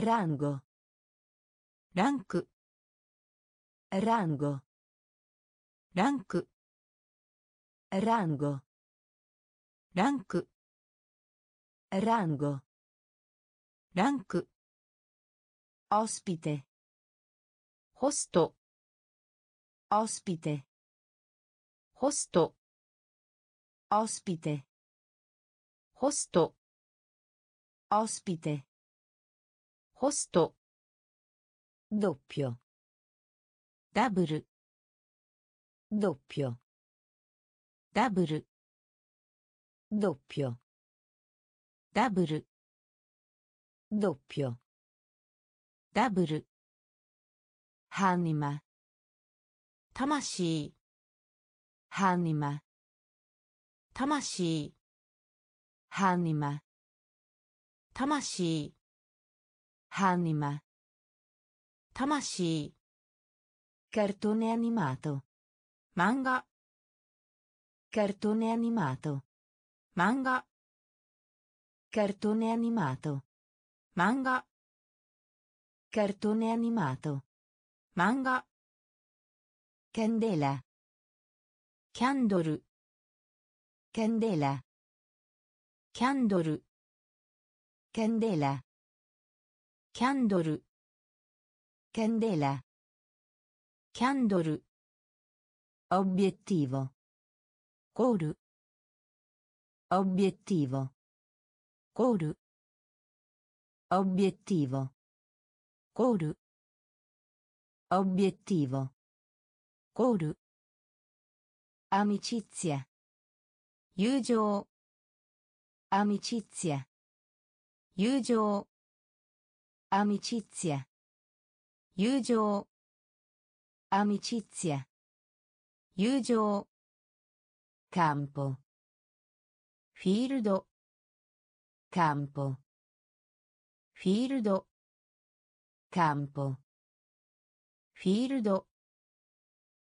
rango. Rank. Rango. Rank. Rango. Rank. Rango. Rank. Ospite. Hosto. Ospite. Hosto. Ospite. Hosto. Ospite. Hosto. Doppio. Double. Doppio. Double. Doppio. Double. Doppio. Double. Anima. 魂ハニマ魂ハニマ魂 Anima. Tamashi. Cartone animato. Manga. Cartone animato. Manga. Cartone animato. Manga. Cartone animato. Manga. Candela. Candle. Candela. Candle. Candela. キャンドルキャンデラキャンドル obiettivo. Call obiettivo. Call obiettivo. Call obiettivo. Call amicizia. 友情 amicizia. 友情 amicizia Amicizia. 友情 Amicizia. 友情 Campo. Field. Campo. Field. Campo. Field.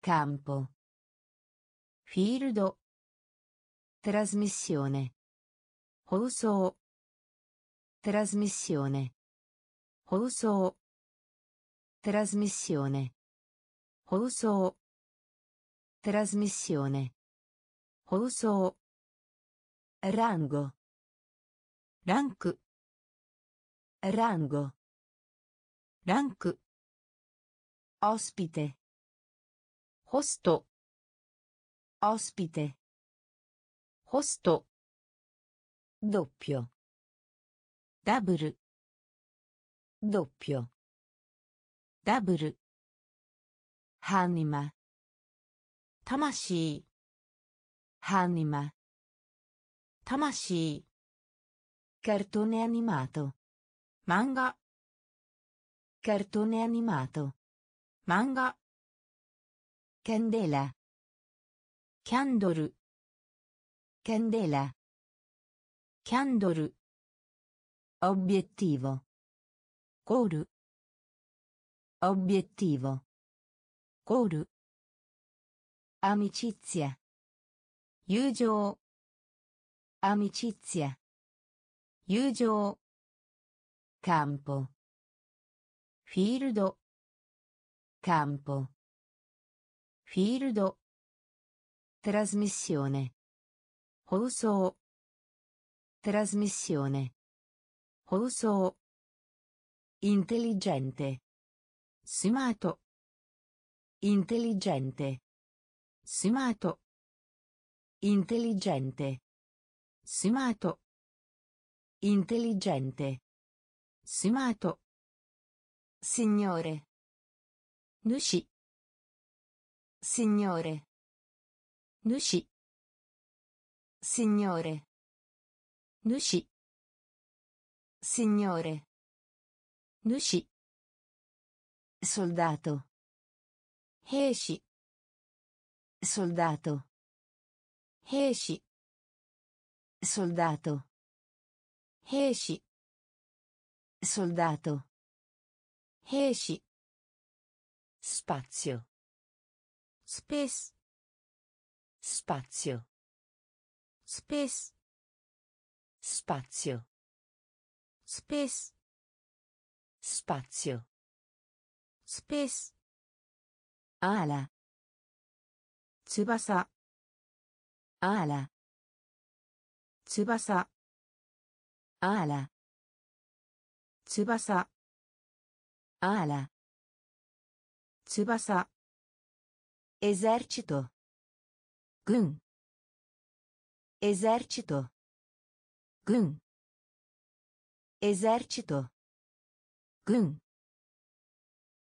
Campo. Field. Trasmissione. Hoso. Trasmissione. 放送 trasmissione 放送 trasmissione 放送 rango ランク rango ランク ospite ホスト ospite ホスト doppio ダブル Doppio. Double. Anima. Tamashi. Anima. Tamashi. Cartone animato. Manga. Cartone animato. Manga. Candela. Candle. Candela. Candle. Obiettivo. ゴール obiettivo ゴール amicizia 友情 amicizia 友情 campo フィールド campo フィールド trasmissione 放送 trasmissione 放送 Intelligente. Simato. Intelligente. Simato. Intelligente. Simato. Intelligente. Simato. Signore. Nushi. Signore. Nushi. Signore. Nushi. Signore. Soldato. 兵士。soldato 兵士。soldato 兵士。soldato 兵士。spazio space spazio space spazio space Spazio. Space. Ala. Tsubasa. Ala. Tsubasa. Ala. Tsubasa. Ala. Tsubasa. Esercito. Gun. Esercito. Gun. Esercito gun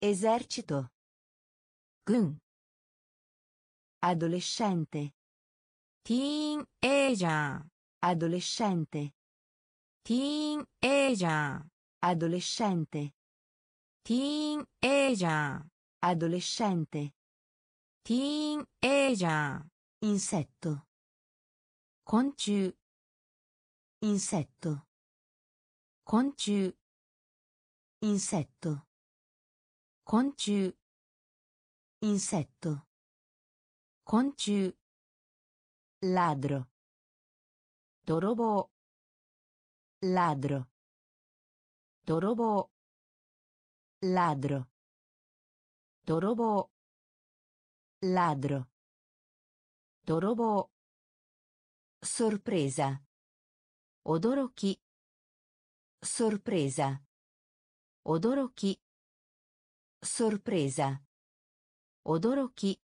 esercito. gun adolescente. Teenager. Adolescente. Teenager. Adolescente. Teenager. Adolescente. Teenager. Insetto. 昆虫インセット昆虫 Insetto. Conchu. Insetto. Conchu. Ladro. torobo Ladro. torobo Ladro. torobo Ladro. torobo Sorpresa. Odorochi. Sorpresa. 驚き Sorpresa. 驚き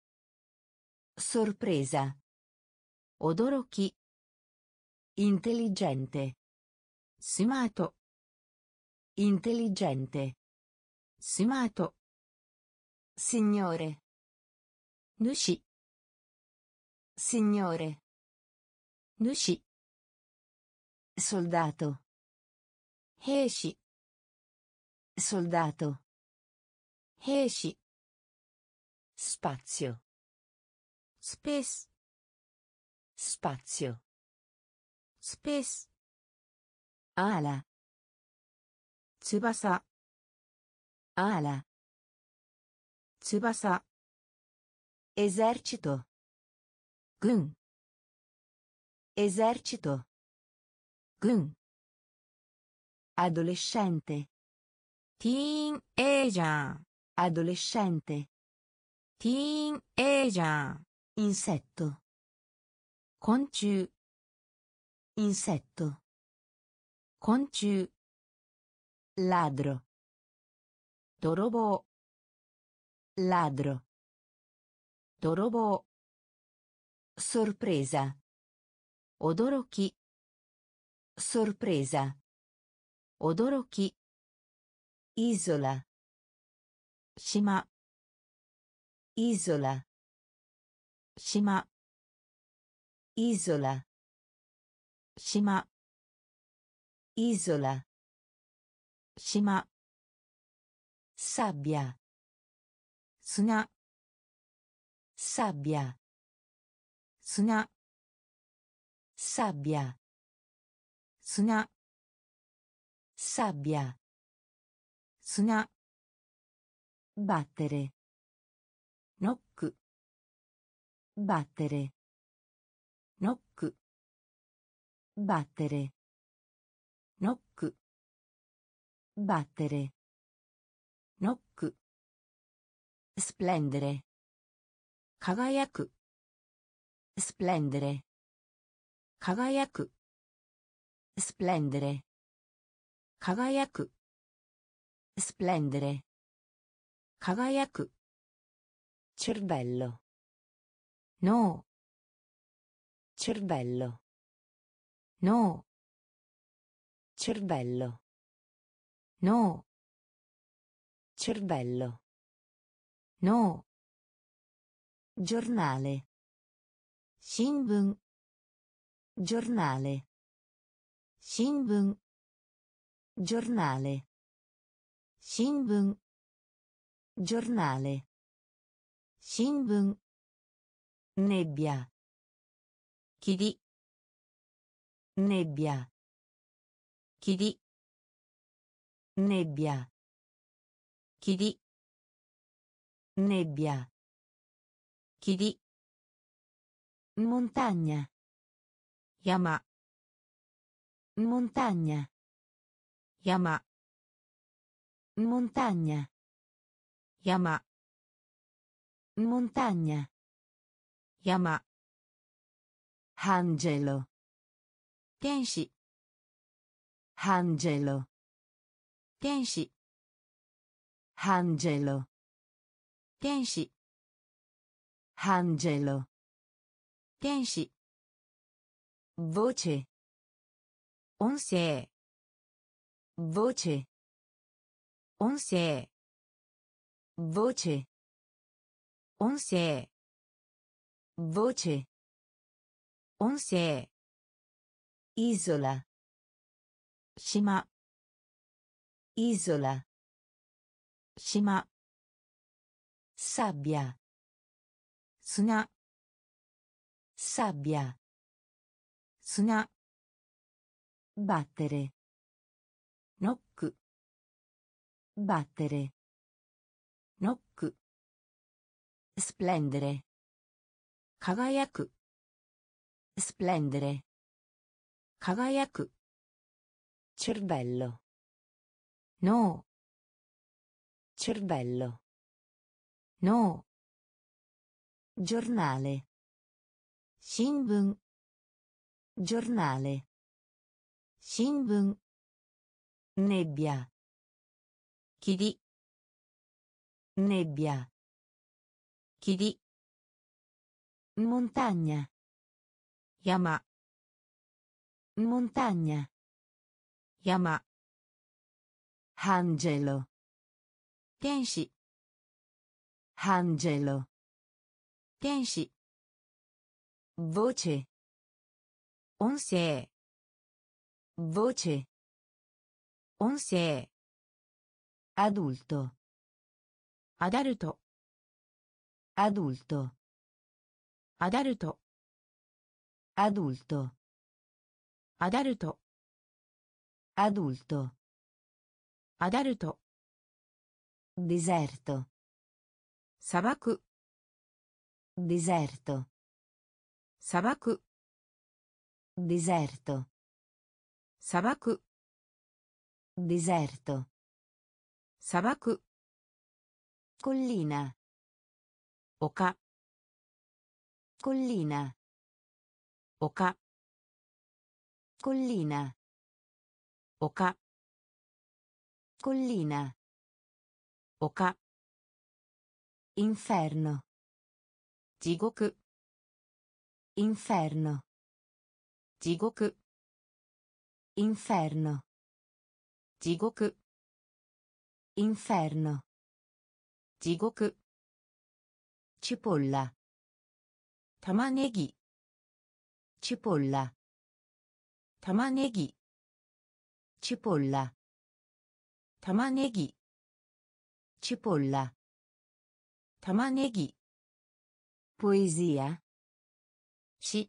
Sorpresa. 驚き Intelligente. スマート Intelligente. スマート Signore. 主 Signore. 主 Soldato. 兵士 Soldato. Heishi. Spazio. Space. Spazio. Space. Ala. Tsubasa. Ala. Tsubasa. Esercito. Gun. Esercito. Gun. Adolescente teenager, adolescente, teenager, insetto, 昆虫 insetto, 昆虫 ladro, 泥棒 ladro, 泥棒 sorpresa, 驚き sorpresa, 驚き Isola. Shima. Isola. Shima. Isola. Shima. Isola. Shima. Sabbia. Suna. Sabbia. Suna. Sabbia. Suna. Sabbia. 砂 battere knock battere knock battere knock battere knock splendere 輝く splendere 輝く splendere 輝く Splendere. Kagayaku. Cervello. No. Cervello. No. Cervello. No. Cervello. No. Giornale. Shinbun. Giornale. Shinbun. Giornale. 新聞 Giornale. 新聞 Nebbia. 霧 Nebbia. 霧 Nebbia. 霧 Nebbia. 霧 Montagna. 山 Montagna. 山 Montagna. Yama. Montagna. Yama. Angelo. Kenshi. Angelo. Kenshi. Angelo. Kenshi. Angelo. Kenshi. Voce. Onse. Voce. 音声。ボーチェ音声。ボーチェ音声。イゾラ島。イゾラ島。サビア砂。サビア砂。バッテレノック。Battere. ノック Splendere. 輝く Splendere. 輝く Cervello. 脳 Cervello. 脳 Giornale. 新聞 Giornale. 新聞 Nebbia. Chidi. Nebbia. Chidi. Montagna. Yama. Montagna. Yama. Angelo. Tenshi. Angelo. Tenshi. Voce. Onsei. Voce. Onsei. Adulto. Adulto. Adulto. Adulto. Adulto. Adulto. Adulto. Adulto. Deserto. Sabaku. Deserto. Sabaku. Deserto. Sabaku. Deserto. 砂漠 Collina. 丘 Collina. 丘 Collina. 丘 Collina. 丘 Inferno. 地獄 Inferno. 地獄 Inferno. 地獄 Inferno. Jigoku. Cipolla. Tamanegi. Cipolla. Tamanegi. Cipolla. Tamanegi. Cipolla. Tamanegi. Poesia. Sci.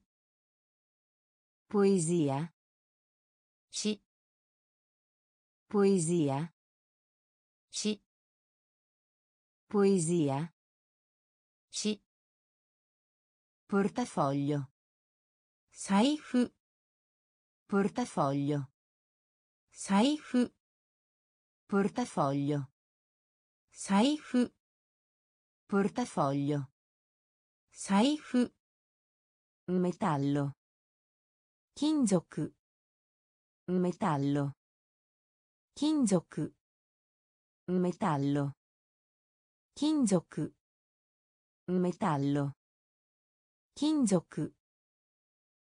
Poesia. Sci. Poesia. Ci. Poesia. Ci. Portafoglio. Saifu. Portafoglio. Saifu. Portafoglio. Saifu. Portafoglio. Saifu. Metallo. Kinzoku. Metallo. Kinzoku. Metallo. Kinzoku. Metallo. Kinzoku.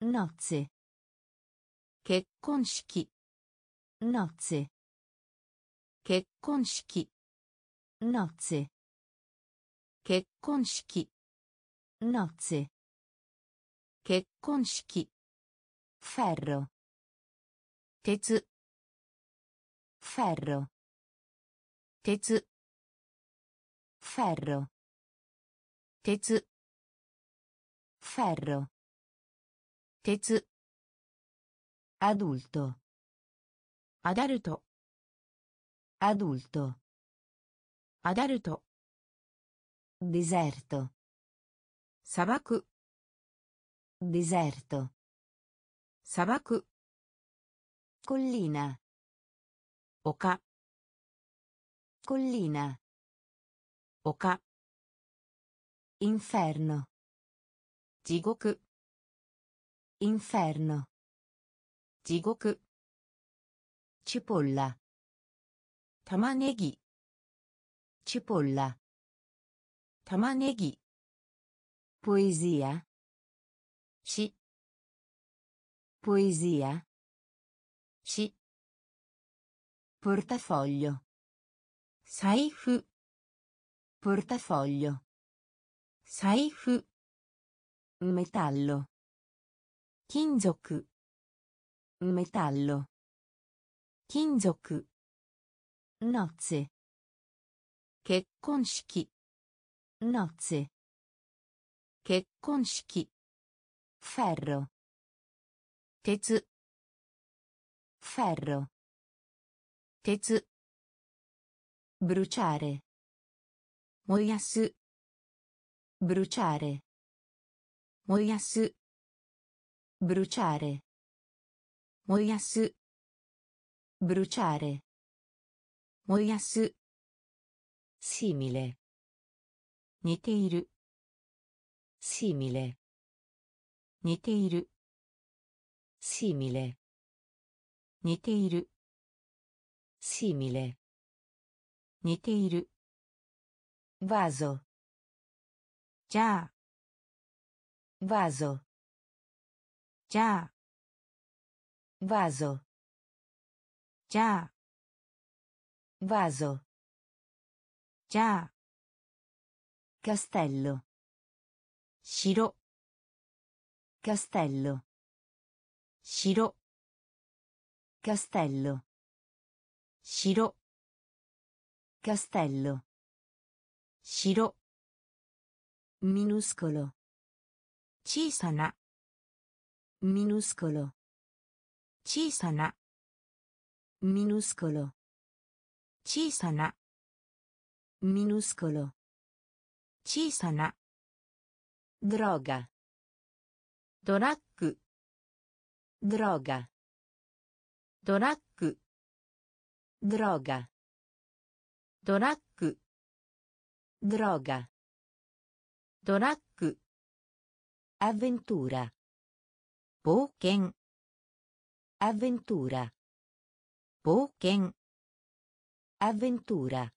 Nozze. Kekkonshiki. Nozze. Kekkonshiki. Nozze. Kekkonshiki. Nozze. Kekkonshiki. Ferro. Tetsu. Ferro. 鉄 Ferro. 鉄 Ferro. 鉄 Adulto. アダルト Adulto. アダルト Deserto. 砂漠 Deserto. 砂漠 Collina. 丘 Collina. Oka. Inferno. Jigoku. Inferno. Jigoku. Cipolla. Tamanegi. Cipolla. Tamanegi. Poesia. Ci. Poesia. Ci. Portafoglio. 財布 Portafoglio. 財布 Metallo. 金属 Metallo. 金属 Nozze. 結婚式 Nozze. 結婚式 Ferro. 鉄 Ferro. 鉄 Bruciare. Moiasu. Bruciare. Moiasu. Bruciare. Moiasu. Bruciare. Moiasu. Simile. Niteiru. Simile. Niteiru. Simile. Niteiru. Simile. 似ている。わ。じゃあ。わぞ。じゃあ。わぞ。じゃあ。じゃあ。castello。城。castello。城。Castello. Shiro. Minuscolo. Chisana. Minuscolo. Chisana. Minuscolo. Chisana. Minuscolo. Chisana. Droga. Drug. Droga. Drug. Droga. ドラッグ Droga. ドラッグ Droga. ドラッグ Droga. ドラッグ Avventura. 冒険 Avventura. 冒険 Avventura.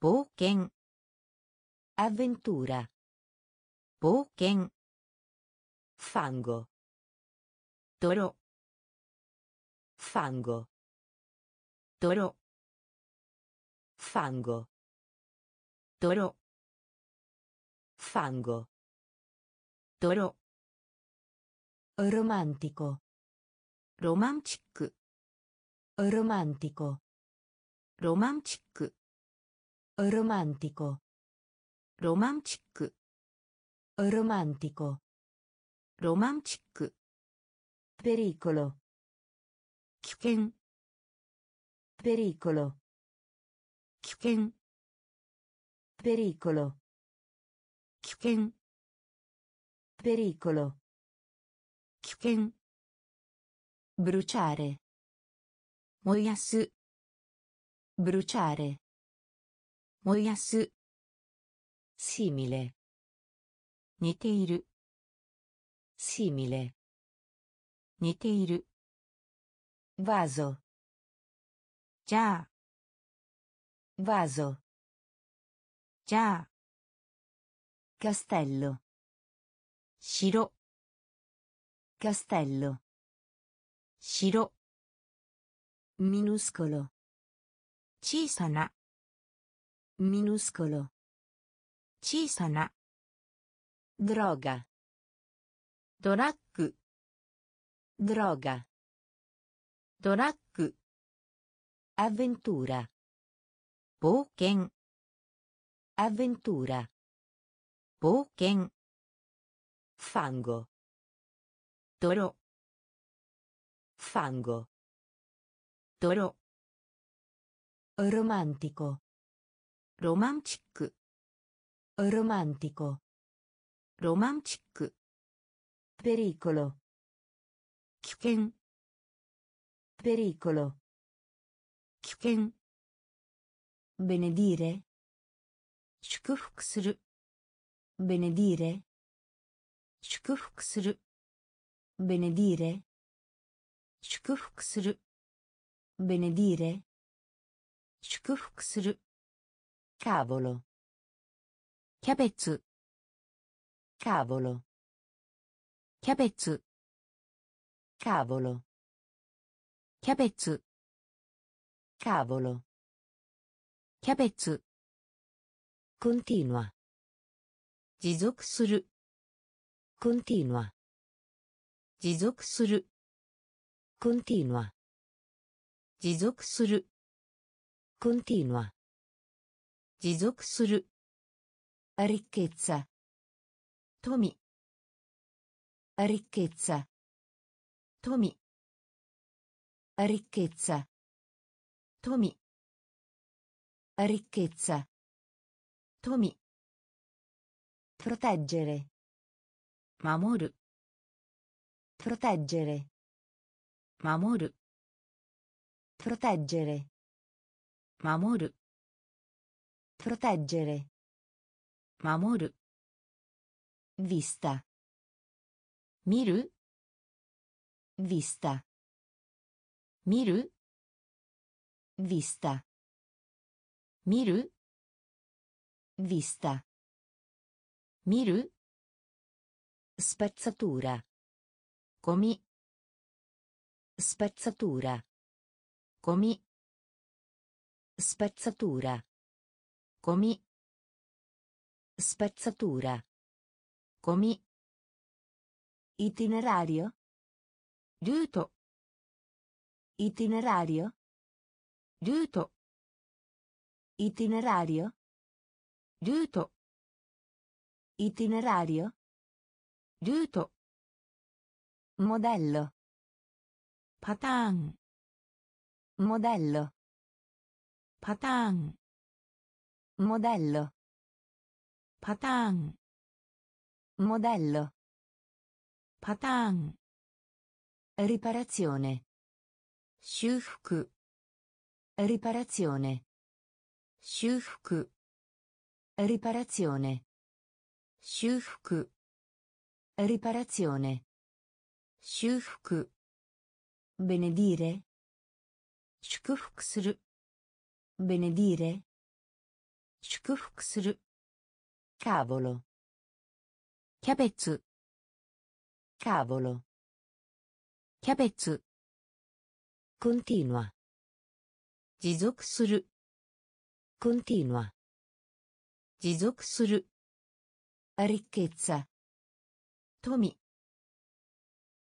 冒険 Avventura. 冒険 Fango. 泥 Fango. 泥 Fango. 泥 Fango. 泥 Romantico. ロマンチック Fango. Toro. Fango. Toro. Romantico. Romantic. Romantico. Romantic. Romantico. Romantic. Romantico. Romantic. Pericolo. Chicken. Pericolo. 危険 Pericolo. 危険 Pericolo. 危険 Bruciare. 燃やす Bruciare. 燃やす Simile. 似ている Simile. 似ている Vaso. じゃあ Vaso. Già. Castello. Shiro. Castello. Shiro. Minuscolo. Cisana. Minuscolo. Cisana. Droga. Drag. Droga. Drag. Avventura. 冒険 Avventura. 冒険 Fango. 泥 Fango. 泥 Romantico. ロマンチック Romantico. ロマンチック Pericolo. 危険 Pericolo. 危険 benedire 祝福する benedire 祝福する benedire 祝福する benedire 祝福する cavolo キャベツ cavolo キャベツ cavolo キャベツ cavolo キャベツ continua 持続する continua 持続する continua 持続する continua 持続する ricchezza 富 ricchezza 富 ricchezza 富 Ricchezza. Tomi. Proteggere. Mamoru. Proteggere. Mamoru. Proteggere. Mamoru. Proteggere. Mamoru. Vista. Miru. Vista. Miru. Vista. 見る vista 見る spezzatura ゴミ spezzatura ゴミ spezzatura ゴミ spezzatura ゴミ itinerario ルート itinerario ルート Itinerario. Giuto. Itinerario. Giuto. Modello. Patan. Modello. Patan. Modello. Patan. Modello. Patan. Riparazione. Shufuku. Riparazione. 修復 riparazione 修復 riparazione 修復 benedire 祝福する benedire 祝福する cavolo キャベツ cavolo キャベツ continua 持続する continua 持続する ricchezza 富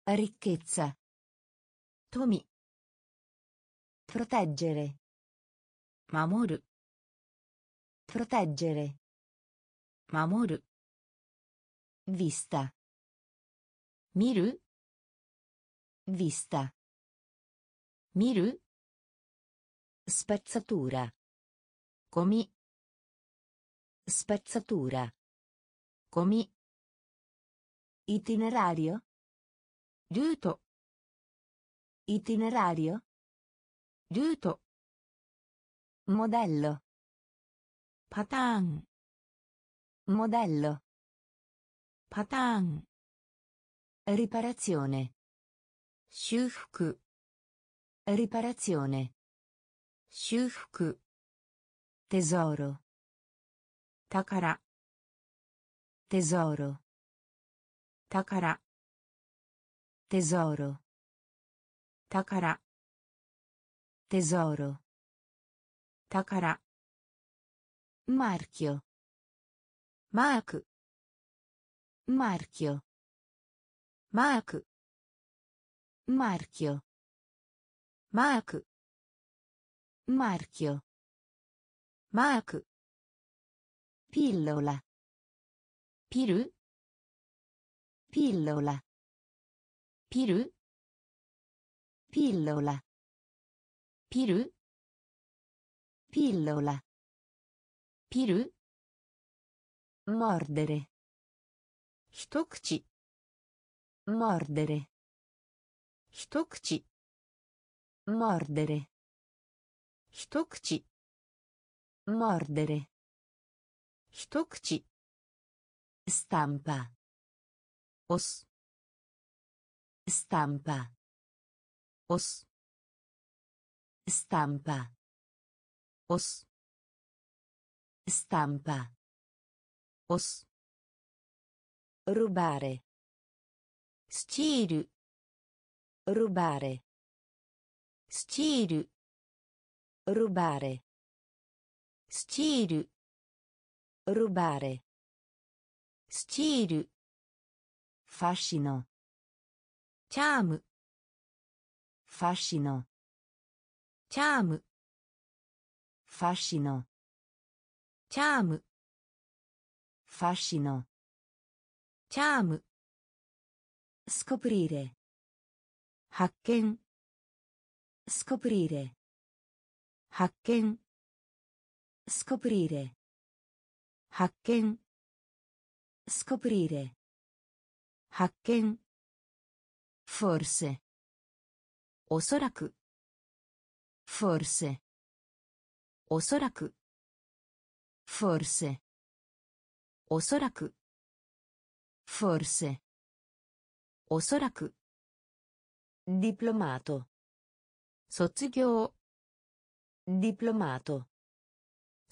ricchezza 富 proteggere 守る proteggere 守る vista 見る vista 見る spezzatura Comi. Spezzatura. Comi. Itinerario. Giuto. Itinerario. Giuto. Modello. Patan. Modello. Patan. Riparazione. Shufuku. Riparazione. Shufuku. tesoro 宝 tesoro 宝 tesoro 宝 tesoro 宝 marchio マーク marchio マーク marchio マーク marchio マーク pillola ピル pillola ピル pillola ピル pillola ピル mordere 一口 mordere 一口 mordere 一口 Mordere. Stocci. Stampa. Os. Stampa. Os. Stampa. Os. Stampa. Os. Rubare. Steal. Rubare. Steal. Rubare. スチール rubare スチール fascino チャーム fascino チャーム fascino チャーム fascino チャーム scoprire 発見 scoprire 発見 Scoprire. Hakken. Scoprire. Hakken. Forse. Osoraku. Forse. Osoraku. Forse. Osoraku. Forse. Osoraku. Diplomato. Sozzugyo. Diplomato.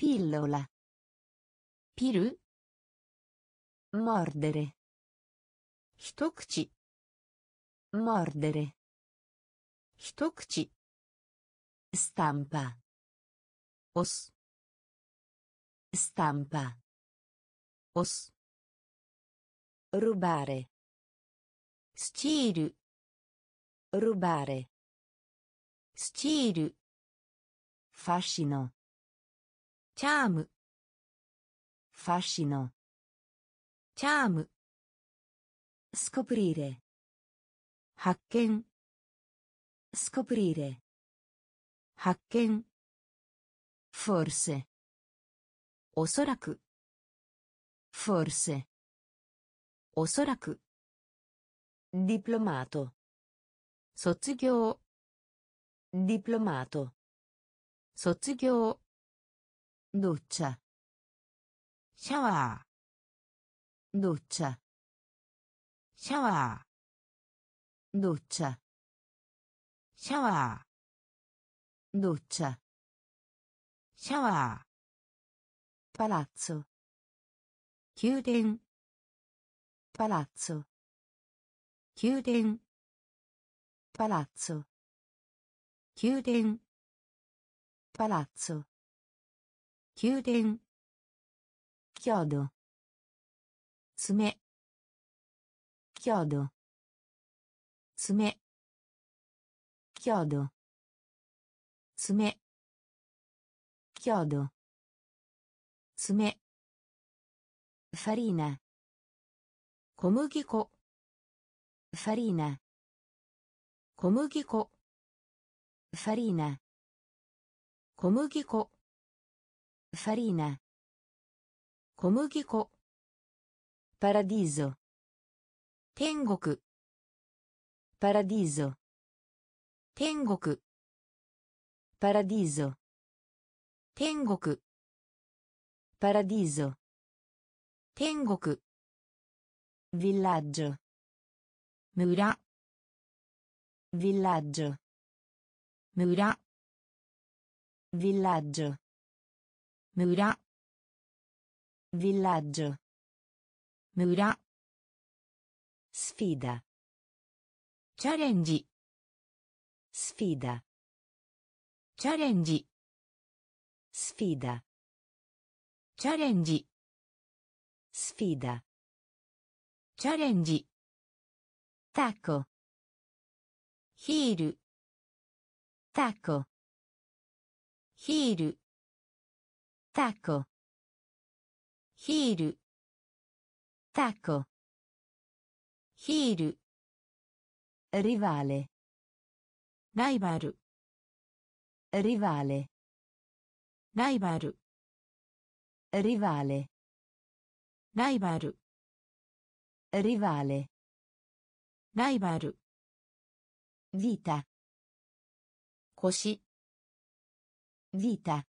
Pillola. Piru. Mordere. Stokuchi. Mordere. Stokuchi. Stampa. Os. Stampa. Os. Rubare. Steal. Rubare. Steal. Fascino チャーム fascino チャーム scoprire 発見 scoprire 発見 forse おそらく forse おそらく diplomato 卒業 diplomato 卒業 doccia. Shower. Doccia. Shower. Doccia. Shower. Doccia. Shower. Palazzo. Chiuden. Palazzo. Chiuden. Palazzo. Chiuden. Palazzo. 宮殿。強度爪強度爪強度爪強度爪ファリーナ小麦粉。ファリーナ小麦粉。ファリーナ小麦粉。farina 小麦粉 paradiso 天国 paradiso 天国 paradiso 天国 paradiso 天国 villaggio 村 villaggio 村 villaggio Mura. Villaggio. Mura. Sfida. Challenge. Sfida. Challenge. Sfida. Challenge. Sfida. Challenge. Tacco. Heel. Tacco. Heel. Tacco. Heel. Tacco. Heel. Rivale. Rival. Rivale. Rival. Rivale. Rival. Rivale. Rival. Vita. Così. Vita.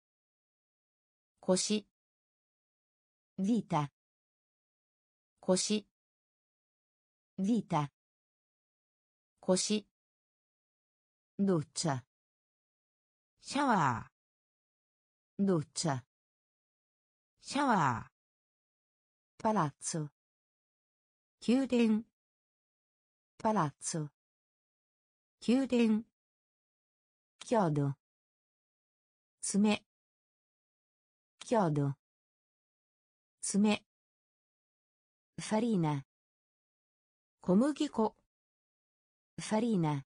腰 Vita. 腰 Vita. 腰 Doccia. シャワ Doccia. ーシャワ Palazzo. ー宮殿 Palazzo. 宮殿 Chiodo. 爪 chiodo Tsume. Farina. Komugiko. Farina.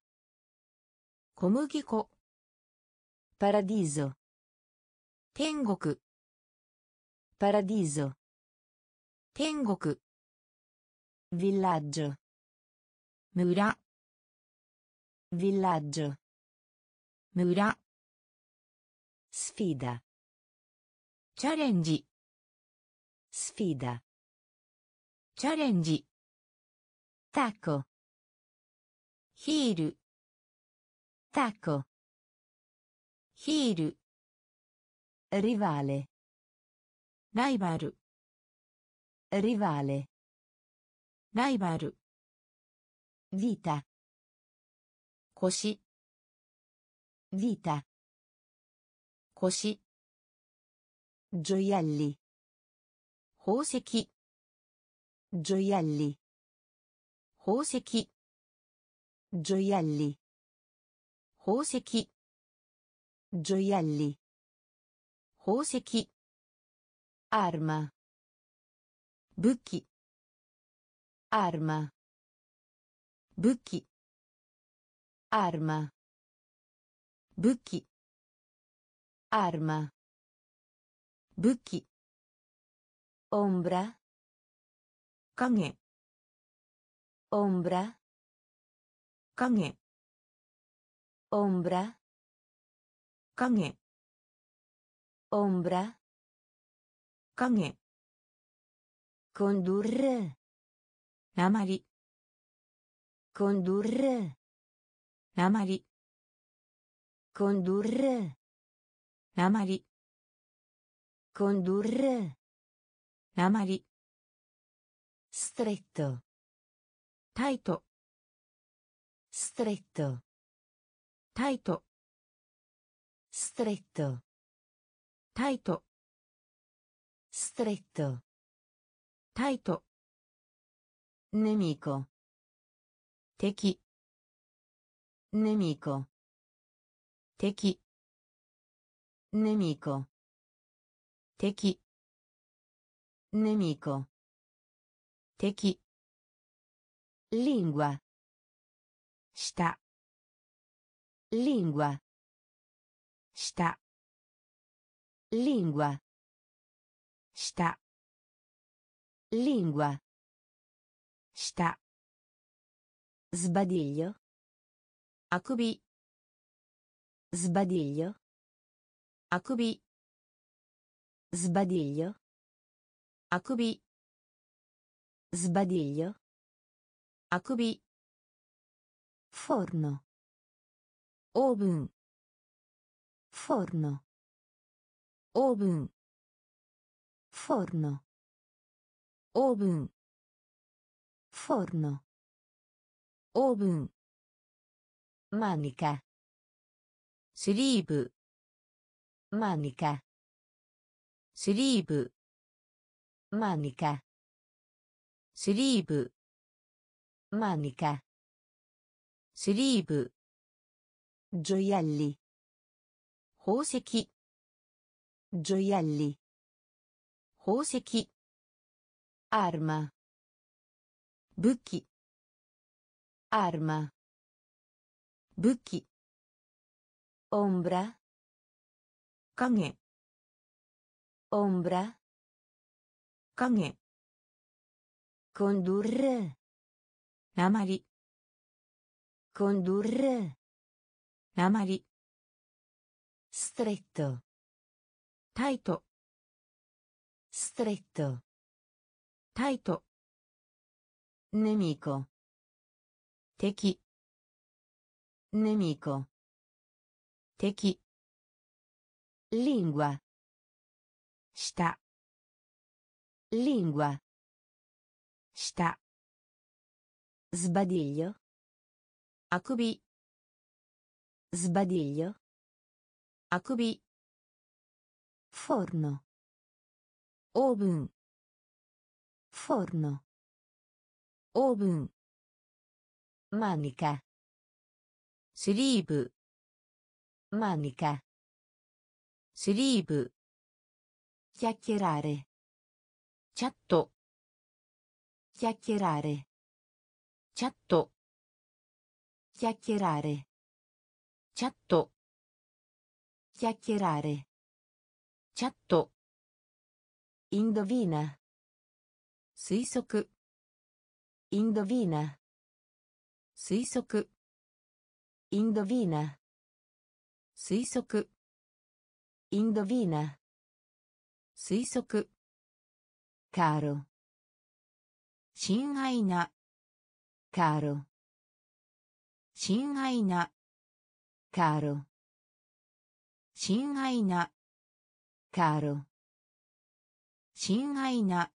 Komugiko. Paradiso. Tengoku. Paradiso. Tengoku. Villaggio. Mura. Villaggio. Mura. Sfida. チャレンジ Sfida. チャレンジ Tacco. ヒール Tacco. ヒール Rivale. ライバル Rivale. ライバル Vita. 腰 Vita. 腰 Gioielli. 宝石 Gioielli. 宝石 Gioielli. 宝石 Gioielli. 宝石 Arma. 武器 Arma. 武器 Arma. 武器 Arma. 武器 Ombra. 影 Ombra. 影 Ombra. 影 Ombra. 影 Condurre. 鉛 Condurre. 鉛 Condurre. 鉛 Condurre. Amali. Stretto. Taito. Stretto. Taito. Stretto. Taito. Stretto. Taito. Nemico. Techi. Nemico. Techi. Nemico. 敵 Nemico. 敵 Lingua. 下 Lingua. 下 Lingua. 下 Lingua. 下 Sbadiglio. あくび Sbadiglio. あくび Sbadiglio. acubi Sbadiglio. acubi Forno. Oven. Forno. Oven. Forno. Oven. Forno. Oven. Manica. Sleeve. Manica. スリーブマニカ。スリーブマニカ。スリーブジョヤリ。宝石。ジョヤリ。宝石。アーマ武器。アーマ武器。オンブラ。影。Ombra. Kage. Condurre. Namari. Condurre. Namari. Stretto. Taito. Stretto. Taito. Nemico. Techi. Nemico. Techi. Lingua. Sta. Lingua. Sta. Sbadiglio. Acubi. Sbadiglio. Acubi. Forno. Oven. Forno. Oven. Manica. Sleeve. Manica. Sleeve. Chiacchierare. Chatto. Chiacchierare. Chatto. Chiacchierare. Chatto. Chiacchierare. Chatto. Indovina. Suisoku. Indovina. Suisoku. Indovina. Suisoku. Indovina. 推測。カロ親愛な。カロ親愛な。カロ親愛な。カロ親愛な。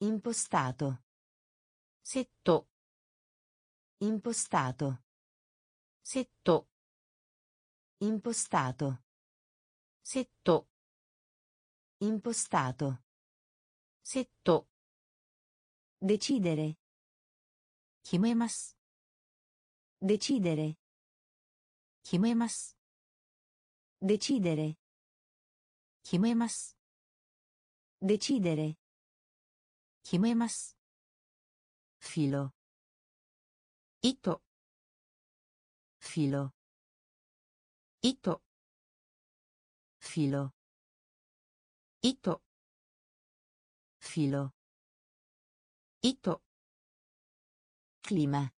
インポスタートセット。インポスタートセット。インポスタートセット。Impostato. Setto. Decidere. chimemas Decidere. chimemas Decidere. chimemas Decidere. Kimemasu. Filo. Ito. Filo. Ito. Filo. 糸糸リマ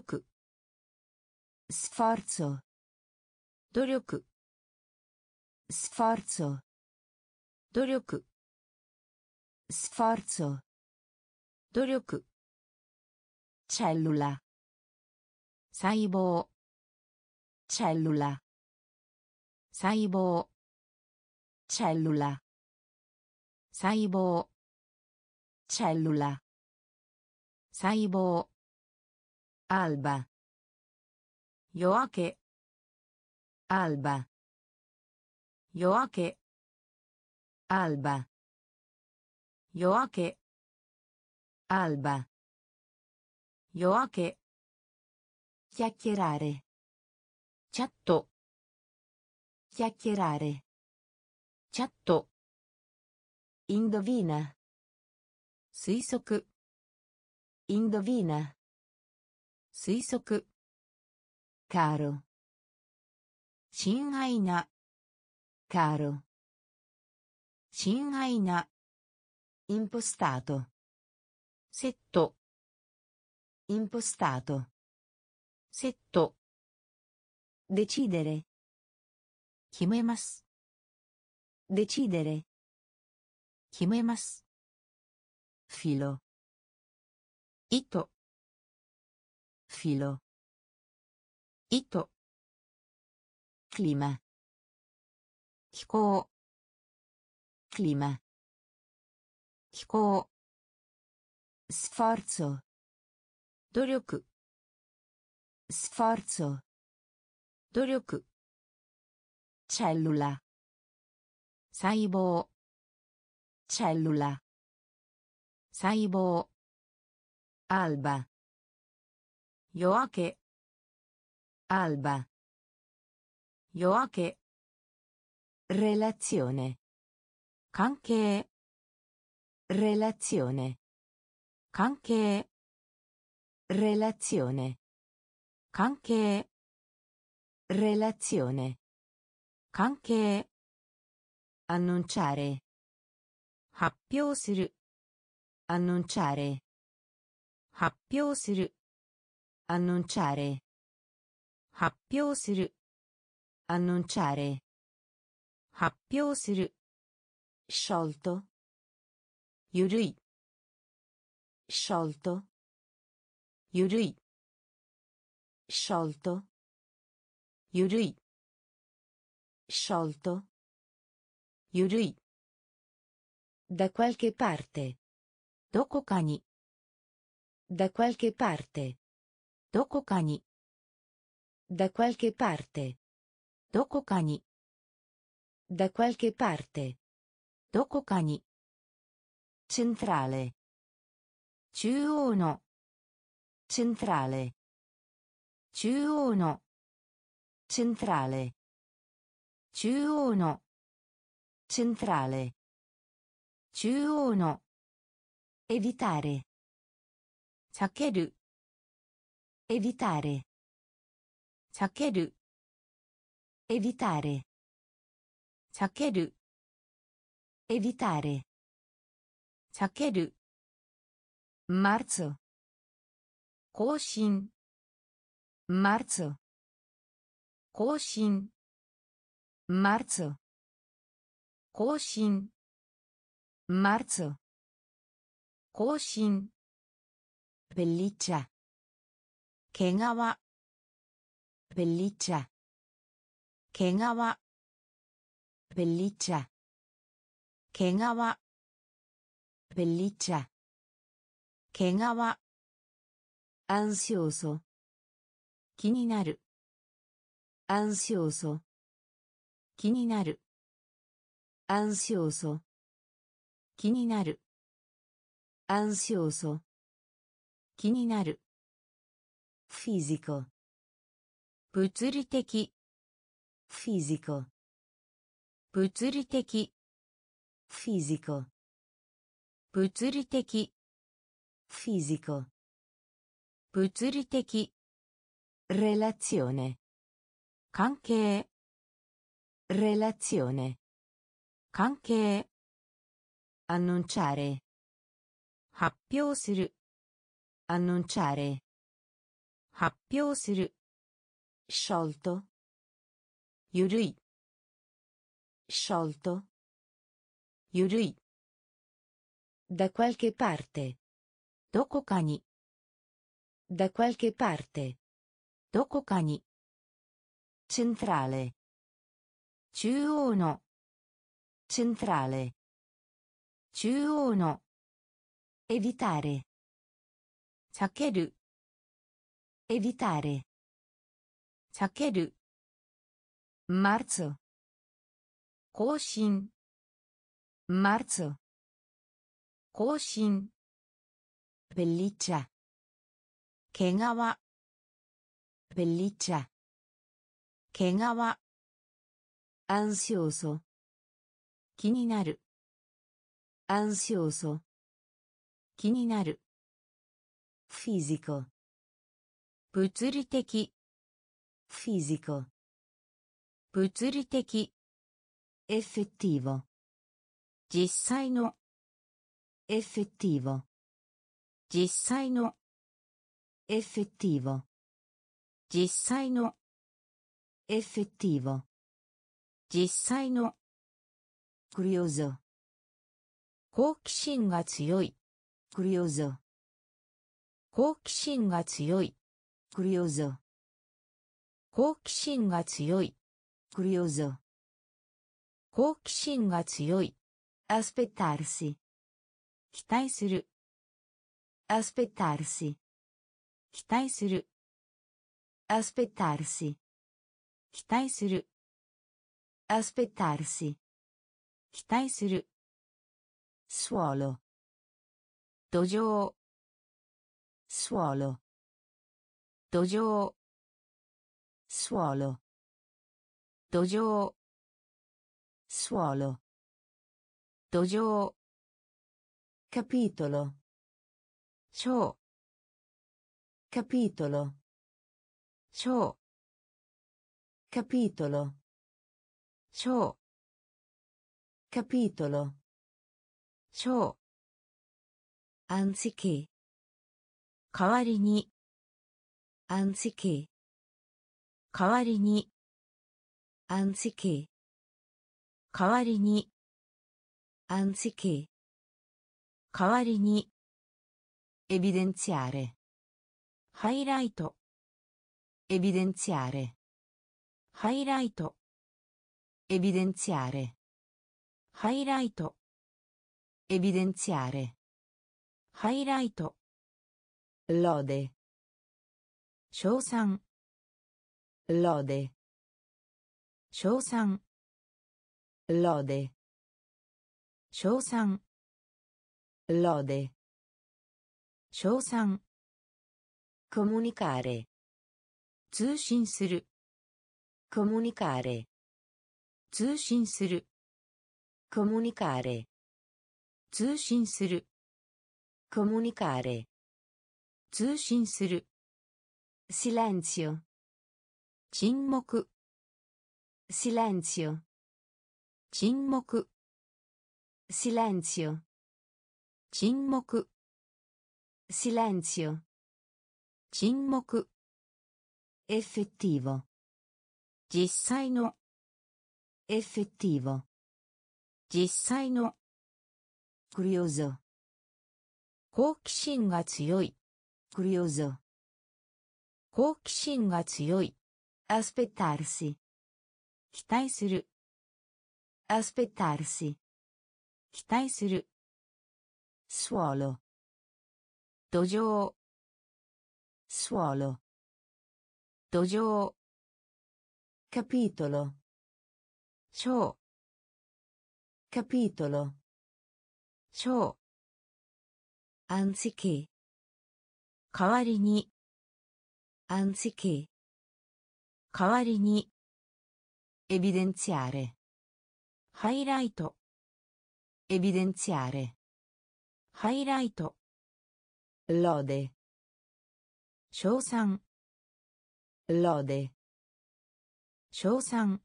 クスフォ努ツォ sforzo 努力 sforzo 努力 cellula 細胞 cellula 細胞 cellula 細胞 cellula 細胞 alba 夜明け alba 夜明け alba 夜明け alba 夜明け chiacchierare チャット chiacchierare チャット indovina 推測 indovina 推測 caro 親愛な Caro. Shinhaina. Impostato. Setto. Impostato. Setto. Decidere. Chimemas. Decidere. Chimemas. Filo. Ito. Filo. Ito. Clima. ます decidere 決めます filo 糸 filo 糸 clima 気候 clima 気候 sforzo 努力 sforzo 努力 cellula 細胞 cellula 細胞 alba 夜明け alba 夜明け Relazione. 関係 Relazione. 関係 Relazione. 関係 Relazione. 関係 Annunciare. 発表する Annunciare. 発表する Annunciare. 発表する Annunciare. 発表する Sciolto. ゆるい Sciolto. ゆるい Sciolto. ゆるい Sciolto. ゆるい Da qualche parte. どこかに Da qualche parte. どこかに Da qualche parte. どこかに Da qualche parte. どこかに Centrale. 中央の Centrale. 中央の Centrale. 中央の Centrale. 中央の Evitare. 避ける Evitare. 避ける Evitare. 避ける。evitare 避ける。マルツ更新。マルツ更新。マルツ更新。マルツ更新。ベリッチャ毛皮ベリッチャ毛皮 Pelliccia. 毛皮 Pelliccia. 毛皮 Ansioso. 気になる Ansioso. 気になる Ansioso. 気になる Ansioso. 気になる Fisico. 物理的 Fisico. 物理的 Fisico. 物理的 Fisico. 物理的 Relazione. 関係 Relazione. 関係 Annunciare. 発表する Annunciare. 発表する Sciolto. ゆるい Sciolto. Yurui. Da qualche parte. Dokokani. Da qualche parte. Dokokani. Centrale. Chuono. Centrale. Chuono. Evitare. Sakeru. Evitare. Sakeru. Marzo. 更新 Marzo. 更新 Pelliccia. 毛皮 Pelliccia. 毛皮 Ansioso. 気になる Ansioso. 気になる Fisico. 物理的 Fisico. 物理的 Effettivo. 実際の Effettivo. 実際の Effettivo. 実際の Effettivo. 実際の Curioso. 好奇心が強い Curioso. 好奇心が強い Curioso. 好奇心が強い Curioso. 好奇心が強い Aspettarsi. 期待する Aspettarsi. 期待する Aspettarsi. 期待する Aspettarsi. 期待する Suolo. 土壌 Suolo. 土壌 Suolo. 土壌 Suolo. 土壌 Capitolo. 章 Capitolo. 章 Capitolo. 章 Capitolo. 章 Anziché. 代わりに Anziché. 代わりに Anziché. 代わりに。アン安キ代わりに。エビデンツィアレハイライト。エビデンツィアレハイライト。エビデンツィアレハイライト。エビデンツアレハイライト。Lode. 称賛。Lode. 称賛。Lode. 称賛 Lode. 称賛 Comunicare. 通信する Comunicare. 通信する Comunicare. 通信する Comunicare. 通信する Silenzio. 沈黙 Silenzio. 沈黙 Silenzio. 沈黙 Silenzio. 沈黙 Effettivo. 実際の Effettivo. 実際の Curioso. 好奇心が強い Curioso. 好奇心が強い Aspettarsi. 期待する Aspettarsi. 期待する Suolo. 土壌 Suolo. 土壌 Capitolo. 章 Capitolo. 章 Anziché. 代わりに Anziché. 代わりに Evidenziare. ハイライト Evidenziare. ハイライト Lode. 称賛 Lode. 称賛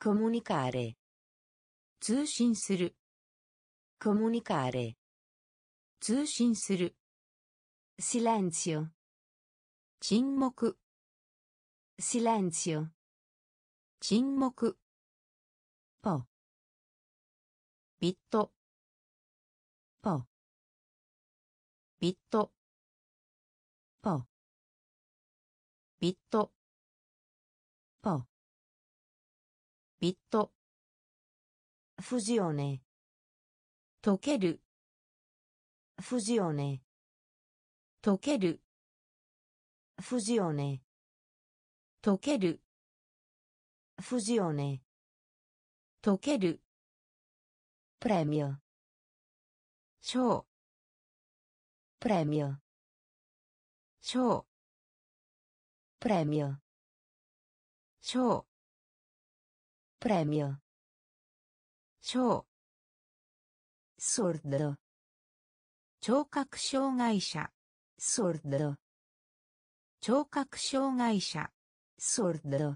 Comunicare. 通信する Comunicare. 通信する Silenzio. 沈黙 Silenzio. 沈黙 ビット。ポ。ビット。ポ。ビット。ポ。ビット。フジオネ溶ける。フジオネ溶ける。フジオネ溶ける。フジオネ溶ける。premio show premio show premio show premio show ソルド聴覚障害者ソルド聴覚障害者ソルド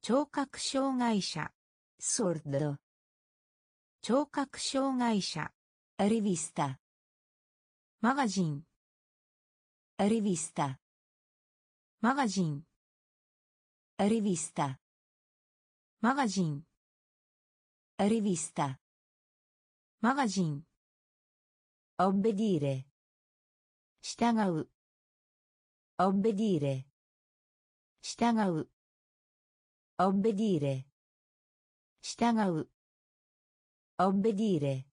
聴覚障害者ソルド聴覚障害者。リビスタマガジン。リビスタマガジン。リビスタマガジン。リビスタマガジン。オッベディーレ従う。オッベディーレ従う。オッベディーレ従う。Obbedire.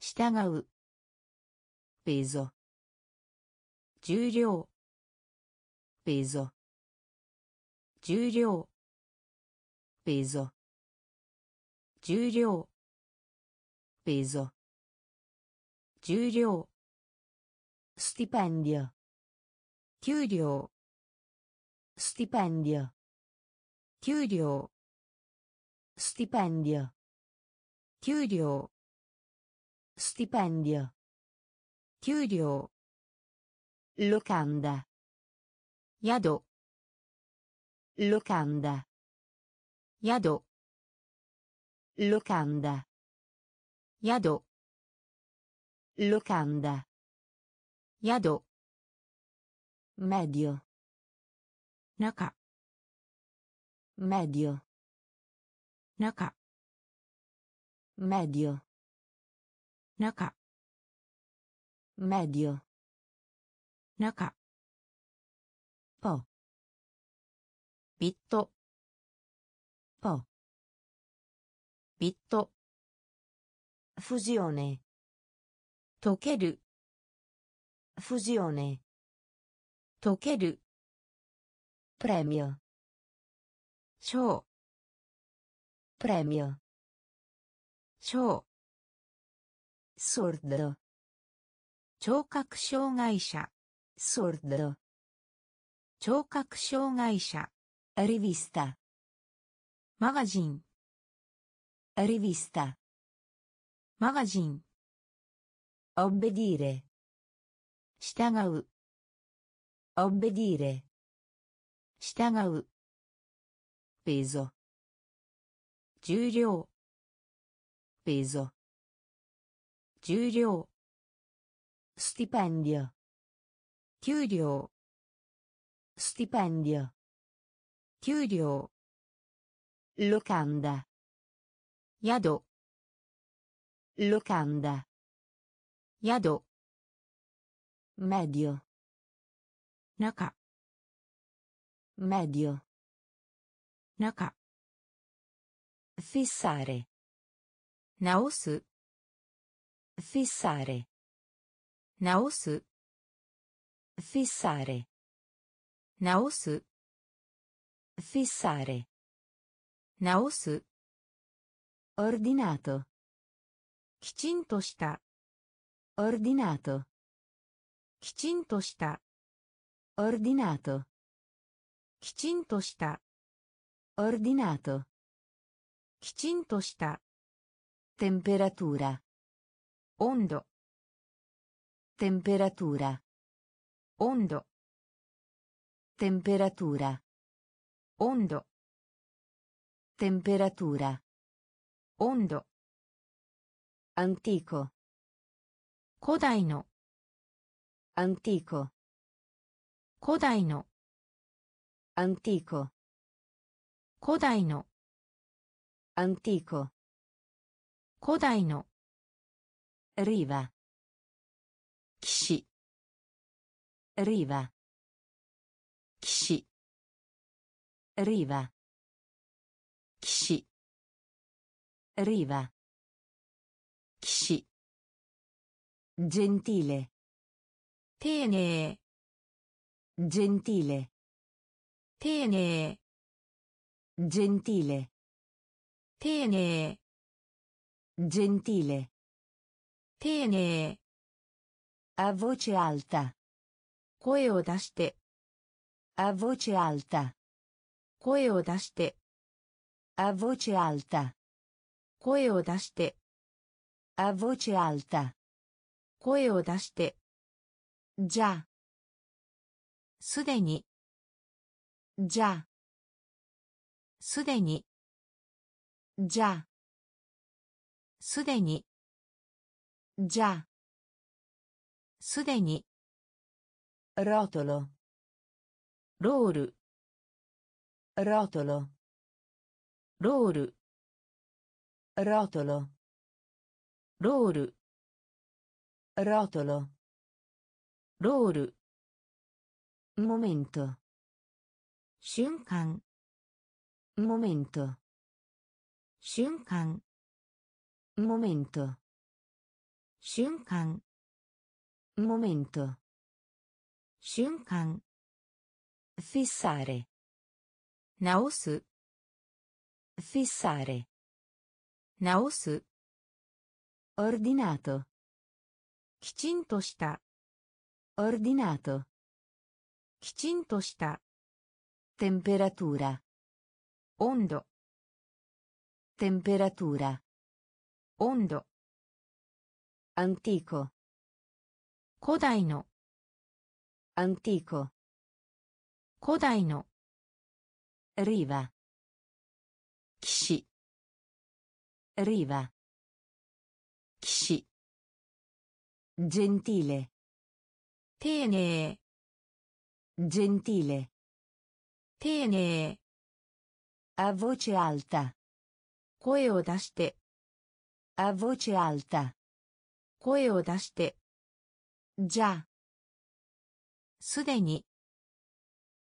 従う Peso. 重量 Peso. 重量 Peso. 重量 Peso. 重量 Stipendio. 給料 Stipendio. 給料 Stipendio. 給料 Stipendio. 給料 Locanda. 宿 Locanda. 宿 Locanda. 宿 Locanda. 宿 Medio. 中 Medio. 中 medio. Naka. Medio. Naka. Po. Bitto po. Bitto fusione. Tokeru. Fusione. Tokeru. Premio. Show premio. 聴ソルド聴覚障害者。ソルド聴覚障害者。リビスタマガジン。リビスタマガジン。オベディーレ従う。オベディーレ従う。ペーゾ重量。Peso. 重量 Stipendio. 給料 Stipendio. 給料 Locanda. 宿 Locanda. 宿 Medio. 中 Medio. 中 Fissare. 直す Fissare. 直す Fissare. 直す Fissare. 直す Ordinato. きちんとした Ordinato. きちんとした Ordinato. きちんとした Ordinato. きちんとした Temperatura. Ondo. Temperatura. Ondo. Temperatura. Ondo. Temperatura. Ondo. Antico. Kodaino. Antico. Kodaino. Antico. Kodaino. Antico. 古代の Riva. 騎士 Riva. 騎士 Riva. 騎士 Riva. 騎士 Gentile. 丁寧 Gentile. 丁寧 Gentile. 丁寧 Gentile. 丁寧 A voce alta. 声を出して A voce alta. 声を出して A voce alta. 声を出して A voce alta. 声を出して Già. すでに Già. すでに Già. すでに。じゃすでに。ロトロロール。ロトロロール。ロトロロール。ロトロロール。モメント瞬間。モメント瞬間。Momento. 瞬間 Momento. 瞬間 Fissare. 直す Fissare. 直す Ordinato. きちんとした Ordinato. きちんとした Temperatura. 温度 Temperatura. 温度 Antico. 古代の Antico. 古代の Riva. 岸 Riva. 岸 Gentile. 丁寧 Gentile. 丁寧 A voce alta. 声を出して A voce alta. 声を出して Già. すでに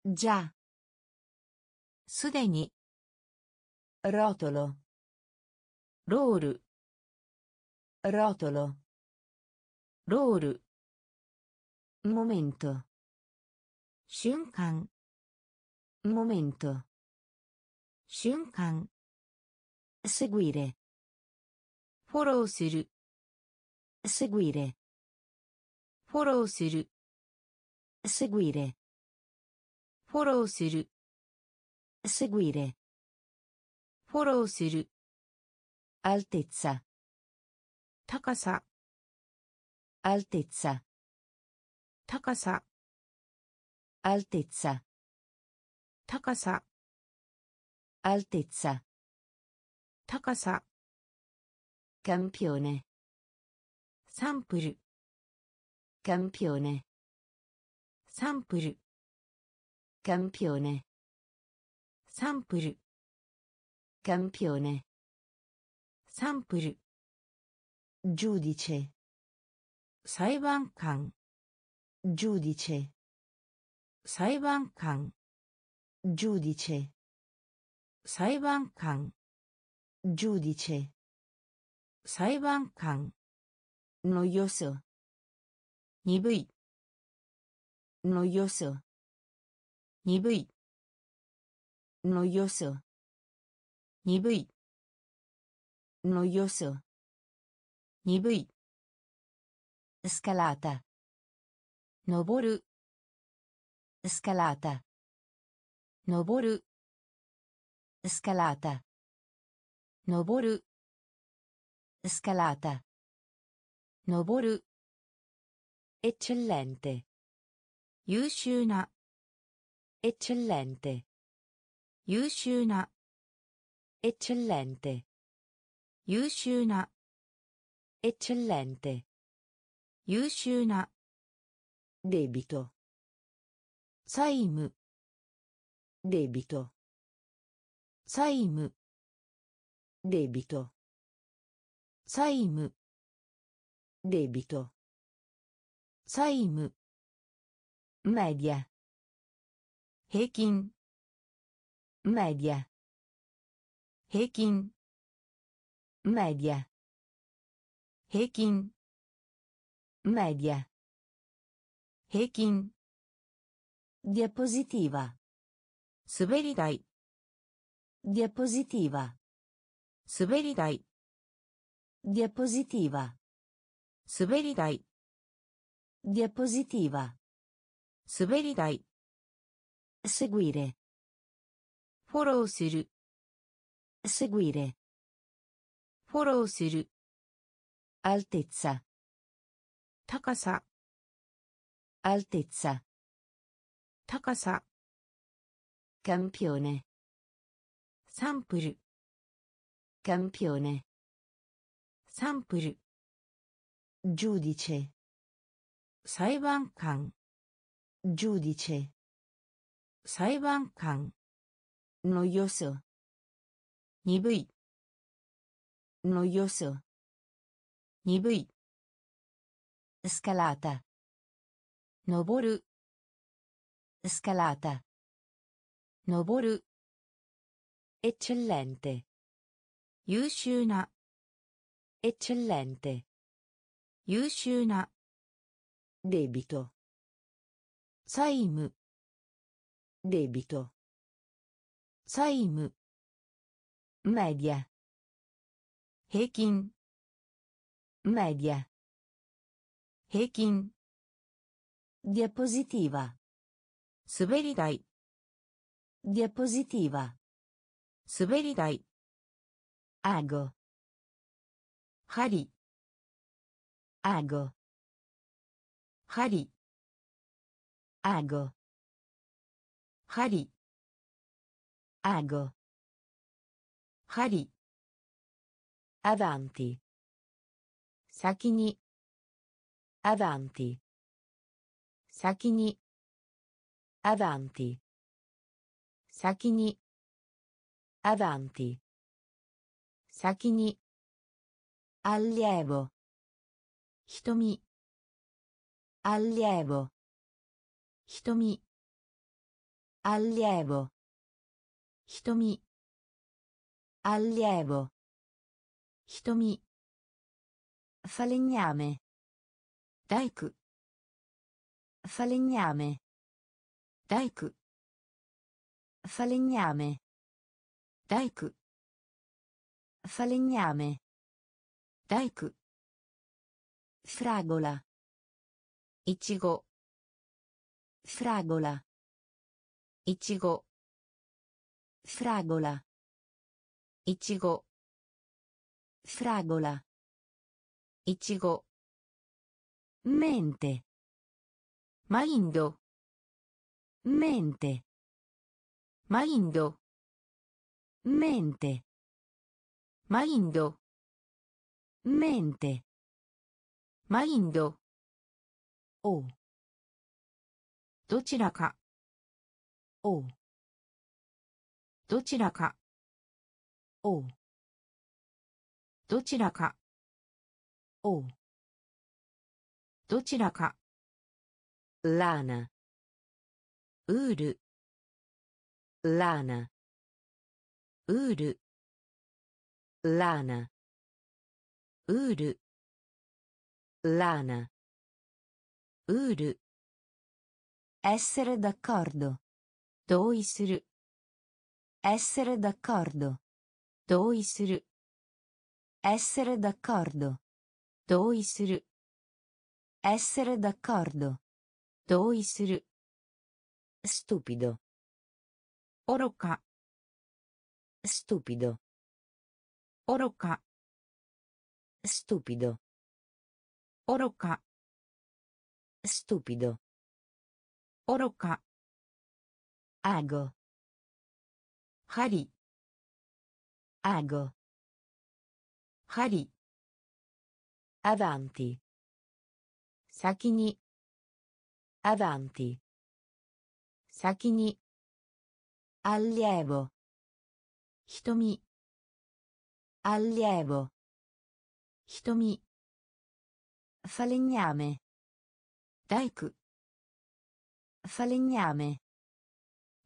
Già. すでに Rotolo. ロール Rotolo. ロール Momento. 瞬間 Momento. 瞬間 Seguire. フォローする Seguire. フォローする Seguire. フォローする Seguire. フォローする Altezza. 高さ Altezza. 高さ Altezza. 高さ Altezza. 高さ Campione. Sample. Campione. Sample. Campione. Sample. Campione. Sample. Giudice. Saibankan. Giudice. Saibankan. Giudice. Saibankan. Giudice. 裁判官。のよそ鈍い。のよそ鈍い。のよそ鈍い。のよそ鈍い。スカラータ登る。スカラータ登る。スカラータ登る。Scalata. Noboru. Eccellente. Yushuna. Eccellente. Yushuna. Eccellente. Yushuna. Eccellente. Yushuna. Debito. Saimu. Debito. Saimu. Debito. 債務 Debito. 債務 Media. 平均 Media. 平均 Media. 平均 Media. 平均 Diapositiva. 滑り台 Diapositiva. 滑り台 Diapositiva. 滑り台 Diapositiva. 滑り台 Seguire. フォローする Seguire. フォローする Altezza. 高さ Altezza. 高さ Campione. サンプル Campione. サンプル Giudice. 裁判官 Giudice. 裁判官 Noioso. 鈍い Noioso. 鈍い Scalata. 登る Scalata. 登る Eccellente. 優秀な Eccellente. 優秀な Debito. 債務 Debito. 債務 Media. 平均 Media. 平均 Diapositiva. 滑り台 Diapositiva. 滑り台 Ago. 針 Ago. 針 Ago. 針 Ago. 針 Avanti. 先に Avanti. 先に Avanti. 先に Avanti. 先に Allievo. Hitomi. Allievo. Hitomi. Allievo. Hitomi. Allievo. Hitomi. Falegname. Daiku. Falegname. Daiku. Falegname. Daiku. Falegname. 大工 Fragola. いちご Fragola. いちご Fragola. いちご Fragola. いちご Mente. マインド Mente. マインド Mente. マインド mente. Mind おどちらかおどちらかおどちらかおどちらかラーナウールラーナウールラーナ Lana. uru. Essere d'accordo. Doi essere d'accordo. Doi essere d'accordo. Doi essere d'accordo. Doi stupido. Oroka. Stupido. Oroka. Stupido. Oroca. Stupido. Oroca. Ago. Hari. Ago. Hari. Avanti. Sakini. Avanti. Sakini. Allievo. Hitomi. Allievo. 瞳 Falegname. 大工 Falegname.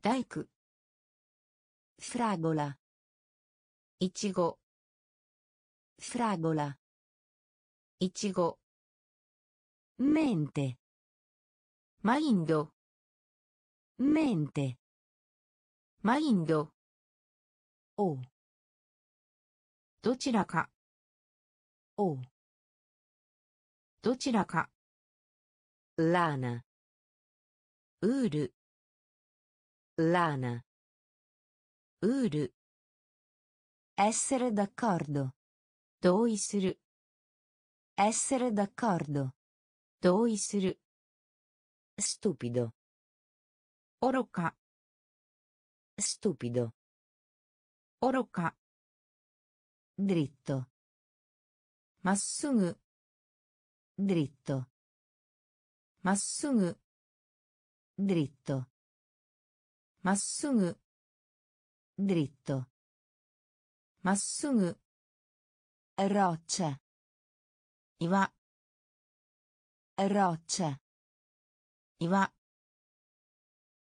大工 Fragola. いちご Fragola. いちご Mente. マインド Mente. マインド O. どちらか O. どちらか Lana. ウール Lana. ウール Essere d'accordo. 同意する Essere d'accordo. 同意する Stupido. 愚か Stupido. 愚か Dritto. まっすぐ Dritto. まっすぐ Dritto. まっすぐ Dritto. まっすぐ Roccia. 岩 Roccia. 岩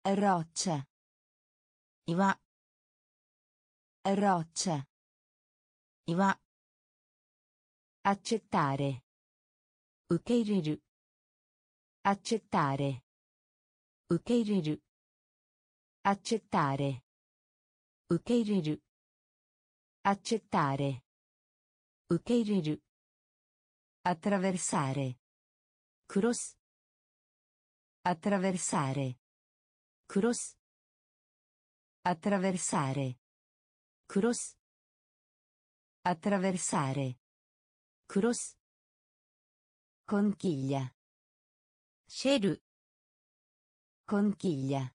Roccia. 岩 Roccia. 岩 Accettare. 受け入れる Accettare. 受け入れる Accettare. 受け入れる Accettare. 受け入れる Attraversare. クロス Attraversare. クロス Attraversare. クロス Attraversare. cross. Conchiglia. Shell conchiglia.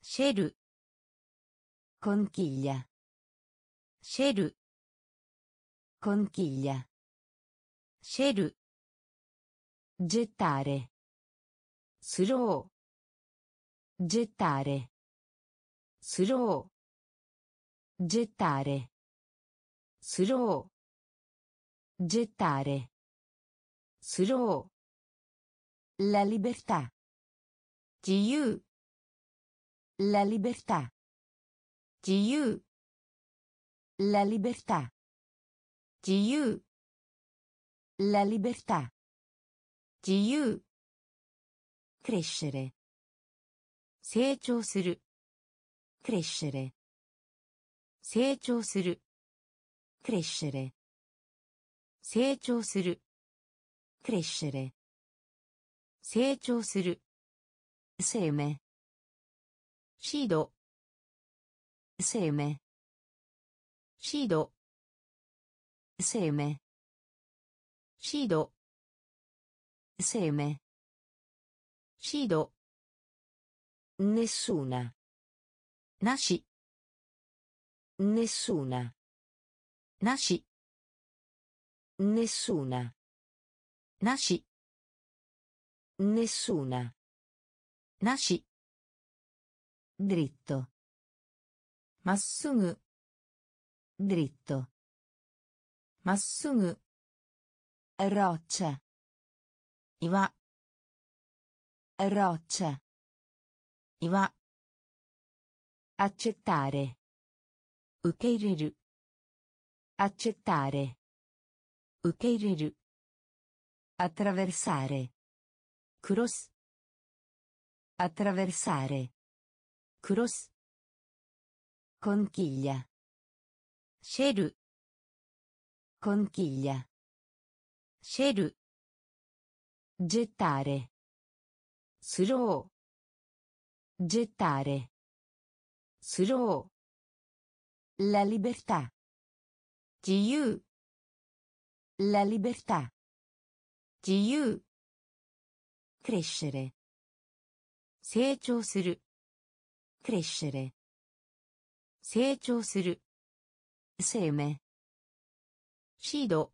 Shell conchiglia. Shell conchiglia. Shell gettare. Slow. Gettare. Slow. Gettare. Slow. Gettare. ースロ La libertà. ー自由 La libertà. 自由 La libertà. 自由 La libertà. 自由 Crescere. 成長する Crescere. 成長する Crescere. 成長する。クレッシュレ。成長する。生命。シード。生命。シード。生命。シード。生命。シード。nessuna。なし。nessuna。なし。Nessuna. Nasci. Nessuna. Nasci. Dritto. Massugu. Dritto. Massugu. Roccia. Iva. Roccia. Iva. Accettare. Ukeireru. Accettare. 受け入れる Attraversare. クロス Attraversare. クロス Conchiglia. シェル Conchiglia. シェル Gettare. スロ Gettare. ースロ La libertà. ー自由 La libertà. 自由 Crescere. 成長する Crescere. 成長する Seme. シード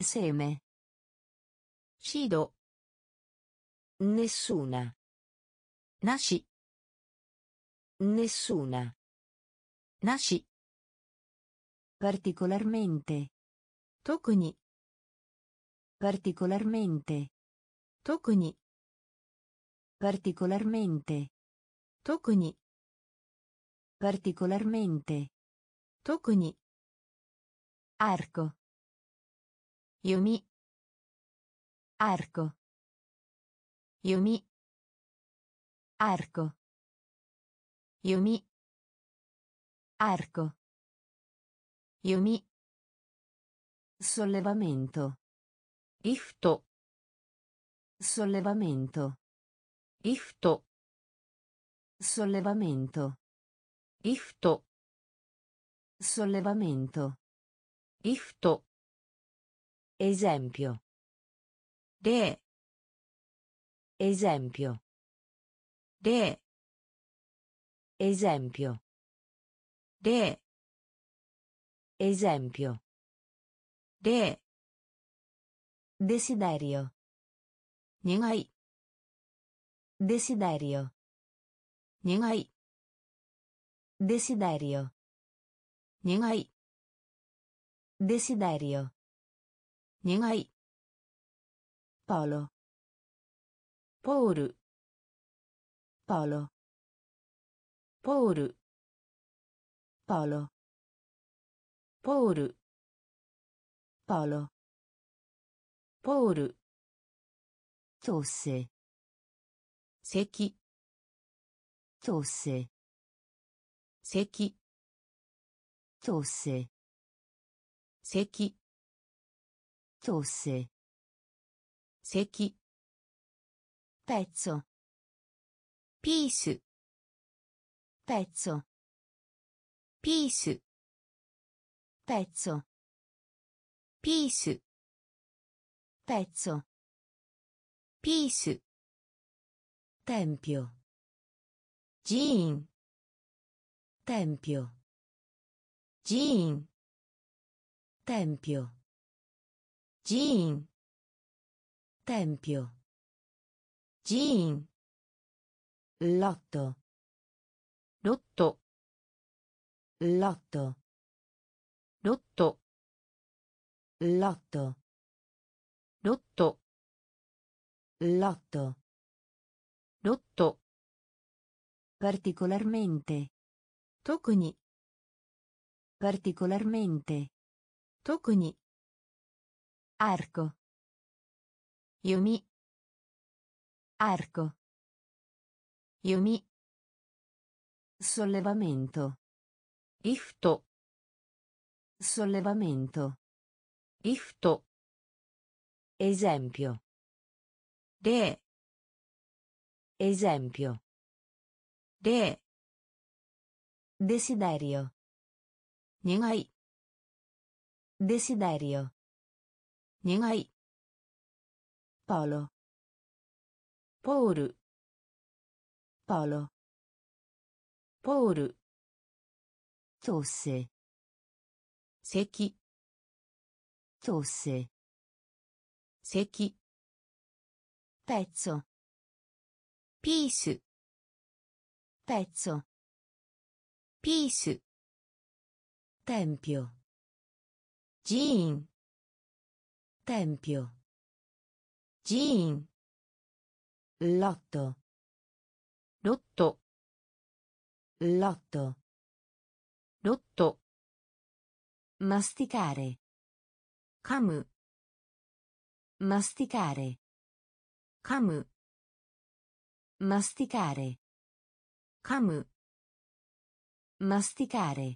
Seme. シード Nessuna. なし Nessuna. なし Particolarmente. 特に Particolarmente. 特に Particolarmente. 特に Particolarmente. 特に Arco. 弓 Arco. 弓 Arco. 弓 Arco. 弓 Sollevamento. Ifto. Sollevamento. Ifto. Sollevamento. Ifto. Sollevamento. Ifto. Esempio. De. Esempio. De. Esempio. De. Esempio. 例 Desiderio. 願い Desiderio. 願い Desiderio. 願い Desiderio. 願い Polo. ポール Polo. ポール Polo. ポール Polo. ポール。tosse. 咳。tosse. 咳。tosse. 咳。tosse. 咳。pezzo. piece. pezzo. piece. pezzo Pezzo. peace tempio. Jean. Tempio. Jean. Tempio. Jean. Tempio. Jean. Lotto. Lotto. Lotto. Lotto. Lotto. Lotto. Lotto. Lotto. Particolarmente. Tokuni. Particolarmente. Tokuni. Arco. Yumi. Arco. Yumi. Sollevamento. Ifto. Sollevamento. Ifto. Esempio. De. Esempio. De. Desiderio. Negai. Desiderio. Negai. Polo. Polo. Polo. Polo. Tosse. Seki. Tosse. Secchi. Pezzo. Piece. Pezzo. Piece. Tempio. Jean. Tempio. Jean. Lotto. Lotto. Lotto. Lotto. Masticare. 噛むマスティカーレ。カム噛む masticare 噛む masticare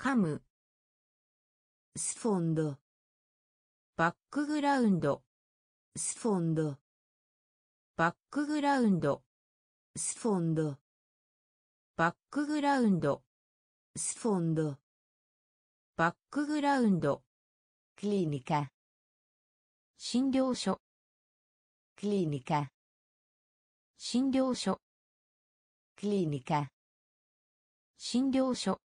噛むバックグラウンドスフォンドバックグラウンドスフォンドバックグラウンドスフォンドバックグラウンド clinica 診療所 clinica 診療所 clinica 診療所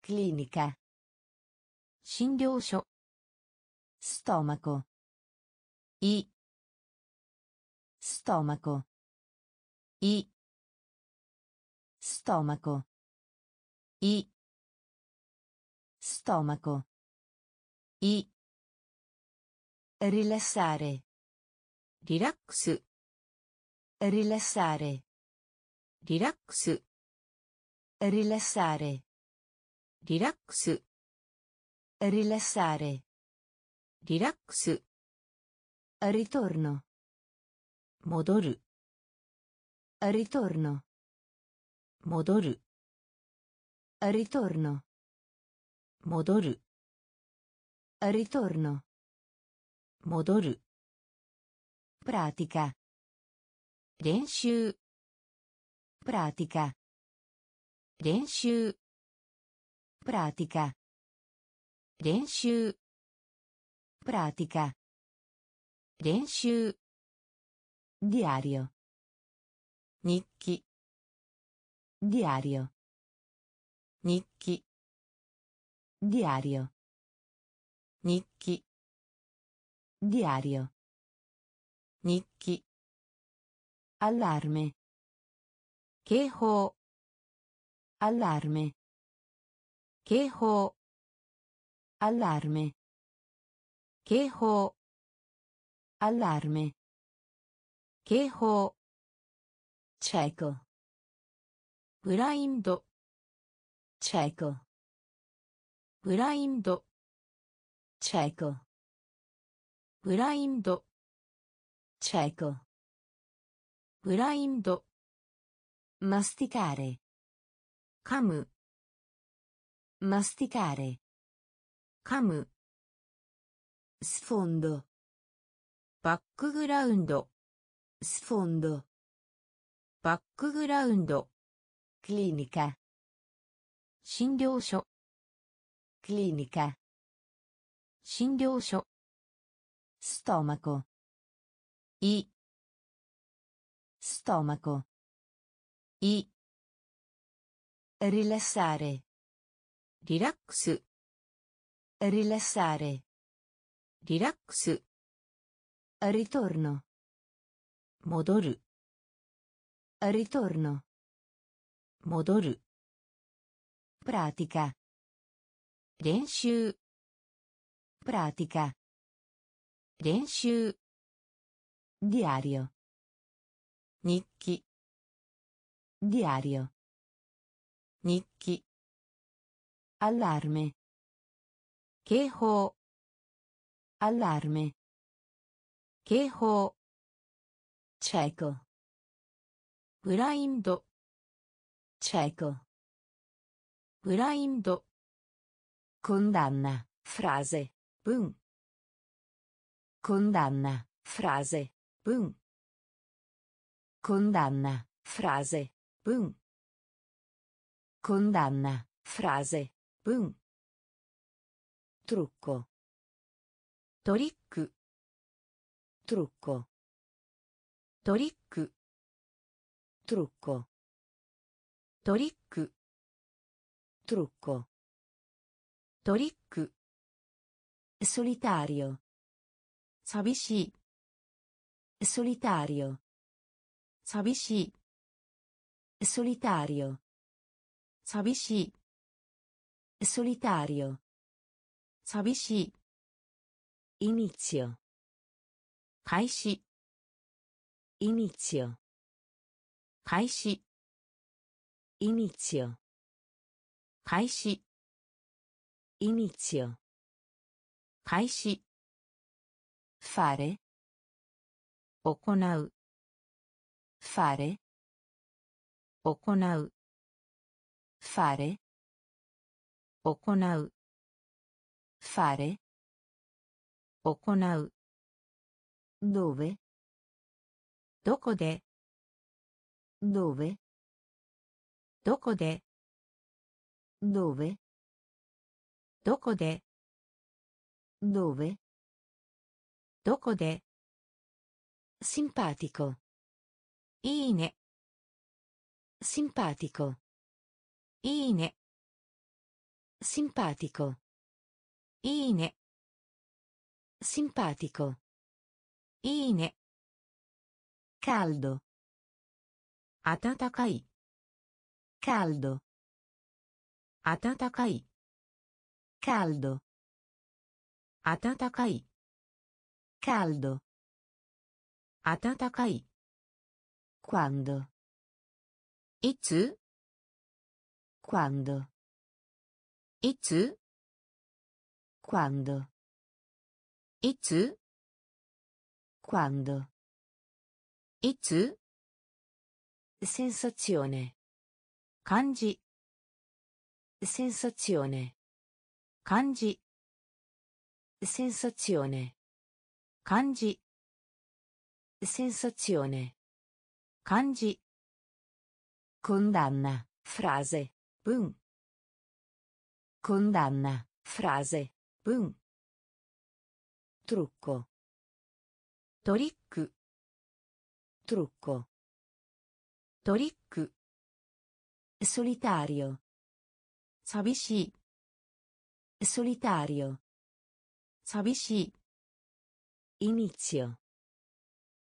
clinica 診療所 stomaco 胃 stomaco 胃 stomaco 胃 stomaco I. Rilassare. Relax. Rilassare. Relax. Rilassare. Relax. Rilassare. Relax. Ritorno. Modoru. Ritorno. Modoru. Ritorno. Modoru. Ritorno 戻る pratica 練習 pratica 練習 pratica 練習 pratica 練習 diario 日記 diario 日記 diario 日記 diario 日記 allarme 警報 allarme 警報 allarme 警報 allarme 警報 cieco ブラインド cieco ブラインド cieco ブラインド cieco ブラインド masticare 噛む masticare 噛む sfondo バックグラウンド sfondo バックグラウンド clinica 診療所 clinica 診療所 stomaco 胃 stomaco 胃 rilassare リラックス rilassare リラックス ritorno 戻る ritorno 戻る pratica 練習 pratica 練習 diario 日記 diario 日記 allarme 警報 allarme 警報 cieco ブラインド cieco ブラインド condanna frase Boom. Condanna. Frase. Boom. Condanna. Frase. Boom. Condanna. Frase. Boom. Trucco. Trick. Trucco. Trick. Trucco. Trick. Trucco. Trick. Solitario. Sabishii. Solitario. Sabishii. Solitario. Sabishii. Solitario. Sabishii. Inizio. Kaishi. Inizio. Kaishi. Inizio. Kaishi. Inizio. 開始 fare 行う fare 行う fare 行う fare 行う dove どこで dove どこで dove どこで Dove? Doko de. Simpatico. Ine. Simpatico. Ine. Simpatico. Ine. Simpatico. Ine. Caldo. Atatakai. Caldo. Atatakai. Caldo. 暖かい caldo 暖かい quando いつ quando いつ quando いつ quando いつ sensazione 漢字 sensazione 漢字 Sensazione. Kanji. Sensazione. Kanji. Condanna. Frase. pun Condanna. Frase. pun Trucco. Trick. Trucco. Trick. Solitario. Sabishi. Solitario. 寂しい inizio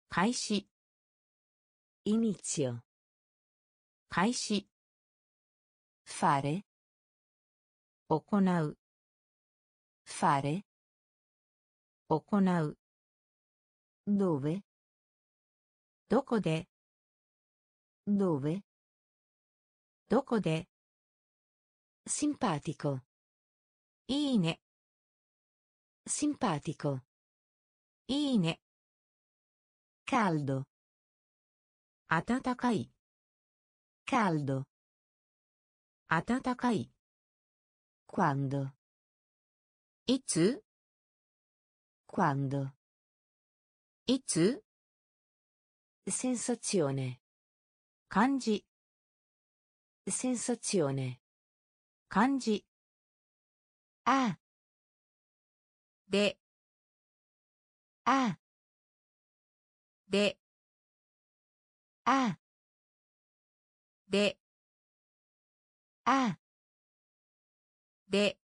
開始 inizio 開始 fare 行う fare 行う dove どこで dove どこで simpatico いいね Simpatico. Ine. Caldo. Atatakai. Caldo. Atatakai. Quando. Itsu. Quando. Itsu. Sensazione. Kanji. Sensazione. Kanji. Ah. であであであで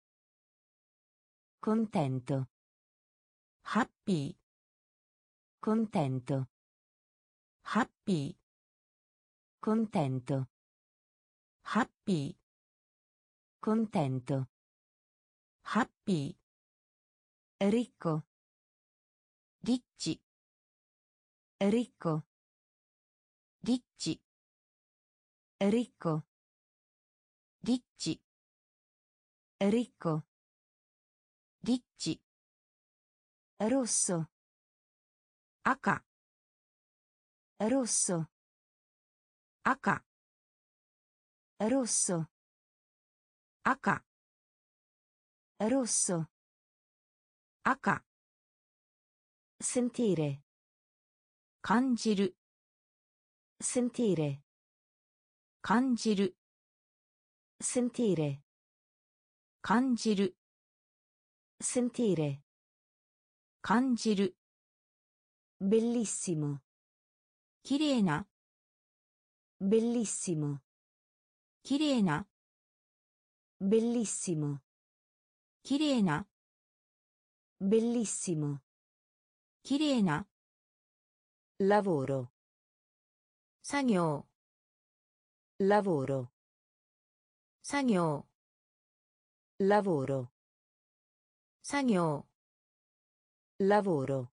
contento happy contento happy contento happy contento happy. Ricco. Ricci. Ricco. Ricci. Ricco. Ricci. Ricco. Ricci. Rosso. H. Rosso. H. Rosso. H. Rosso. 赤 sentire 感じる sentire 感じる sentire 感じる sentire 感じる bellissimo きれいな bellissimo きれいな bellissimo きれいな bellissimo きれいな lavoro 作業 lavoro 作業 lavoro 作業 lavoro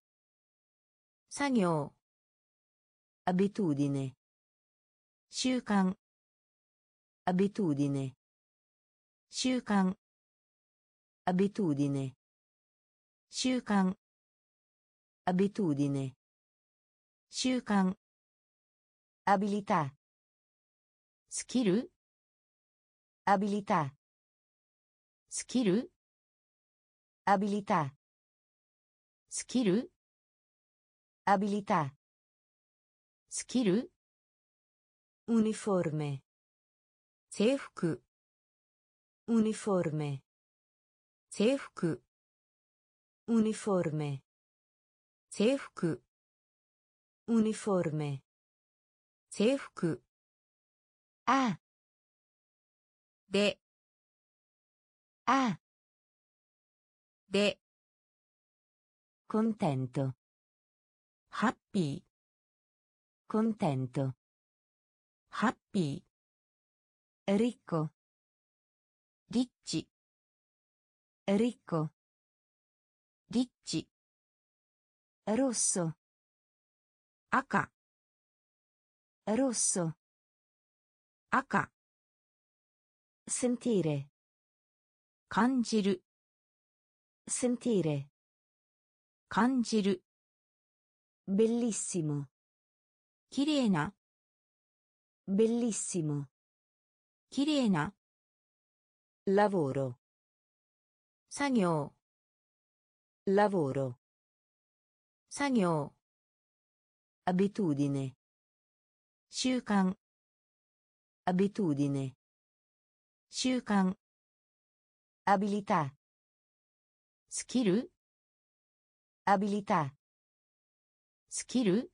作業 abitudine 習慣 abitudine 習慣 abitudine 習慣 abitudine 習慣 abilità スキル abilità スキル abilità スキル abilità スキル uniforme 制服 uniforme 制服 uniforme 制服 uniforme 制服 a で a で contento ハッピ contento ーハッピ ricco ーリッチ ricco Ricci. Rosso. H. Rosso. H. Sentire. Kanjiru. Sentire. Kanjiru. Bellissimo. Kirena. Bellissimo. Kirena. Lavoro. Sagno. lavoro 作業 abitudine 習慣 abitudine 習慣 abilità スキル abilità スキル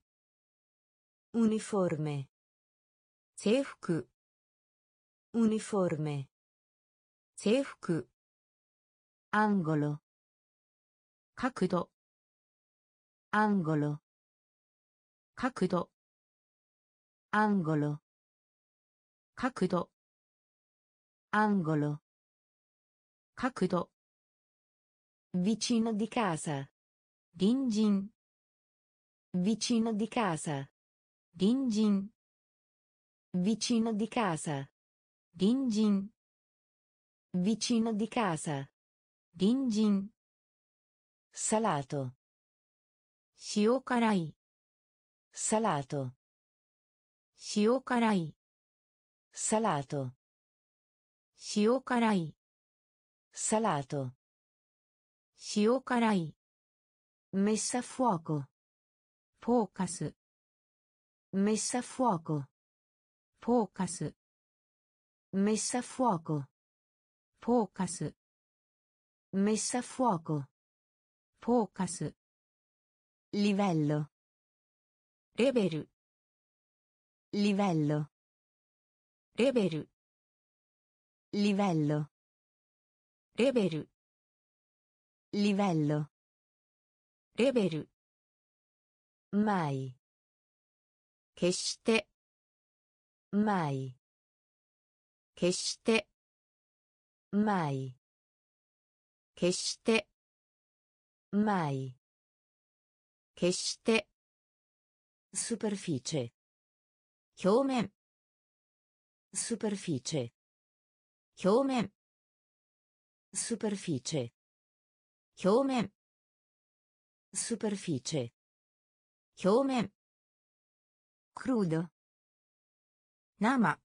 uniforme 制服 uniforme 制服 angolo 角度 angolo 角度 angolo 角度 angolo 角度 vicino di casa 隣人 vicino di casa 隣人 vicino di casa 隣人 vicino di casa 隣人 salato 塩辛い salato 塩辛い salato 塩辛い salato 塩辛い messa a fuoco フォーカス messa a fuoco フォーカス messa a fuoco フォーカス Messa a fuoco. フォーカス Livello. レベル Livello. レベル Livello. レベル Livello. レベル Mai. 決して Mai. 決して Mai. 決して Mai. 決して Superficie. 表面 Superficie. 表面 Superficie. 表面 Superficie. 表面 Crudo. 生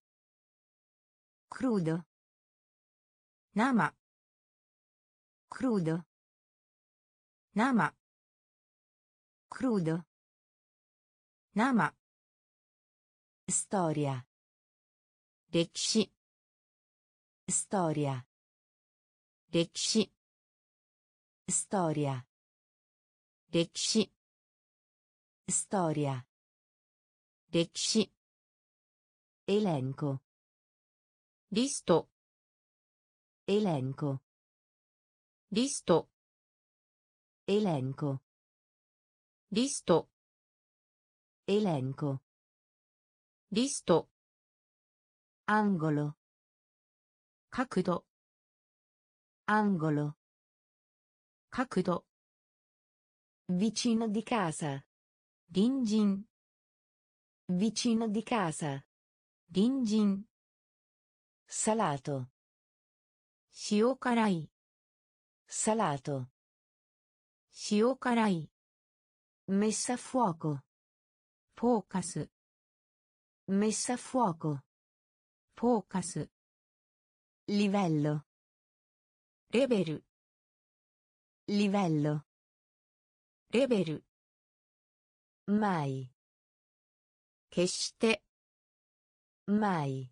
Crudo. 生 Crudo. Nama. Crudo. Nama. Storia. Decci. Storia. Decci. Storia. Decci. Storia. Decci. Elenco. Listo. Elenco. Listo. Elenco. リスト Elenco. リスト Angolo. 角度 Angolo. 角度 Vicino di casa. 隣人 Vicino di casa. 隣人 Salato. 塩辛い Salato. 塩辛い Messa a fuoco. フォーカス Messa a fuoco. フォーカス Livello. レベル Livello. レベル Mai. 決して Mai.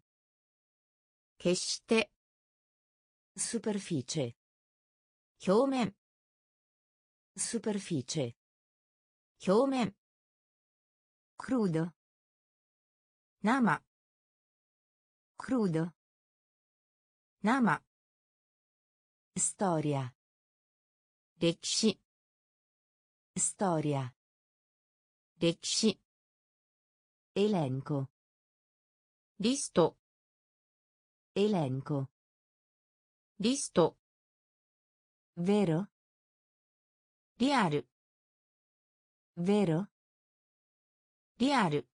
決して Superficie. 表面 Superficie. 表面 crudo nama. Crudo nama. Storia Rekshi. storia Rekshi. elenco listo. Elenco listo. Vero. リアル Vero? リアル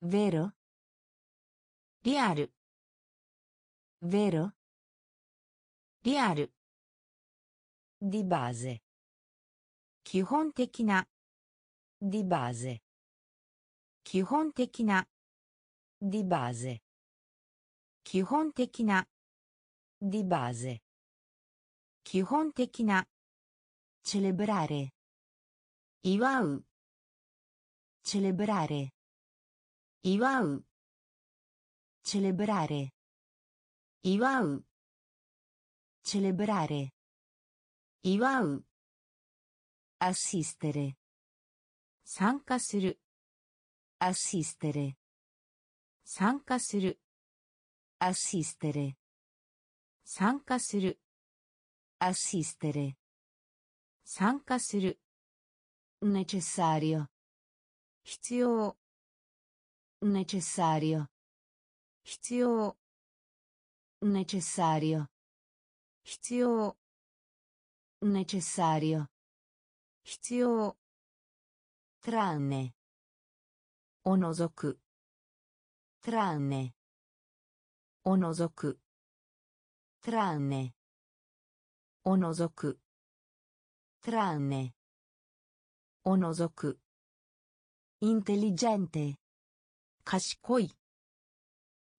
Vero? リアル Vero? リアル Di base. 基本的な Di base. 基本的な Di base. 基本的な Di base. 基本的な Celebrare. 祝う Celebrare. 祝う Celebrare. 祝う Celebrare. 祝う Assistere. 参加する Assistere. 参加する Assistere. 参加する Assistere. 参加する Necessario. 必要 Necessario. 必要 Necessario. 必要 Necessario. 必要 Tranne. お除く Tranne. お除く Tranne. お除く tranne. Onozoku. Intelligente. Kashikoi.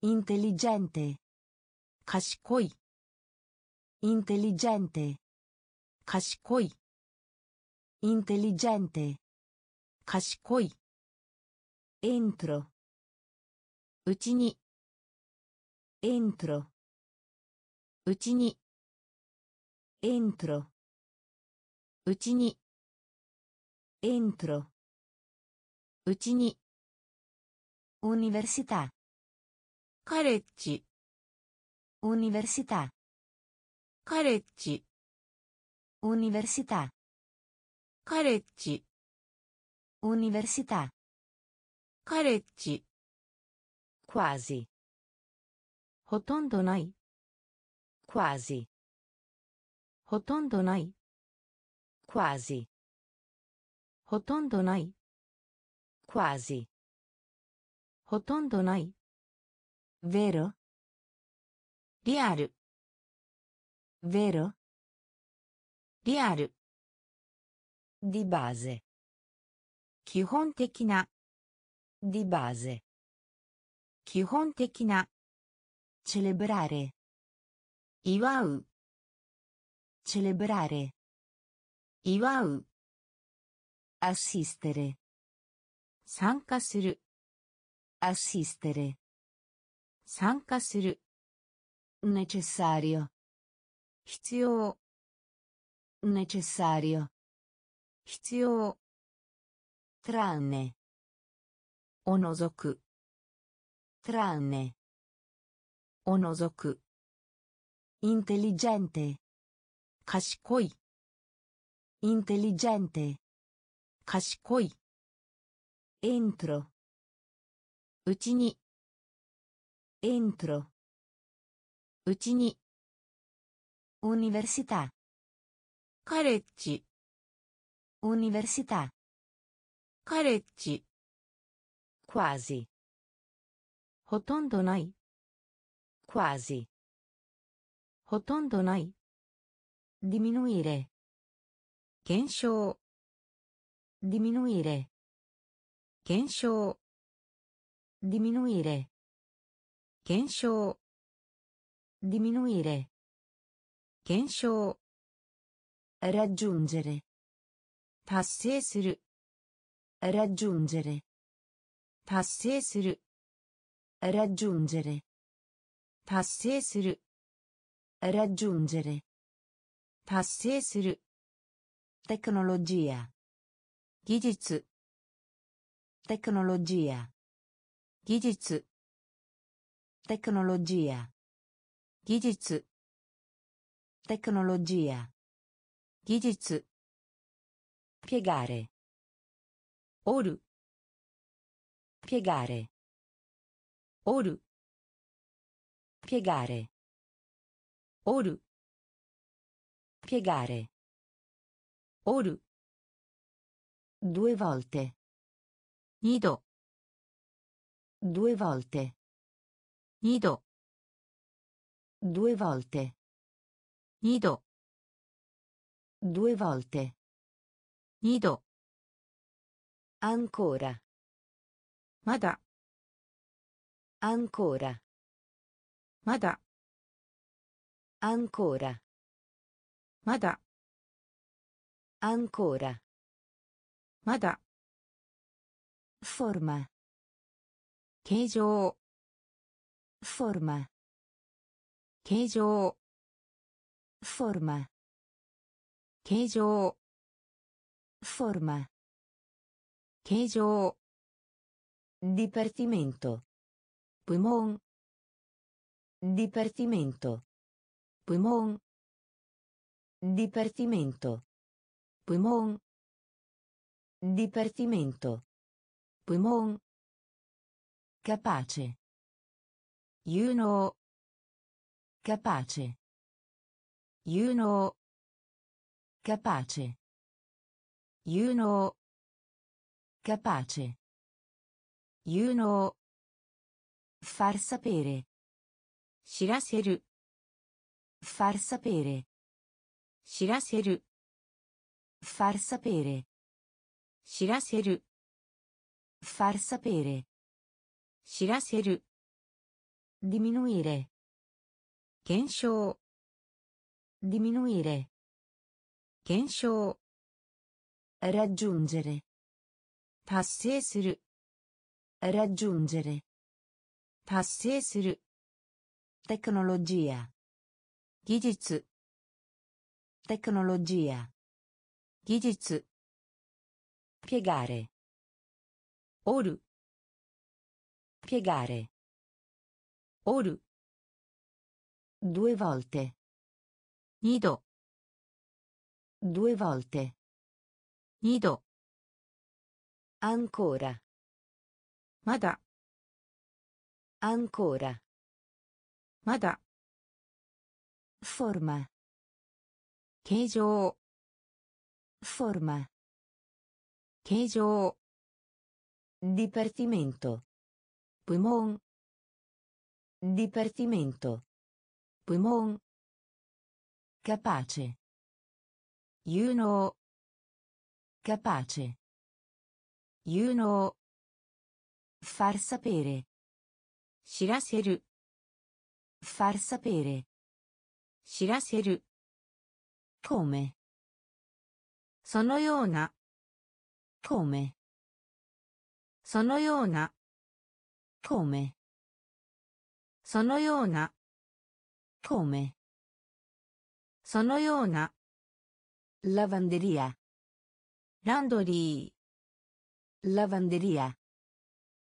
Intelligente. Kashikoi. Intelligente. Kashikoi. Intelligente. Kashikoi. Entro. Uchini. Entro. Uchini. Entro. うちに entro うちに università カレッジ università カレッジ università カレッジ università カレッジ quasi ほとんどない quasi ほとんどない quasi ほとんどない quasi ほとんどない vero リアル vero リアル di base 基本的な di base 基本的な celebrare 祝う celebrare 祝う assistere 参加する assistere 参加する necessario 必要 necessario 必要 tranne を除く tranne を除く intelligente 賢い intelligente 賢い entro うちに entro うちに università カレッジ università カレッジ quasi ほとんどない quasi ほとんどない diminuire 減少 diminuire 減少 diminuire 減少 diminuire 減少 raggiungere 達成する raggiungere 達成する raggiungere 達成する raggiungere 達成する Tecnologia. Gijitsu. Tecnologia. Gijitsu. Tecnologia. Gijitsu. Tecnologia. Gijitsu. Piegare. Oru. Piegare. Oru. Piegare. Oru. Piegare. Oru. Due volte. Nido. Due volte. Nido. Due volte. Nido. Due volte. Nido. Ancora. Mada. Ancora. Mada. Ancora. Mada. ancora まだ forma 形状 forma 形状 forma 形状 forma 形状 dipartimento 部門 dipartimento 部門 dipartimento 部門 dipartimento 部門 capace 有能 capace 有能 capace 有能 capace 有能 far sapere 知らせる far sapere 知らせる far sapere 知らせる far sapere 知らせる diminuire 減少 diminuire 減少 raggiungere 達成する raggiungere 達成する tecnologia 技術 Tecnologia. 技術 Piegare. 折る Piegare. 折る Due volte. 二度 Due volte. 二度 Ancora. まだ Ancora. まだ Forma. 形状 Forma. 形状 Dipartimento. 部門 Dipartimento. 部門 Capace. 有能 Capace. 有能 Far sapere. 知らせる Far sapere. 知らせる Come. そのような Come. そのような Come. そのような Come. そのような Lavanderia. ランドリ Lavanderia. ー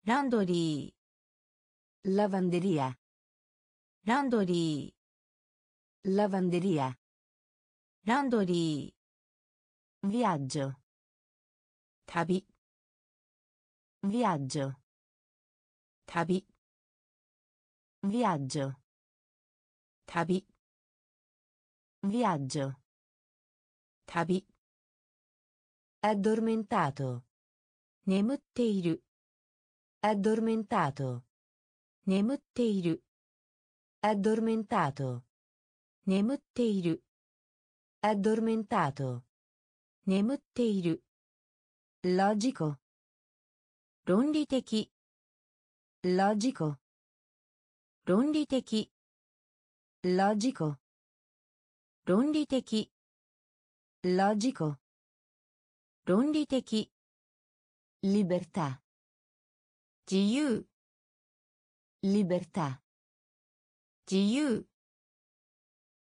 ランドリ Lavanderia. ーランドリ Lavanderia. ーランドリ Viaggio. Tabi. Viaggio. Tabi. Viaggio. Tabi. Viaggio. Tabi. Addormentato. Nemutteiru. Addormentato. Nemutteiru. Addormentato. Nemutteiru. Addormentato. 眠っている。ラジコ。論理的。ラジコ。論理的。ラジコ。論理的。ラジコ。論理的。libertà。自由。libertà。自由。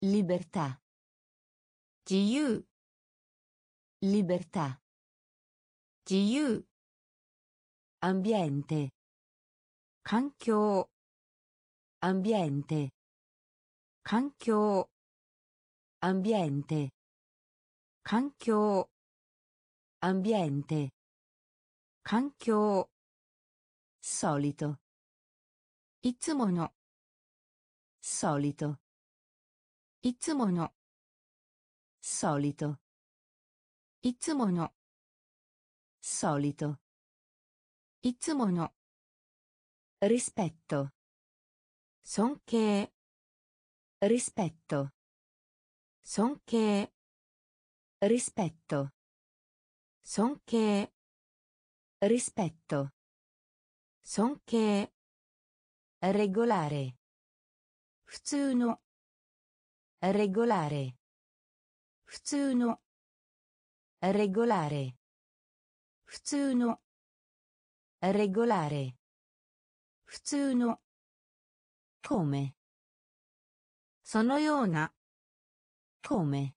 libertà。自由 Libertà. Jiu. Ambiente. Kankyo. Ambiente. Kankyo. Ambiente. Kankyo. Ambiente. Kankyo. Solito. Itsumono. Solito. Itsumono. Solito. いつもの Solito. いつもの Rispetto. 尊敬 Rispetto. 尊敬 Rispetto. 尊敬 Rispetto. 尊敬 Regolare. 普通の Regolare. 普通の Regolare. 普通の Regolare. 普通の Come. そのような Come.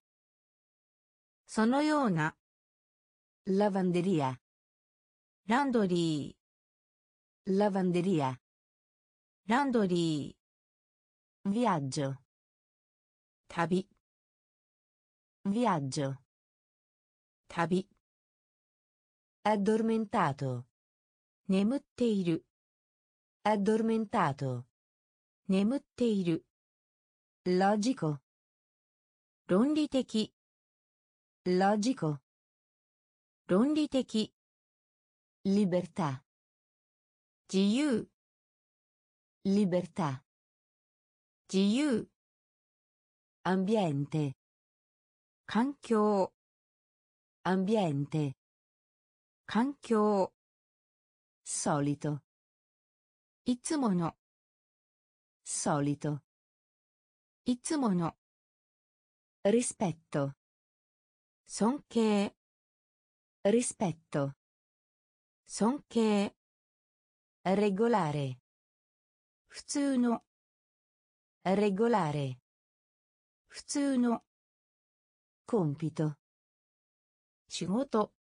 そのような Lavanderia. ランドリ Lavanderia. ーランドリ Viaggio. ー旅 Viaggio. 旅 Addormentato. 眠っている Addormentato. 眠っている Logico. 論理的 Logico. 論理的 Libertà. 自由 Libertà. 自由 Ambiente. 環境 Ambiente. 環境 Solito. いつもの Solito. いつもの Rispetto. 尊敬 Rispetto. 尊敬 Regolare. 普通の Regolare. 普通の compito 仕事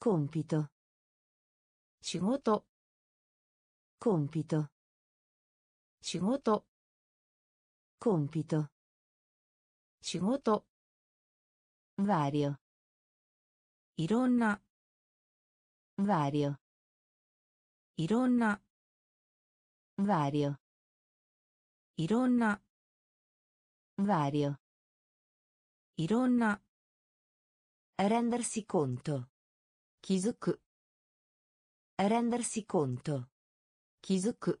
compito 仕事 compito 仕事 compito 仕事 vario いろんな vario いろんな vario いろんな vario いろんな Rendersi conto. Kizuku. Rendersi conto. Kizuku.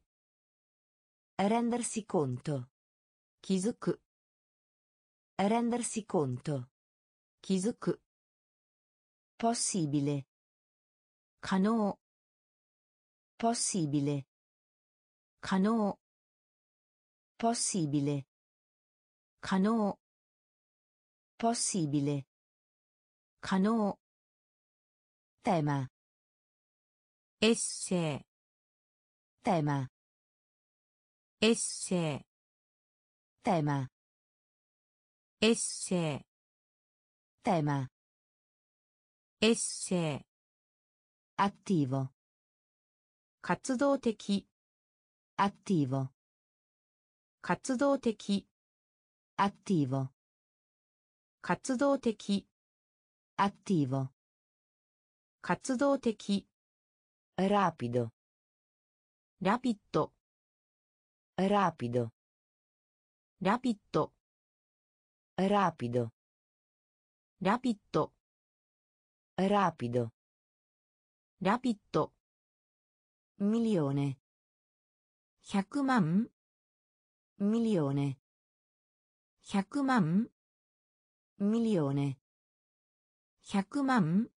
Rendersi conto. Kizuku. Rendersi conto. Kizuku. Possibile. Cano. Possibile. Cano. Possibile. Cano. Possibile. 可能。テーマエッセイテーマエッセイテーマエッセイテーマエッセイアクティブ活動的アクティブ活動的アクティブ活動的 ッド rapido ラピッド rapido ラピッド milione 100万 milione 100万 milione 100万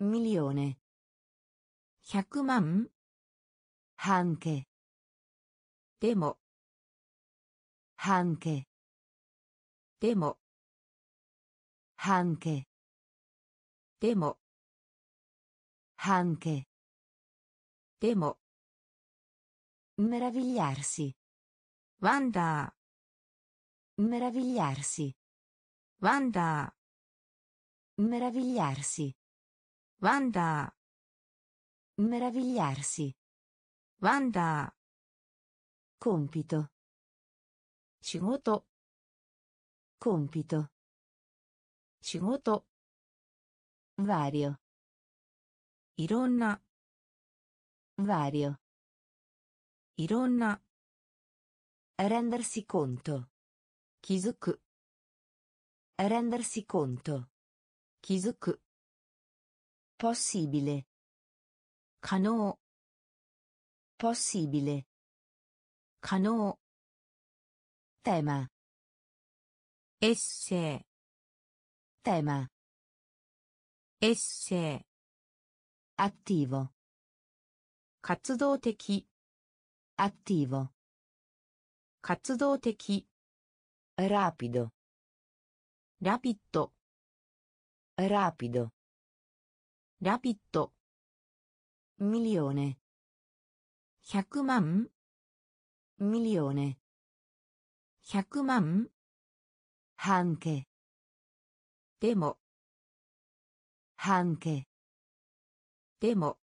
milione 100万 anche でも anche でも anche でも anche でも meravigliarsi ワンダ meravigliarsi ーワンダ Meravigliarsi. Wanda. Meravigliarsi. Wanda. Compito. shimoto Compito. shimoto Vario. Ironna. Vario. Ironna. Rendersi conto. Kizuku. Rendersi conto. 気づく possibile 可能 possibile 可能 tema エッセイ tema エッセイ attivo 活動的 attivo 活動的 rapido ラ Rapido. Rapido. Milione. 100万 Milione. 100万 Anche. Demo. Anche. Demo.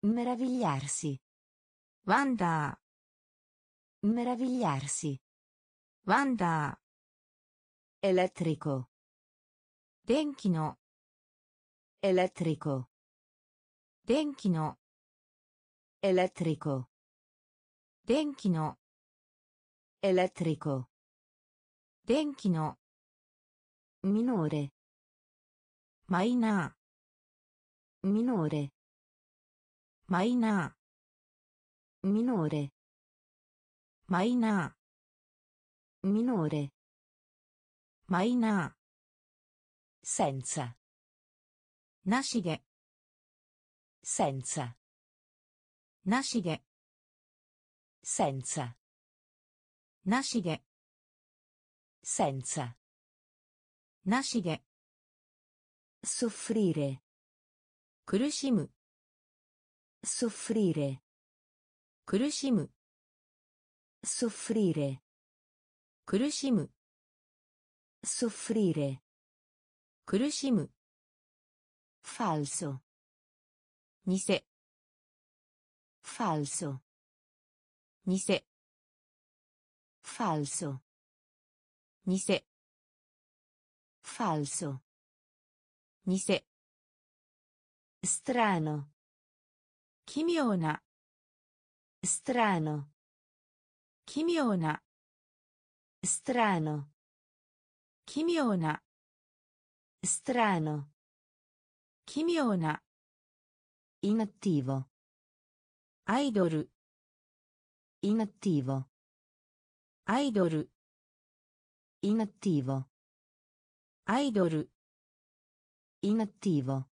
Meravigliarsi. Wanda. Meravigliarsi. Wanda. Elettrico 電気の elettrico 電気の elettrico 電気の elettrico 電気の minore マイナ minore ーマイナ minore ーマイナ minore ーマイナ senza ーなしで senza なしで senza なしで senza なしで soffrire 苦しむ soffrire 苦しむ soffrire 苦しむ Soffrire. 苦しむ Falso. 偽 Falso. 偽 Falso. 偽 Falso. 偽 Strano. 奇妙な Strano. 奇妙な Strano. 奇妙な Strano. chimiona Inattivo. Idol. Inattivo. Idol. Inattivo. Idol. Inattivo.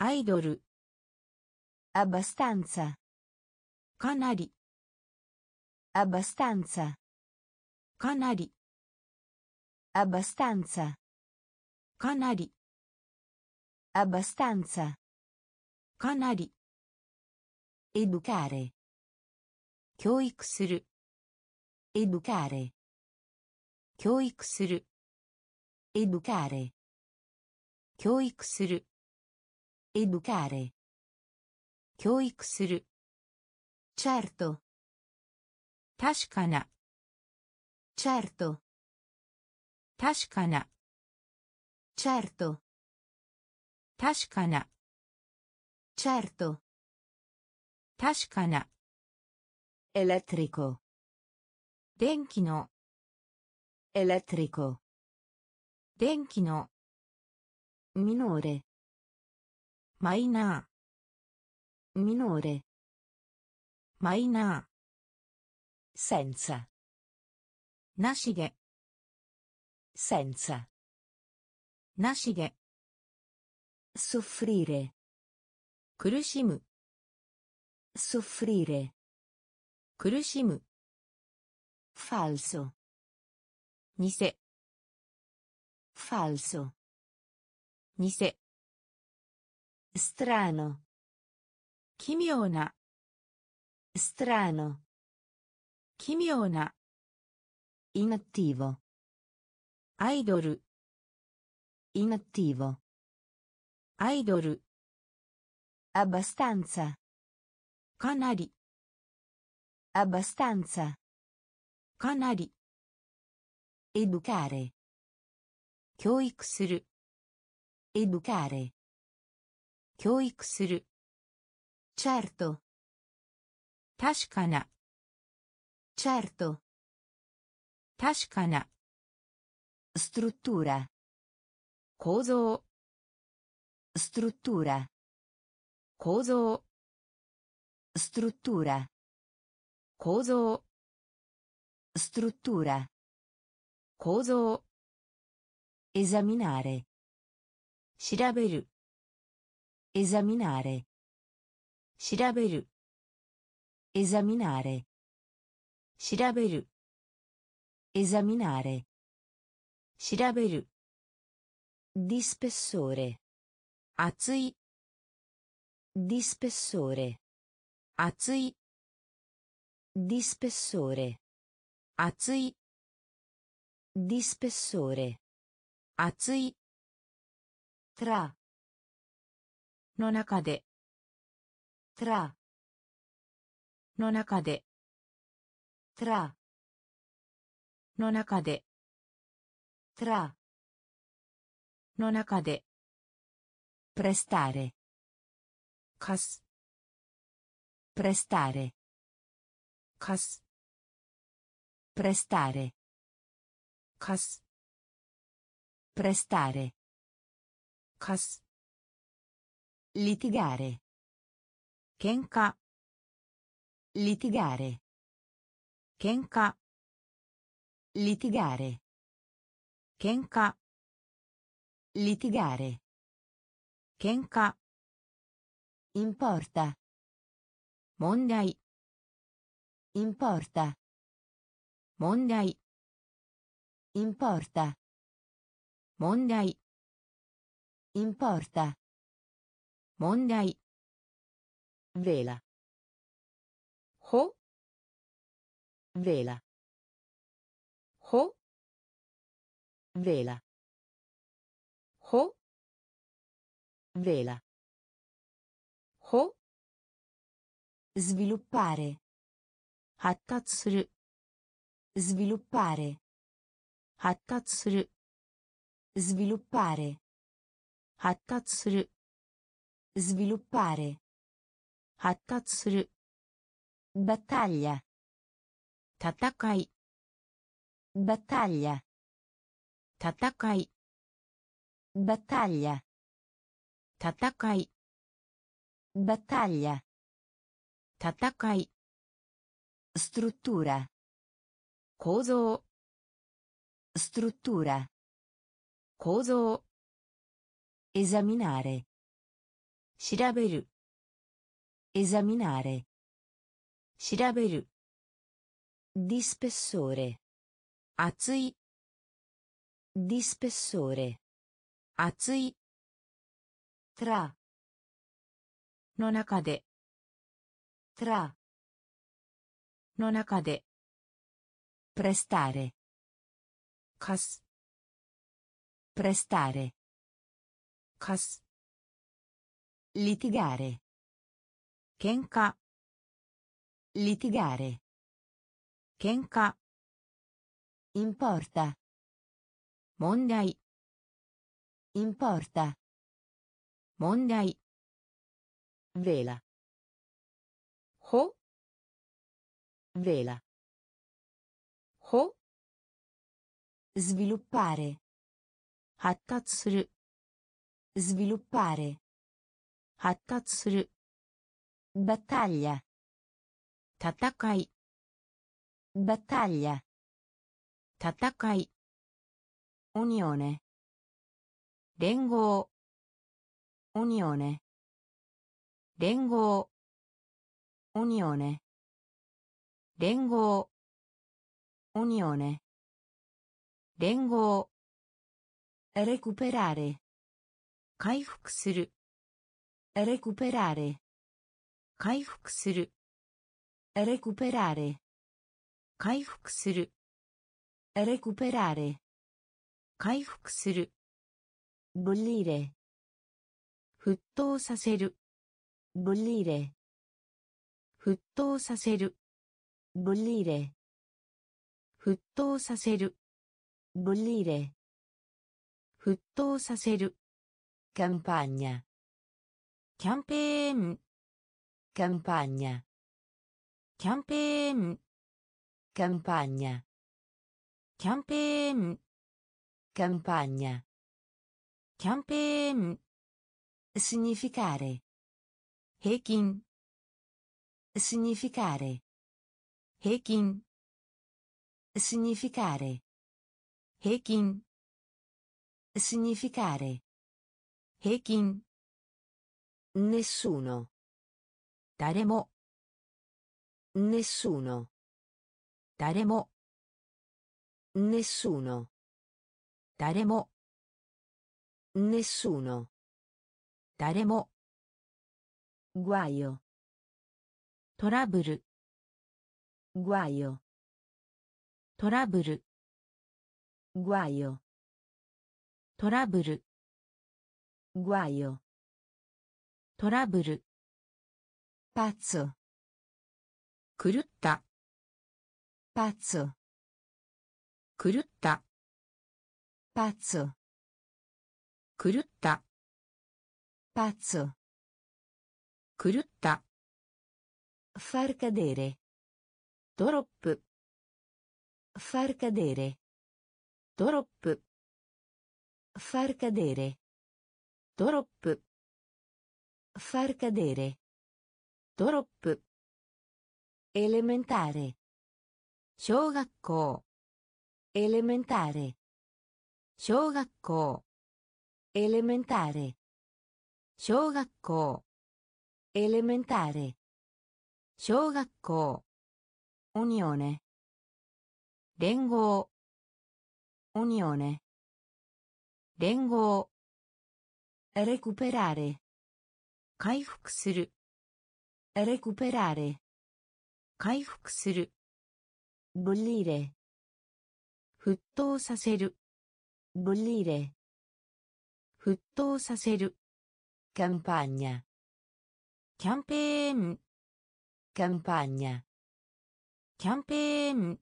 Idol. Abbastanza. Canari. Abbastanza. Canari. Abbastanza. かなり Abbastanza. かなり Educare. 教育する Educare. 教育する Educare. 教育する Educare. 教育する Certo. 確かな Certo. 確かな Certo. Tashkana. Certo. Tashkana. Elettrico. Denkino. Elettrico. Denkino. Minore. Maina. Minore. Maina. Senza. Nascide. Senza なしで Soffrire. 苦しむ Soffrire. 苦しむ Falso. 偽 Falso. 偽 Strano. 奇妙な Strano. 奇妙な Inattivo. アイドル Inattivo. アイドル Abbastanza. かなり Abbastanza. かなり Educare. 教育する Educare. 教育する Certo. 確かな Certo. 確かな Struttura. 構造 Struttura. 構造 Struttura. 構造 Struttura. 構造 Esaminare. 調べる Esaminare. 調べる Esaminare. 調べる Esaminare. 調べる di spessore. Azzui. Di spessore. Azzui. Di spessore. Azzui. Di spessore. Azzui. Tra. Non accade. Tra. Non accade. Tra. Non accade. Tra. Non. Prestare. Cas. Prestare. Cas. Prestare. Cas. Prestare. Cas. Litigare. Kenka. Litigare. Kenka. Litigare. Kenka. Litigare. Kenka. Importa. Mondai. Importa. Mondai. Importa. Mondai. Importa. Mondai. Vela. Ho. Vela. Ho. Vela ho. Vela. Ho. Sviluppare. Attazzuru sviluppare. Attazzuru sviluppare. Attazzuru sviluppare. Attazzuru battaglia. Tatakai. Battaglia. Tatakai. Battaglia. Tatakai. Battaglia. Tatakai. Struttura. Coso. Struttura. Coso. Esaminare. Shiraberu. Esaminare. Shiraberu. Di spessore. Atsui. Di spessore. 厚い Tra. の中で Tra. の中で Prestare. 貸す Prestare. 貸す Litigare. 喧嘩 Litigare. 喧嘩 Importa. 問題 Importa. Mondai. Vela. Ho. Vela. Ho. Sviluppare. Hattatsuru. Sviluppare. Hattatsuru. Battaglia. Tatakai. Battaglia. Tatakai. Unione. 連合。オニオネ連合。オニオネ連合。オニオネ連合。レクペラレ。回復する。レクペラレ。回復する。レクペラレ。回復する。レクペラレ。回復する。ブリレ沸騰させる。ブリレ沸騰させる。ブリレ沸騰させる。ブリレ沸騰させる。カンパンニャキャンペーンカンパンニャキャンペーンカンパーニャキャンペンカンパーニャキャンペーン Significare. 平均 Significare. 平均 Significare. 平均 Significare. 平均 Nessuno. 誰も Nessuno. 誰も Nessuno. 誰も Nessuno. Daremo. Guaio. Toraburu. Guaio. Toraburu. Guaio. Toraburu. Guaio. Toraburu. Pazzo. Crutta. Pazzo. Crutta. Pazzo. 狂った Pazzo. 狂った Far cadere. ドロップ Far cadere. ドロップ Far cadere. ドロップ Far cadere. ドロップ Elementare. 小学校 Elementare. 小学校 Elementare. 小学校 Elementare. 小学校 Unione. 連合 Unione. 連合 Recuperare. 回復する Recuperare. 回復する Bollire. 沸騰させる bollire 沸騰させる campagna キャンペーン campagna キャンペーン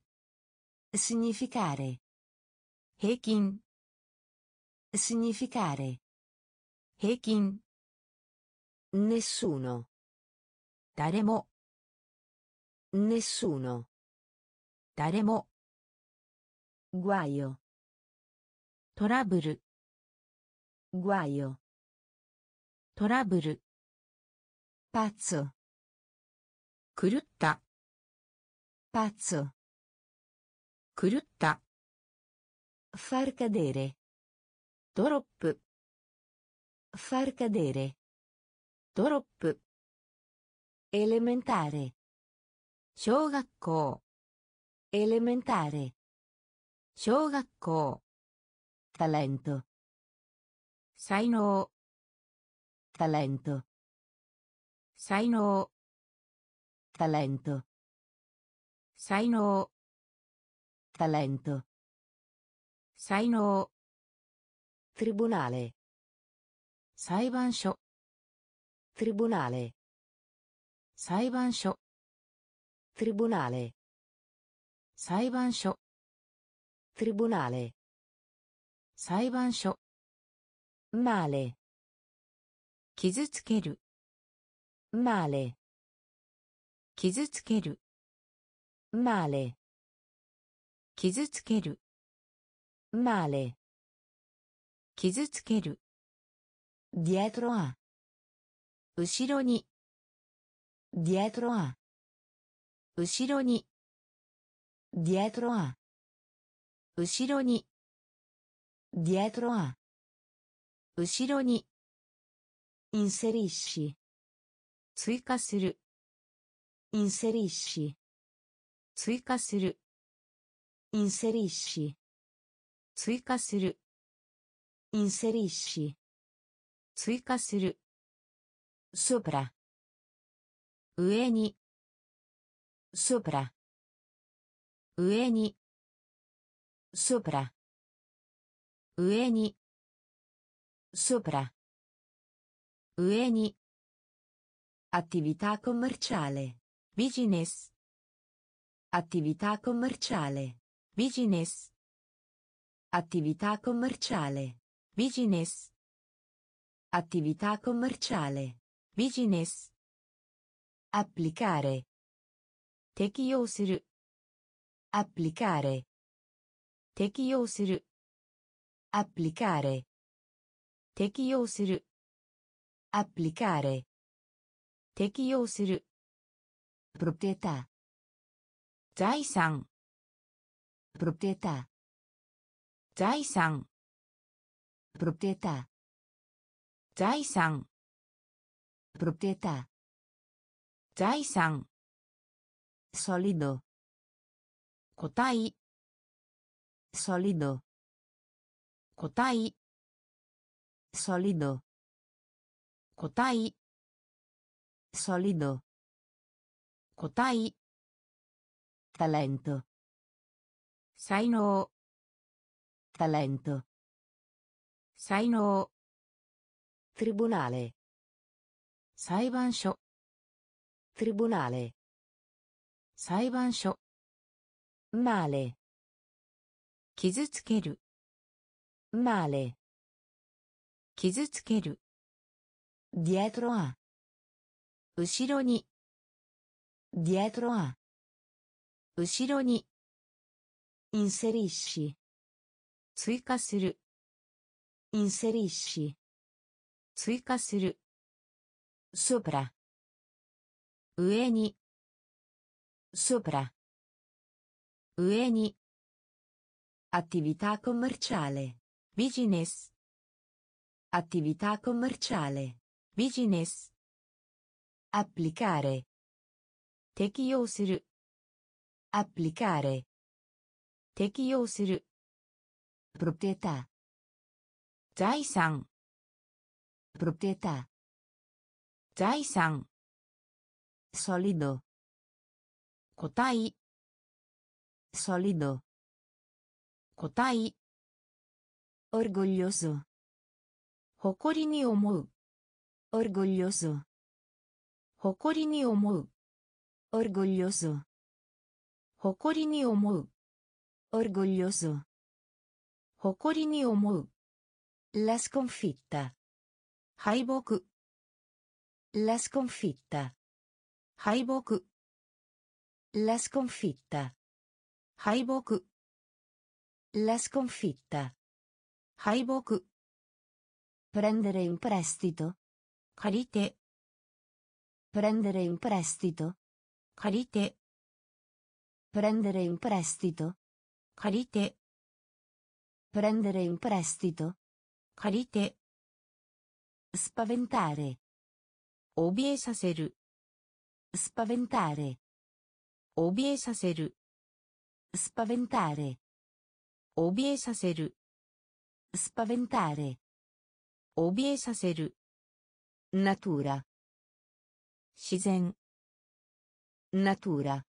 significare 平均 significare 平均 nessuno 誰も nessuno 誰も guaio トラブル guaio トラブル pazzo 狂った pazzo 狂った far cadere ドロップ far cadere ドロップ elementare 小学校 elementare 小学校 talento 才能 talento 才能 talento 才能 talento 才能 tribunale 裁判所 tribunale 裁判所 tribunale 裁判所 tribunale 裁判所 male 傷つける male 傷つける male 傷つける male 傷つける dietro a 後ろに dietro a 後ろに dietro a 後ろに dietro a 後ろに。インセリッシ。追加する。インセリッシ。追加する。インセリッシ。追加する。インセリッシ。追加する。ソプラ。上に。ソプラ。上に。ソプラ。上に。Sopra. Ueni. Attività commerciale. Business. Attività commerciale. Business. Attività commerciale. Business. Attività commerciale. Business. Applicare. Tekiyosuru. Applicare. Tekiyosuru. Applicare. 適用する applicare 適用する proprietà 財産 proprietà 財産 proprietà 財産 proprietà 財産 solido 個体 solido 個体 solido 個体 solido 個体 talento 才能 talento 才能 tribunale 裁判所 tribunale 裁判所 male 傷つける male 傷つける dietro a 後ろに dietro a 後ろに inserisci 追加する inserisci 追加する sopra 上に sopra 上に attività commerciale ビジネス attività commerciale ビジネス applicare 適用する applicare 適用する proprietà 財産 proprietà 財産 solido 個体 solido 個体 orgoglioso 誇りに思う orgoglioso 誇りに思う orgoglioso 誇りに思う orgoglioso 誇りに思う la sconfitta 敗北 la sconfitta 敗北 la sconfitta 敗北 la sconfitta 敗北 Prendere in prestito. Carite. Prendere in prestito. Carite. Prendere in prestito. Carite. Prendere in prestito. Carite. Spaventare. Obie saseru. Spaventare. Obie saseru. Spaventare. Obie saseru. Spaventare. 怯えさせる。ナトゥーラ。自然。ナトゥーラ。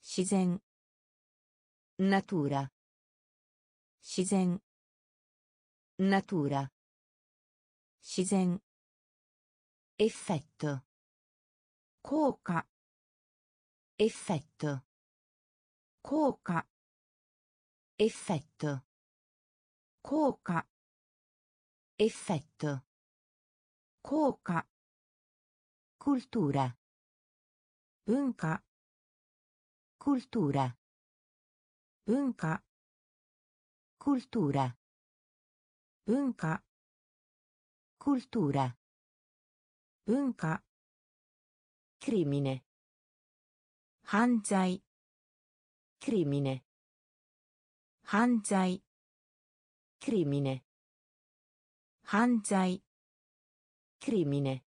自然。ナトゥーラ。自然。ナトゥーラ。自然。effetto 効果 effetto 効果 effetto 効果 Effetto. Coca. Cultura. Bunka. Cultura. Bunka. Cultura. Bunka. Cultura. Bunka. Crimine. Hanzai. Crimine. Hanzai. Crimine. 犯罪 crimine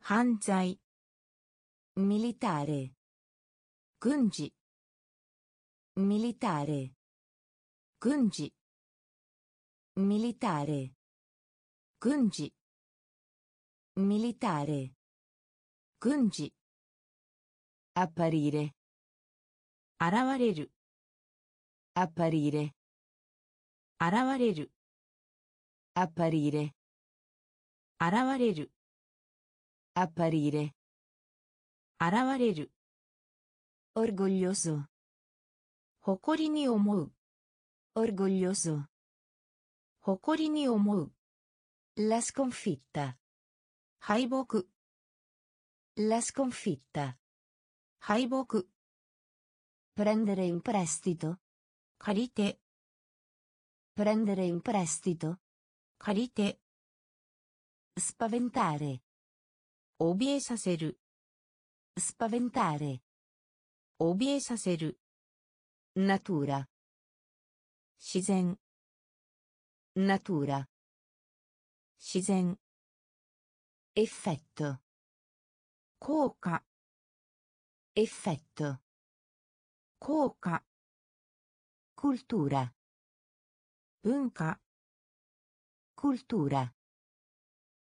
犯罪 militare 軍事 militare 軍事 militare 軍事 militare 軍事 apparire 現れる apparire 現れる apparire 現れる apparire 現れる orgoglioso 誇りに思う orgoglioso 誇りに思う la sconfitta 敗北 la sconfitta 敗北 prendere in prestito 借りて prendere in prestito 借りて spaventare 怯えさせる spaventare 怯えさせる natura 自然 natura 自然 effetto 効果 effetto 効果 cultura 文化 Cultura.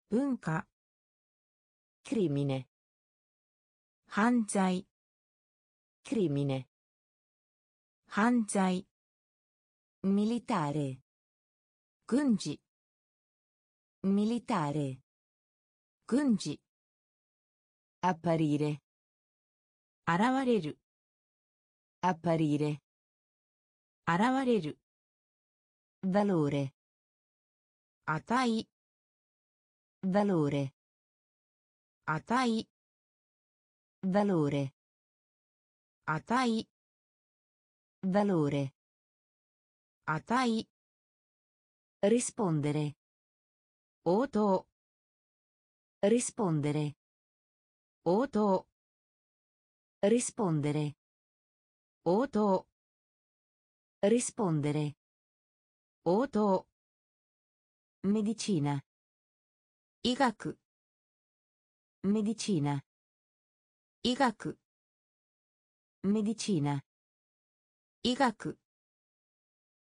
Bunka. Crimine. Hanzai. Crimine. Hanzai. Militare. Gunji. Militare. Gunji. Apparire. Aravareru. Apparire. Aravareru. Valore. Atai. Valore. Atai. Valore. Atai. Valore. Atai. Rispondere. Oto. Rispondere. Oto. Rispondere. Oto. Rispondere. Oto. medicina 医学 medicina 医学 medicina 医学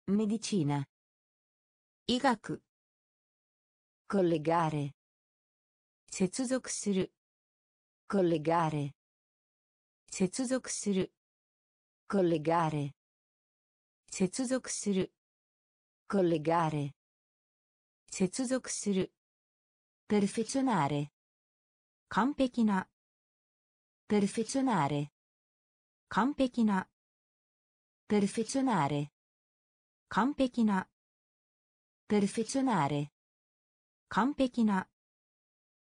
medicina 医学 collegare 接続する collegare 接続する collegare 接続する collegare 接続する perfezionare 完璧な perfezionare 完璧な perfezionare 完璧な perfezionare 完璧な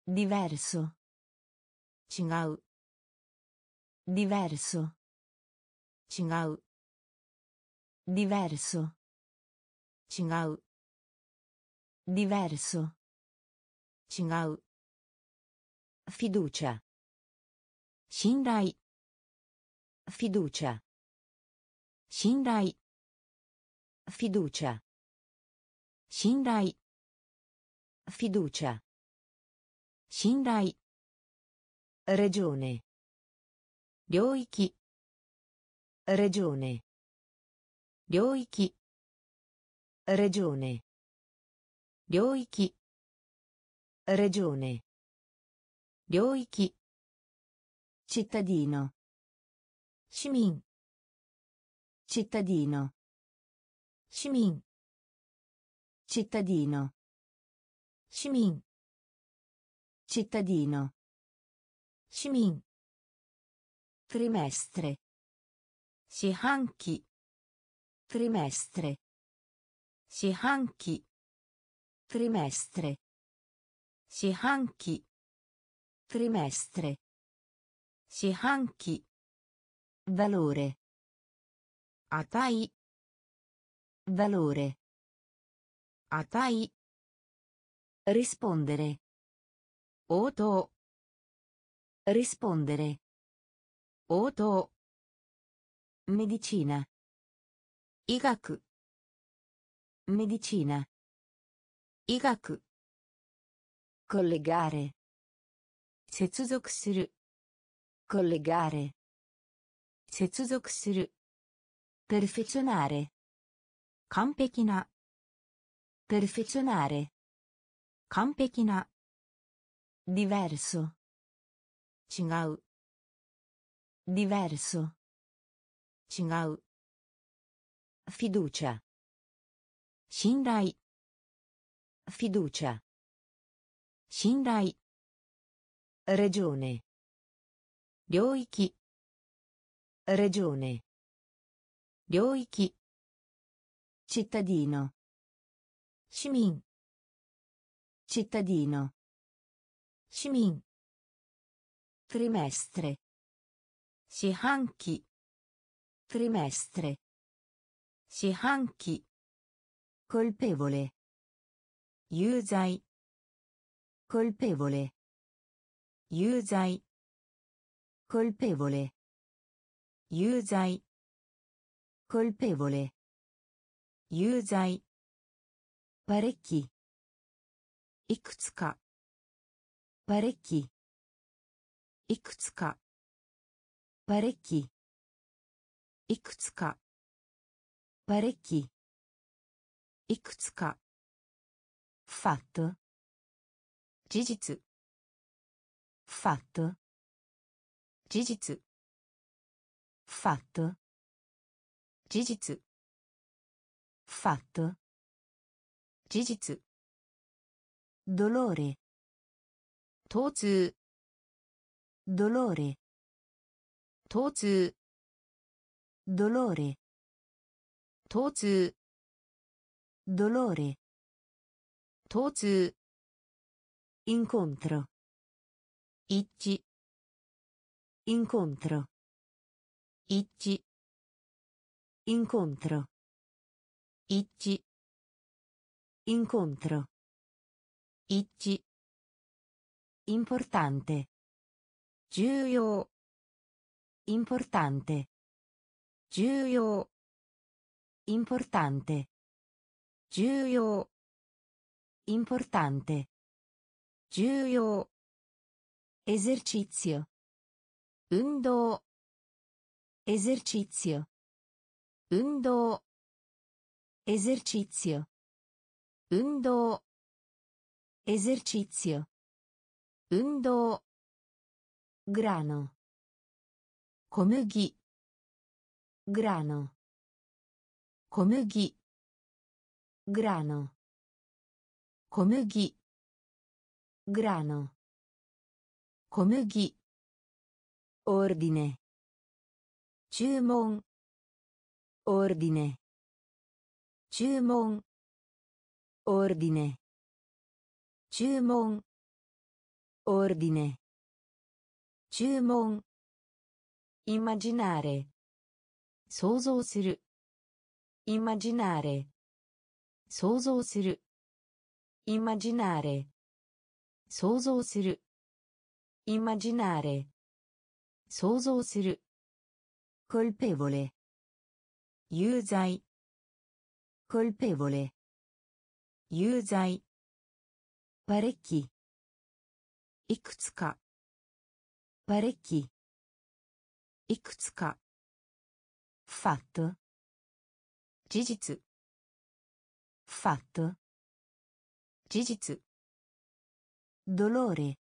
diverso 違う diverso 違う diverso 違う Diverso. Cingau. Fiducia. Shinrai. Fiducia. Shinrai. Fiducia. Shinrai. Fiducia. Shinrai. Regione. Ryoiki. Regione. Ryoiki. Regione. 領域 regione 領域 cittadino 市民 cittadino 市民 cittadino 市民 cittadino 市民 trimestre 四半期 trimestre 四半期 trimestre 四半期 trimestre 四半期 valore 値 valore 値 rispondere 応答 rispondere 応答 medicina 医学 medicina 医学 collegare 接続する collegare 接続する perfezionare 完璧な perfezionare 完璧な diverso 違う diverso 違う fiducia 信頼 Fiducia. Shindai. Regione. Ryoiki. Regione. Ryoiki. Cittadino. Shimin. Cittadino. Shimin. Trimestre. Shihanki. Trimestre. Shihanki. Colpevole. 有罪 colpevole 有罪 colpevole 有罪 colpevole 有罪 parecchi いくつか parecchi いくつか parecchi いくつか parecchi いくつか fatto 事実 fatto 事実 fatto 事実 fatto 事実 dolore 疼痛 dolore 疼痛 dolore 疼痛 dolore Incontro. Ichi. Incontro. Ichi. Incontro. Ichi. Incontro. Ichi. Importante. Giuio. Importante. Giuio. Importante. Giuio. importante 重要 esercizio 運動 esercizio 運動 esercizio 運動 esercizio 運動 grano 小麦 grano 小麦 grano 小麦。グラノ小麦。オーディネ注文。オーディネ注文。オーディネ注文。オーディネ注文。Immaginare 想像する。Immaginare 想像する。Immaginare 想像する immaginare 想像する colpevole 有罪 colpevole 有罪 parecchi いくつか parecchi いくつか fatto 事実 fatto 事実 dolore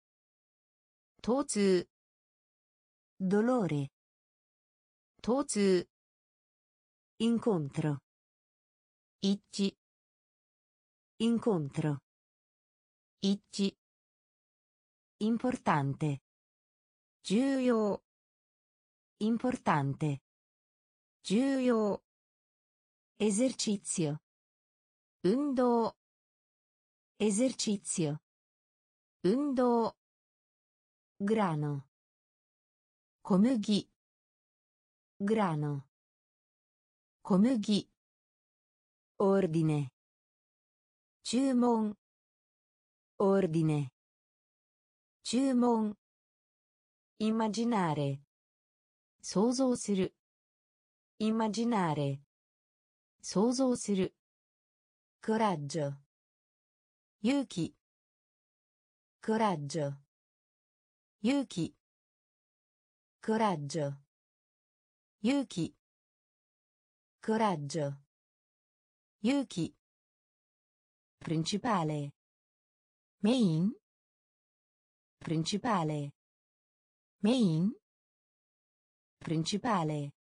疼痛 dolore 疼痛 incontro 一致 incontro 一致 importante 重要 importante 重要 esercizio 運動 esercizio 運動 grano 小麦 grano 小麦 ordine 注文 ordine 注文 immaginare 想像する immaginare 想像する coraggio 勇気 coraggio 勇気 coraggio 勇気 coraggio 勇気 principale メイン principale メイン principale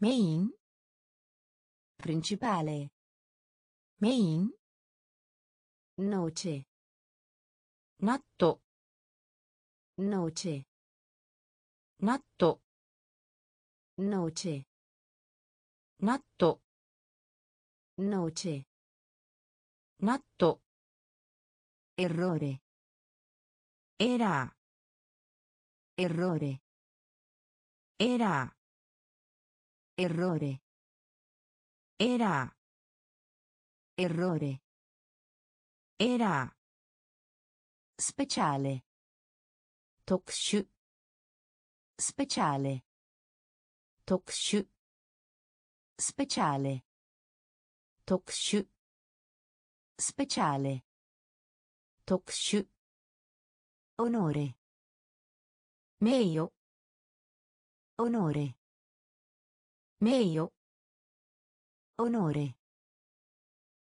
メイン principale メイン Noce. Natto. Noce. Natto. Noce. Natto. Noce. Natto. Errore. Era. Errore. Era. Errore. Era. Errore. Era. Speciale. Tokushu. Speciale. Tokushu. Speciale. Tokushu. Speciale. Tokushu. Onore. Meio. Onore. Meio. Onore.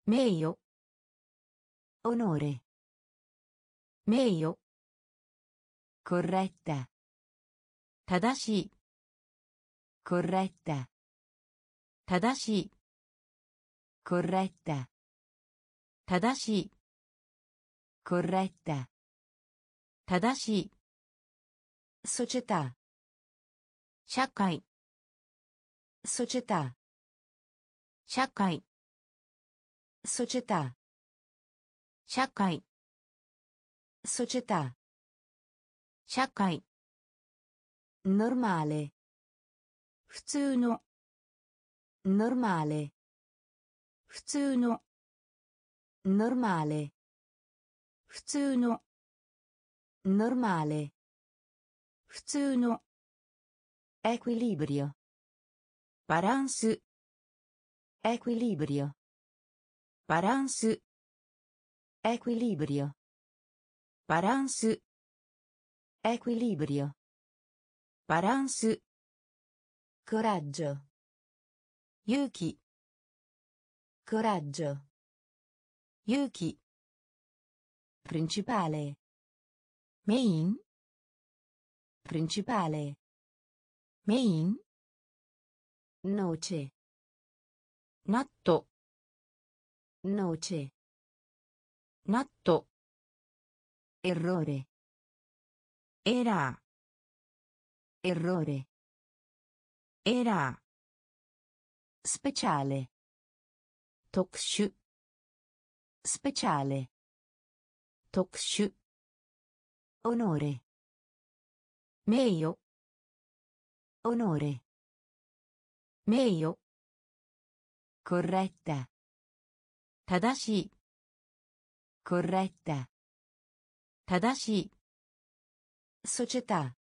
Meio. Onore. Meglio. Corretta. Tadashi. Corretta. Tadashi. Corretta. Tadashi. Corretta. Tadashi. Società. 社会 società 社会 società 社会 società 社会 normale 普通の normale 普通の normale 普通の normale 普通の equilibrio バランス equilibrio バランス equilibrio バランス equilibrio バランス coraggio 勇気 coraggio 勇気 principale メイン principale メイン noce ナット noce Natto. Errore. Era. Errore. Era. Speciale. Tokshu. Speciale. Tokshu. Onore. Meio. Onore. Meio. Corretta. Tadashi. corretta 正しい società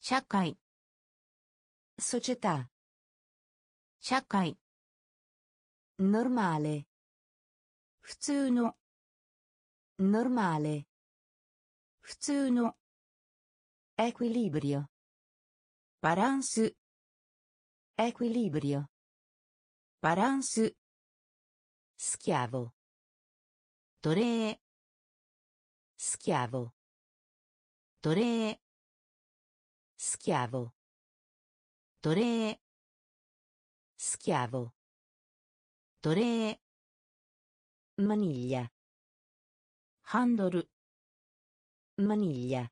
社会 società 社会 normale 普通の normale 普通の equilibrio バランス equilibrio バランス schiavo 奴隷スキャボ奴隷スキャボ奴隷スキャボ奴隷マニリー。まンドルマニリア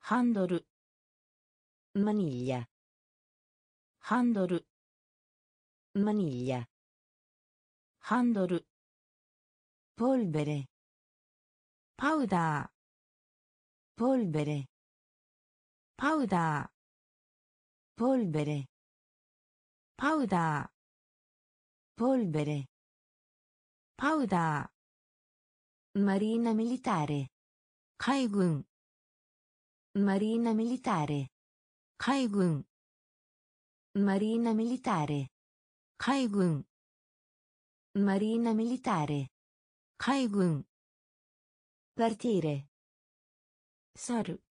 ハンドルマニリアハンドルマニリアハンドル,ンドル polvere. Powder. Polvere. Powder. Polvere. Powder. Polvere. Powder. Marina militare. Kaigun. Marina militare. Kaigun. Marina militare. Kaigun. Marina militare. 海軍 partire 去る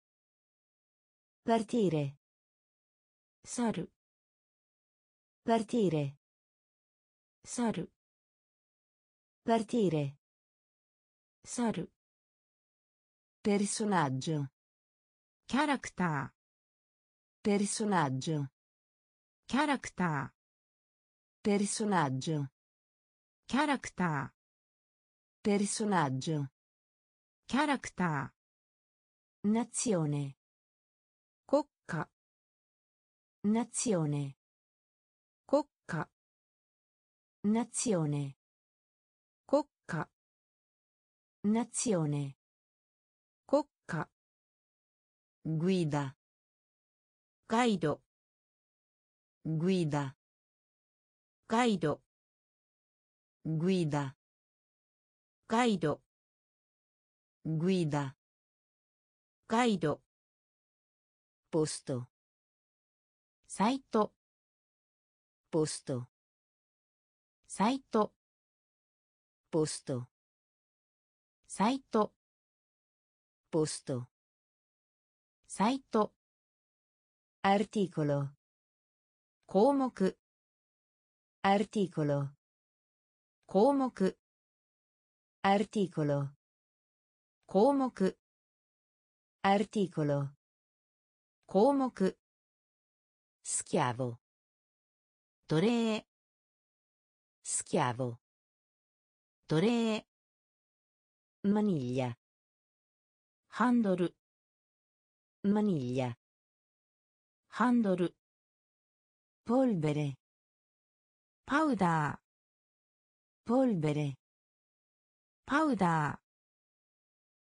partire 去る partire 去る partire 去る personaggio キャラクタ personaggio ーキャラクタ personaggio ーキャラクタ Personaggio. Character. Nazione. Cocca. Nazione. Cocca. Nazione. Cocca. Nazione. Cocca. Guida. Guido. Guida. Guido. Guida. ガイドグイダガイドポストサイトポストサイトポストサイトポストサイトアルティコロ項目アルティコロ項目 articolo 項目 articolo 項目 schiavo 奴隷 schiavo 奴隷 maniglia ハンドル maniglia ハンドル polvere パウダ polvere ー 파우다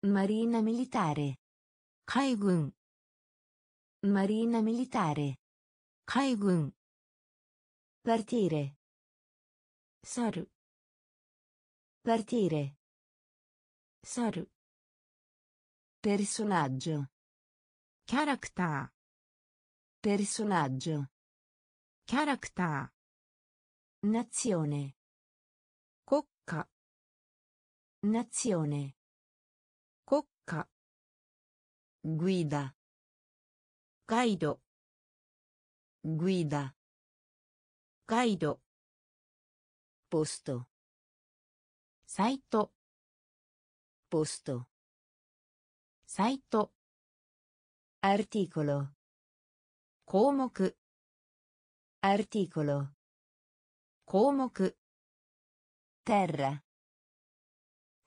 Marina militare. Kaigun. Marina militare. Kaigun. Partire. saru Partire. saru Personaggio. Character. Personaggio. Character. Nazione. Nazione. Cocca. Guida. Guido. Guida. Guido. Posto. Saito. Posto. Saito. Articolo. Comoc. Articolo. Comoc. Terra.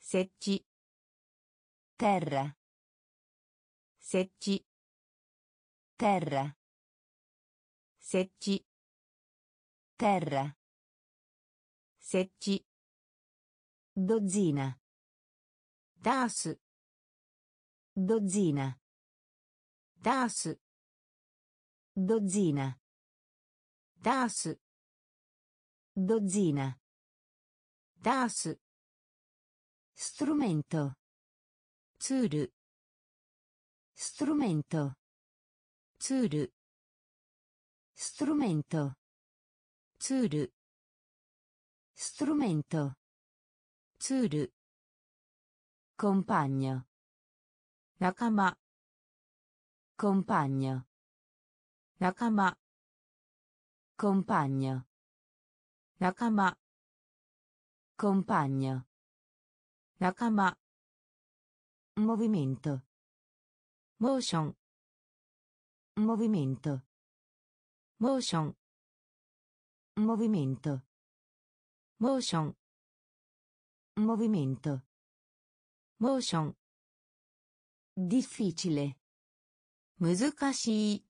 Secci. Terra. Secci. Terra. Secci. Terra. Secci. Dozzina. Das. Dozzina. Das. Dozzina. Das. Dozzina. Das dozzina ダース dozzina ダース strumento ツール strumento ツール strumento ツール strumento ツール compagno 仲間 compagno 仲間 compagno 仲間 compagno 仲間。movimento motion movimento motion movimento motion movimento motion difficile 難しい。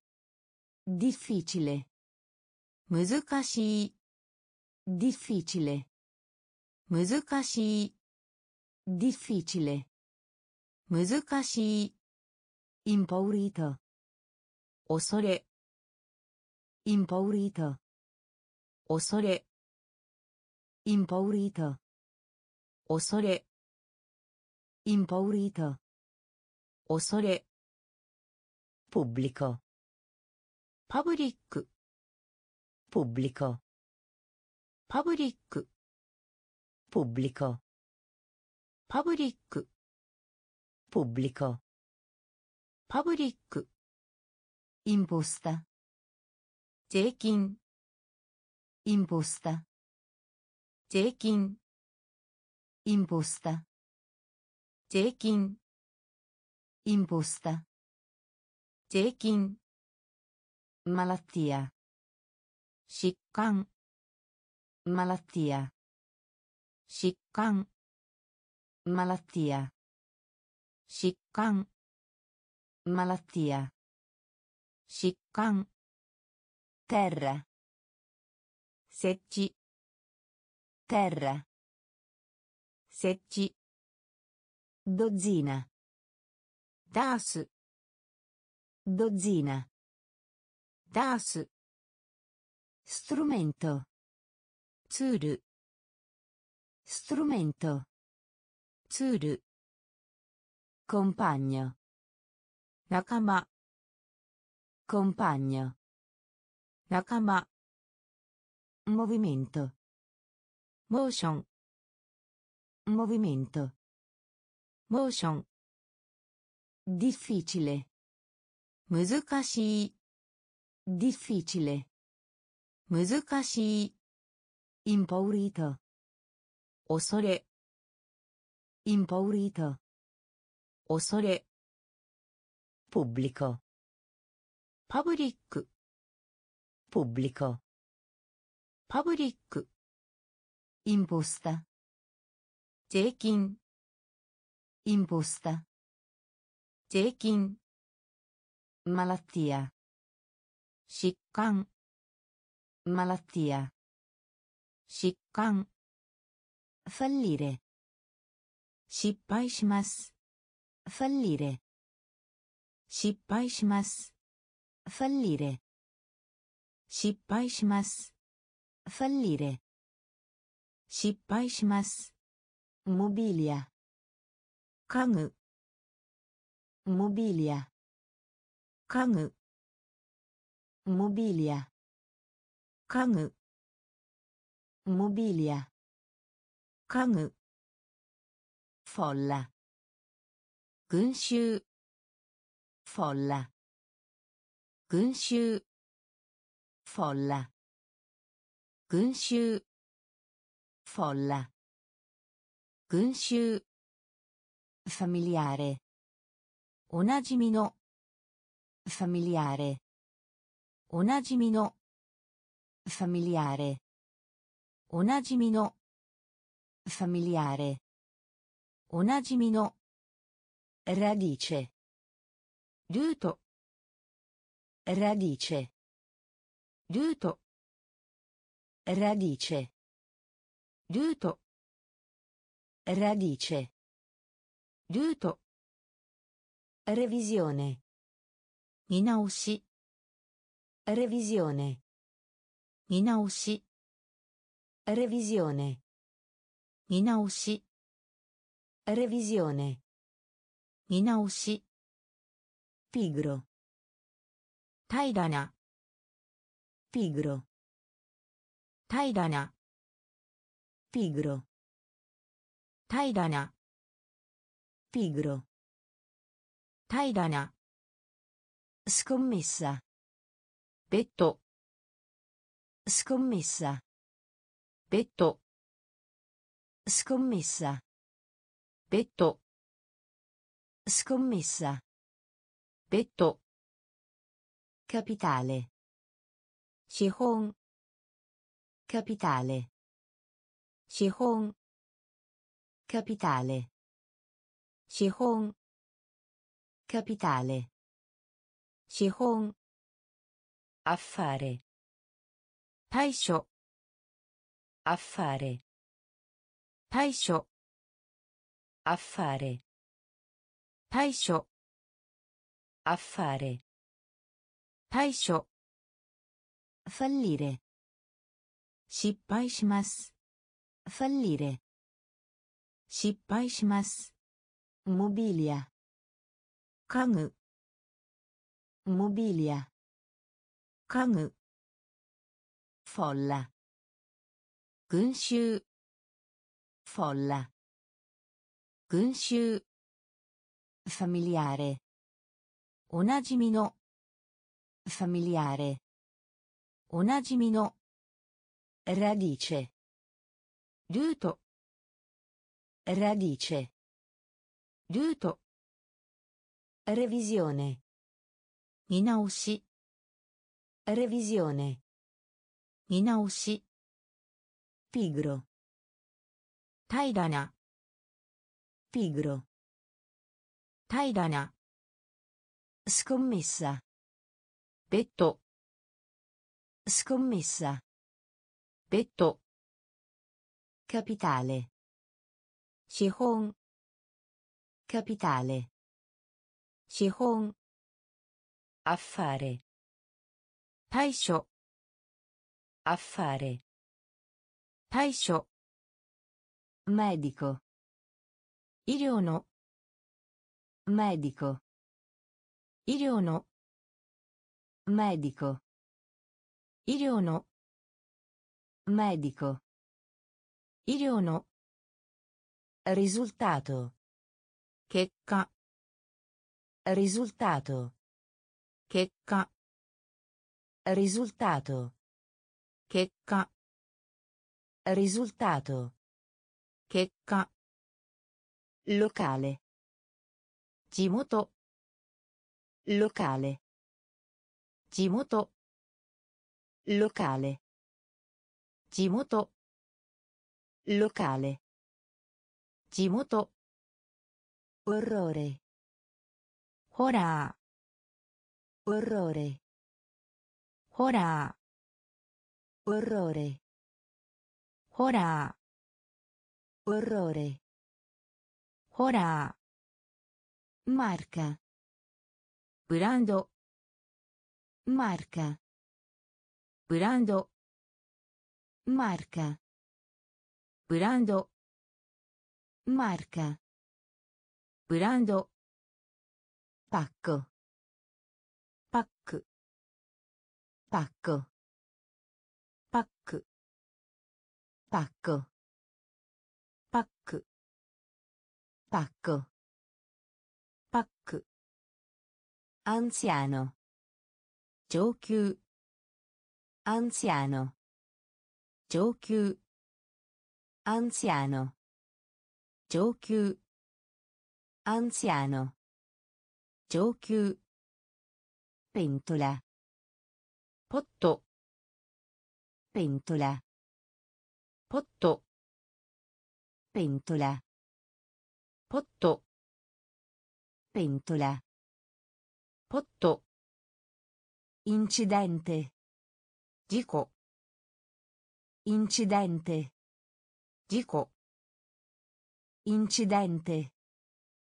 difficile 難しい。difficile 難しい。difficile 難しい impaurito 恐れ impaurito 恐れ impaurito 恐れ impaurito 恐れ pubblico パブリックポブリコパブリックインポスタ税金インポスタ税金インポスタ税金インポスタ税金 malattia. 疾患 malattia. 疾患 Malattia. Shikkan. Malattia. Shikkan. Terra. Secci. Terra. Secci. Dozzina. Das. Dozzina. Das. Strumento. Tsuru. Strumento. Compagno. Nakama. Compagno. Nakama. movimento motion movimento motion difficile 難しい。difficile 難しい。impaurito 恐れ。Impaurito. Osore. Pubblico. Public. Pubblico. Public. Imposta. Zekin. Imposta. Zekin. Malattia. Shikkan. Malattia. Shikkan. Fallire. 失敗します。ファンリレ失敗します。ファンリレ失敗します。ファンリレ失敗します。モビリア家具モビリア家具モビリア家具モビリア家具 folla 群衆 folla 群衆 folla 群衆 folla 群衆 familiare おなじみの familiare おなじみの familiare おなじみの familiare おなじみの radice ルート radice ルート radice ルート radice ルート revisione 見直し revisione 見直し revisione 見直し Revisione. Minaoshi. Pigro. Taidana. Pigro. Taidana. Pigro. Taidana. Pigro. Taidana. Scommessa. Petto. Scommessa. Petto. Scommessa. Petto. Scommessa. Petto. Capitale. Sihon. Capitale. Sihon. Capitale. Sihon. Capitale. Sihon. Affare. Taisho. Affare. Taisho affare 対処 affare 対処 fallire 失敗します fallire 失敗します mobilia 家具 mobilia 家具 folla 群衆 folla 群衆 familiare おなじみの familiare おなじみの radice ルート radice ルート revisione 見直し revisione 見直し pigro 平らな Pigro. Taidana. Scommessa. Petto. Scommessa. Petto. Capitale. Shihon. Capitale. Shihon. Affare. Taisho. Affare. Taisho. Medico. 医療の medico 医療の medico 医療の medico 医療の risultato 結果 risultato 結果 risultato 結果 risultato 結果 Locale. Jimoto. Locale. Jimoto. Locale. Jimoto. Locale. Jimoto. Orrore. Horror. Orrore. Horror. Orrore. Horror. Orrore. ホラ orrore ーホラ marca ーブランド marca ブランド marca ブランド marca ブランド pacco パック pacco パック pacco pacco パック anziano 上級 anziano 上級 anziano 上級 anziano 上級 pentola ポット pentola ポット pentola Potto. Pentola. Potto. Incidente. Dico. Incidente. Dico. Incidente.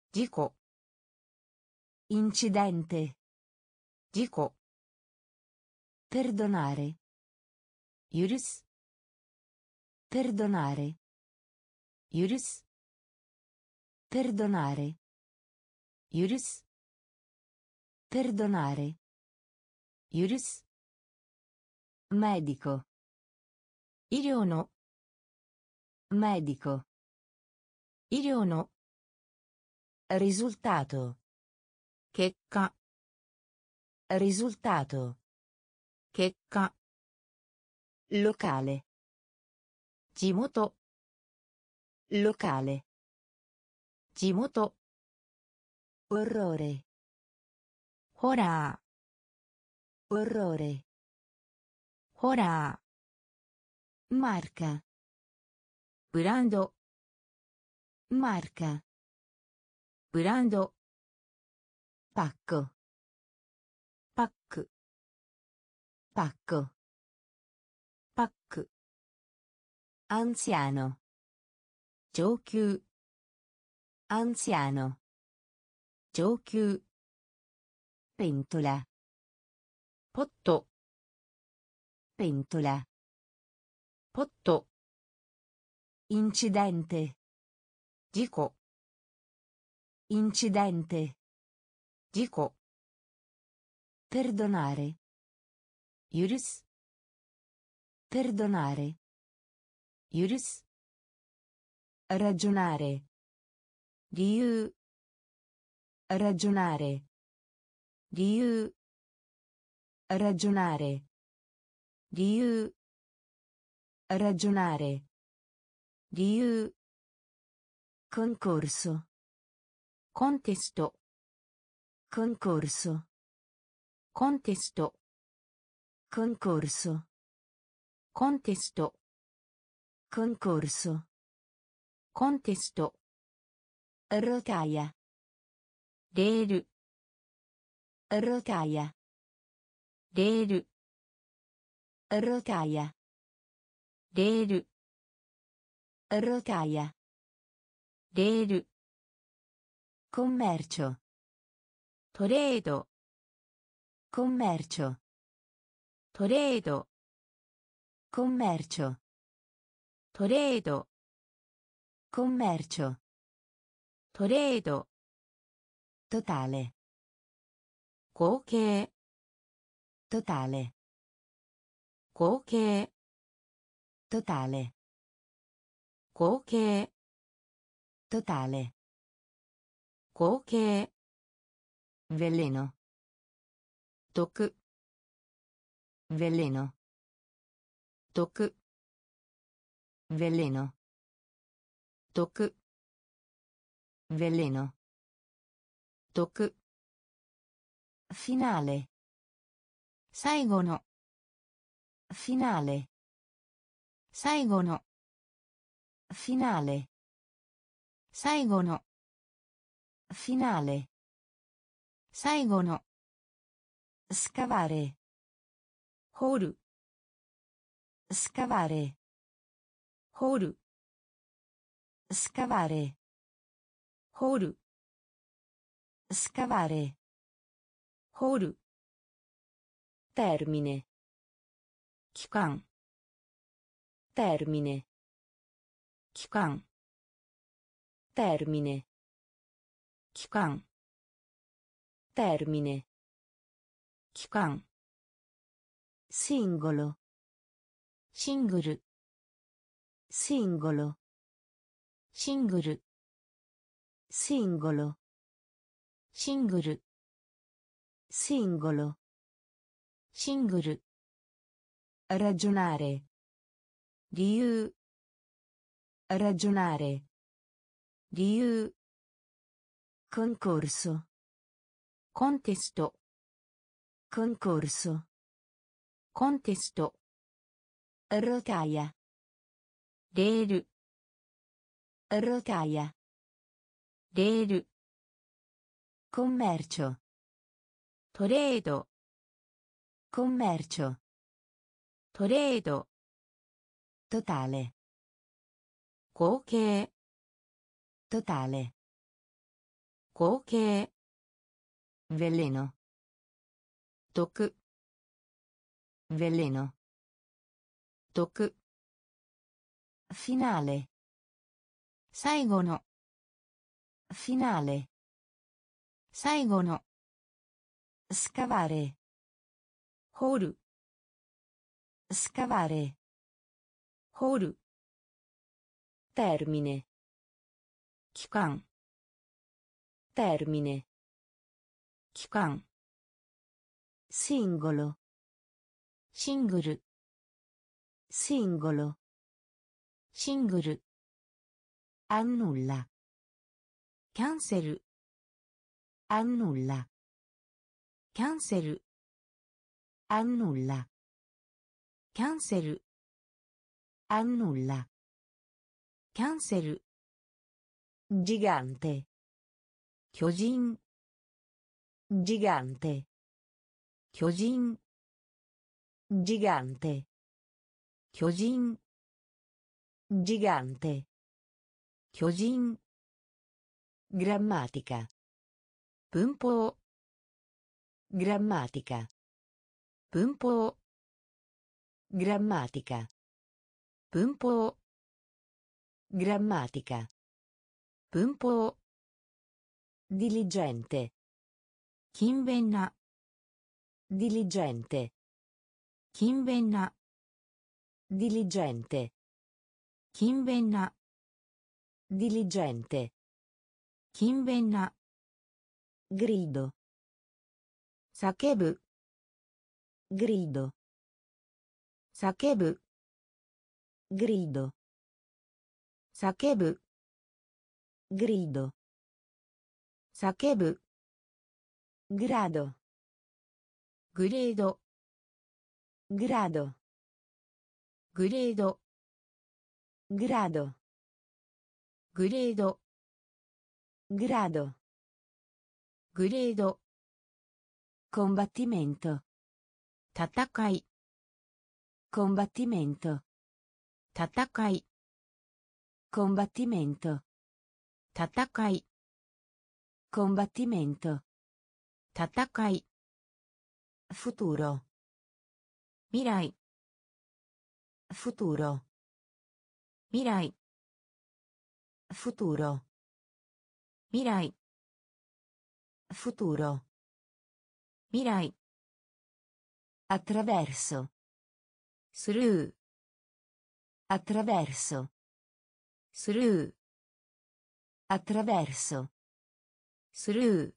Dico. Incidente. Dico. Perdonare. Iuris. Perdonare. Iuris. Perdonare. Iuris. Perdonare. Iuris. Medico. Iriono. Medico. Iriono. Risultato. Checca. Risultato. Checca. Locale. Gimoto. Locale. 地元 orrore ホラ orrore ーホラ marca ーブランド marca ブランド pacco パック pacco パック anziano 上級 Anziano. Giocchio. Pentola. Potto. Pentola. Potto. Incidente. Dico. Incidente. Dico. Perdonare. Iuris. Perdonare. Iuris. Ragionare. 理由 ragionare 理由 ragionare 理由 ragionare 理由 concorso コンテスト concorso コンテスト concorso コンテスト concorso コンテスト Rotaia. Rail. Rotaia. Rail. Rotaia. Rail. Rotaia. Rail. Commercio. Toredo. Commercio. Toredo. Commercio. Toredo. Commercio. トレードトタレ合計トタレ合計トタレ合計トタレ合計 veleno 毒 veleno 毒 veleno 毒 Veleno. Toc. Finale. Saigono. Finale. Saigono. Finale. Saigono. Finale. Saigono. Scavare. Hole. Scavare. Hole. Scavare. 掘る scavare 掘る termine 期間 termine 期間 termine 期間 termine 期間 singolo シングル singolo シングル singolo シングル Singolo. Singolo. Singolo. Singolo. Ragionare. Liu. Ragionare. Liu. Concorso. Contesto. Concorso. Contesto. Rotaia. Rail. Rotaia. レール。commercio Toredo. commercio Toredo. totale 合計。totale 合計。Veleno 毒 veleno 毒 finale 最後の。Finale. Saigono. Scavare. horu Scavare. horu Termine. Chican. Termine. Chican. Singolo. Single. Singolo. Single. Annulla. キャンセル annulla cancel annulla cancel annulla cancel gigante 巨人 gigante 巨人 gigante 巨人 gigante 巨人 Grammatica. Punpo. Grammatica. Punpo. Grammatica. Punpo. Grammatica. Punpo. Diligente. Kinbenna. Diligente. Kinbenna. Diligente. Kinbenna. Diligente. 勤勉な。グリード。叫ぶ。グリード。叫ぶ。グリード。叫ぶ。グリード。叫ぶ。グラード。グレード。グラード。グレード。グラード。グレード。グラード Grado. Grado. Combattimento. Tatakai. Combattimento. Tatakai. Combattimento. Tatakai. Combattimento. Tatakai. Futuro. Mirai. Futuro. Mirai. Futuro. 未来。futuro Mirai. attraverso through attraverso through attraverso through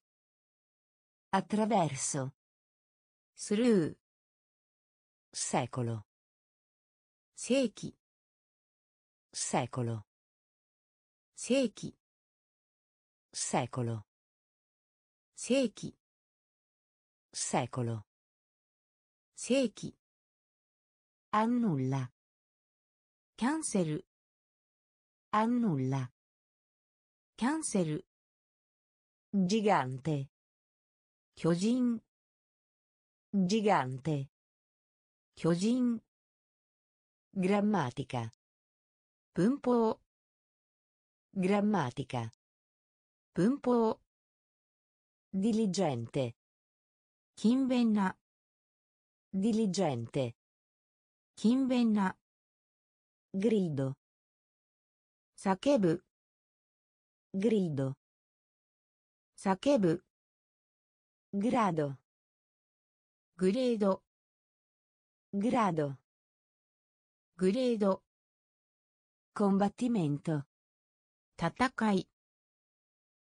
attraverso through secolo secchi secolo secchi Secolo. Secchi. Secolo. Secchi. Annulla. Cancel. Annulla. Cancel. Gigante. Kyojin. Gigante. Kyojin. Grammatica. Punpo. Grammatica. 文法 diligente 勤勉な diligente 勤勉な grido 叫ぶ grido 叫ぶ grado グレード grado グレード combattimento 戦い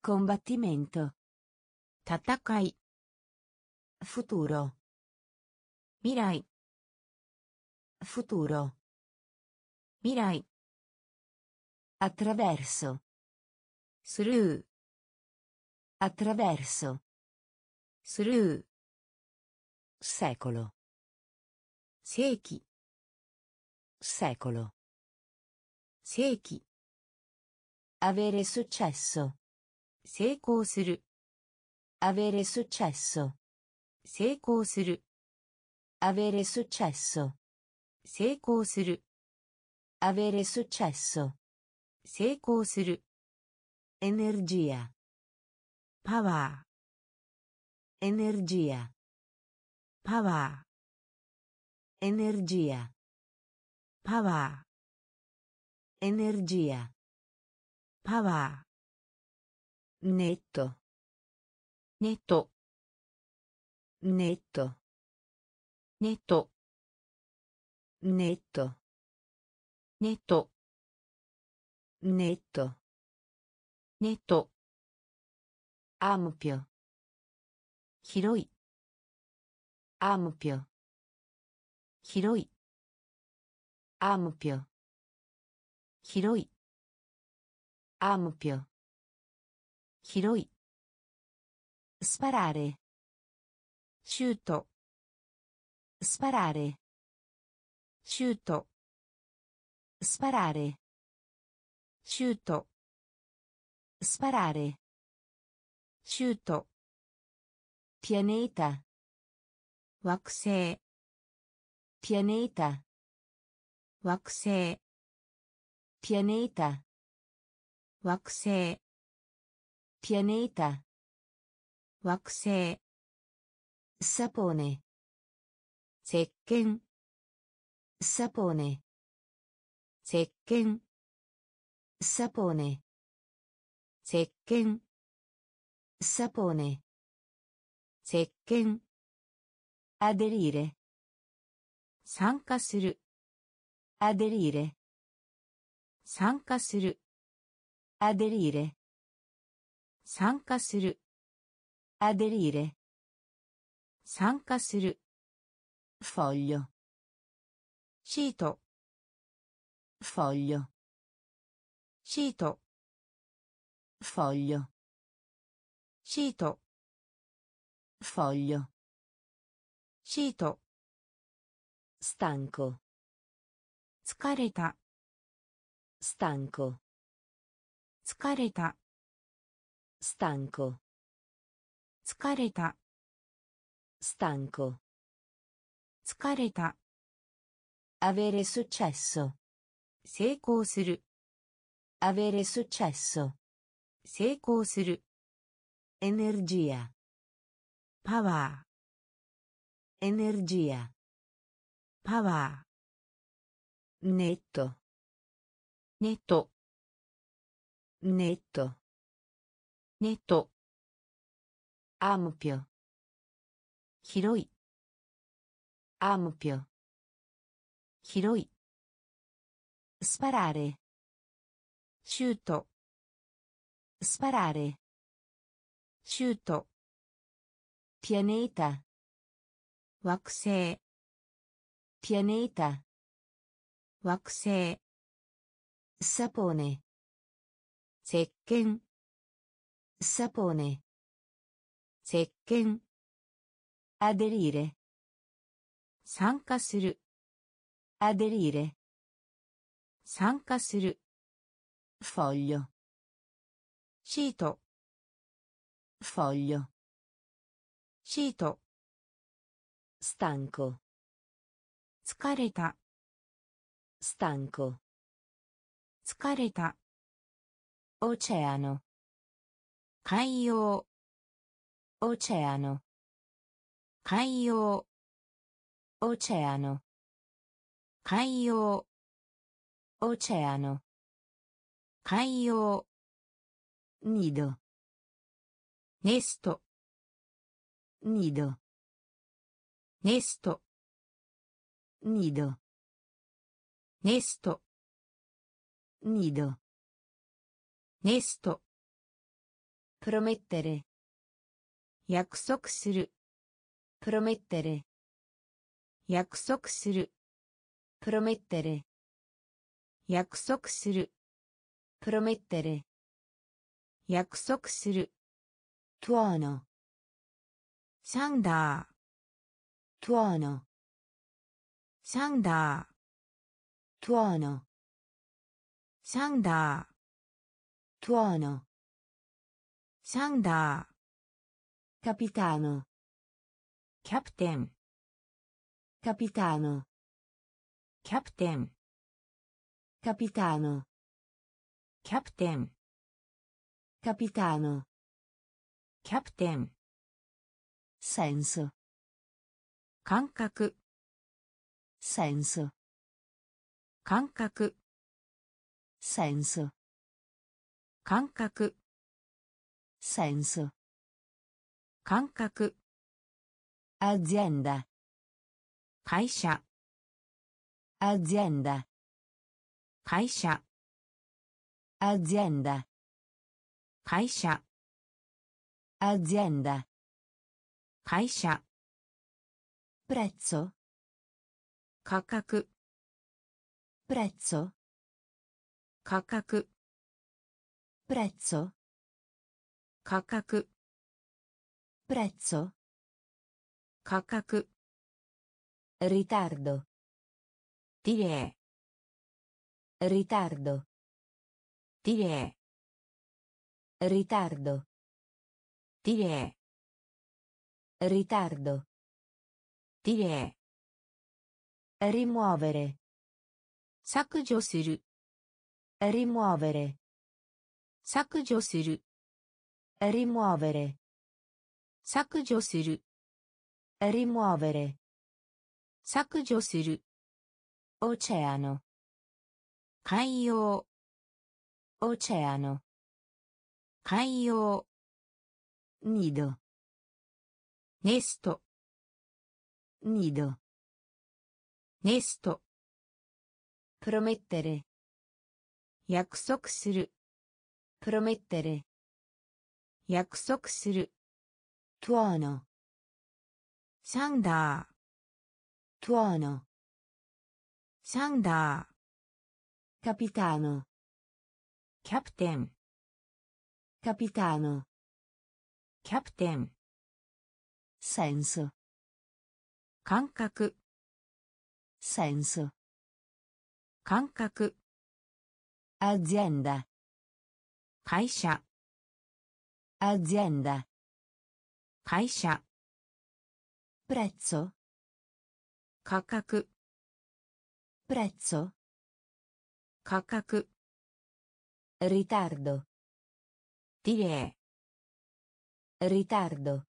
Combattimento. Tatakai. Futuro. Mirai. Futuro. Mirai. Attraverso. Sru. Attraverso. Sru. Secolo. Seiki. Secolo. Seiki. Avere successo. 成功する Avere successo. 成功する Avere successo. 成功する Avere successo. 成功する Energia. パワ Energia. ーパワ Energia. ーパワ Energia. ーパワ Netto. ーネット Netto. ネット Netto. ネット Netto. ネット Ampio. 広い Ampio. 広い Ampio. 広い Ampio. 広い Sparare. シュート Sparare. シュート Sparare. シュート Sparare. シュート Pianeta. 惑星 Pianeta. 惑星 Pianeta. 惑星 pianeta 惑星サポーネ石鹸サポーネ石鹸サポーネ石鹸サポーネ石鹸アデリーレ参加するアデリーレ参加するアデリーレ参加する Aderire. 参加する Foglio. シート Foglio. シート Foglio. シート Foglio. シート Stanco. 疲れた Stanco. 疲れた Stanco. 疲れた Stanco. 疲れた Avere successo. 成功する Avere successo. 成功する Energia. パワ Energia. ーパワ Netto. ネット。アームピョ。広い。アームピョ。広い。スパラーレ。シュート。スパラーレ。シュート。ピアネータ。惑星。ピアネータ。惑星。サポーネ。石鹸。Sapone. 石鹸 Aderire. 参加する Aderire. 参加する Foglio. シート Foglio. シート Stanco. 疲れた Stanco. 疲れた Oceano. 海洋 Oceano. 海洋 Oceano. 海洋 Oceano. 海洋 Nido. ネスト Nido. ネスト Nido. ネスト Nido. ネスト promettere. 約束する。プロメッタレ約束する。プロメッタレ約束する。promettere. 約束する。トワノサンダー。トワノサンダー。トワノサンダー。トワノ,ノサンダー。カピターノ。キャプテン。カピターノ。キャプテン。カピターノ。キャプテン。カピターノ。キャプテン。センス。感覚。センス。感覚。センス。感覚 senso 感覚、 azienda 会社、 azienda 会社、 azienda 会社、 azienda 会社、 prezzo 価格、 prezzo 価格、 prezzo 価格、 prezzo 価格、 ritardo ディレ ritardo イ、ディレ ritardo イ、ディレ ritardo イ、ディレ rimuovere イ、削除する、 rimuovere 削除する、 rimuovere 削除する、 rimuovere 削除する、 oceano 海洋、 oceano 海洋、 nido ネスト、 nido ネスト、 promettere 約束する、 promettere 約束する。トーノ。サンダー。トーノ。サンダー。カピターノ。キャプテン。カピターノ。キャプテン。センス。感覚。センス。感覚。アジェンダ。会社。azienda 会社、 prezzo 価格、 prezzo 価格、 ritardo ディレ ritardo イ、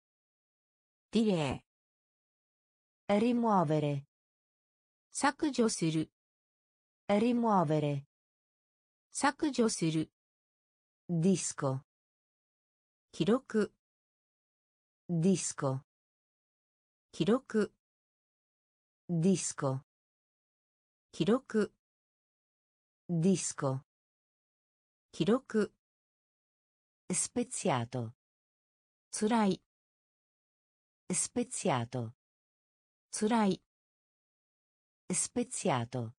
ディレ rimuovere イ、削除する、 rimuovere 削除する、 disco 記録。ディスコ記録。ディスコ記録。ディスコ記録。スペツィアトつらい。スペツィアトつらい。スペツィアト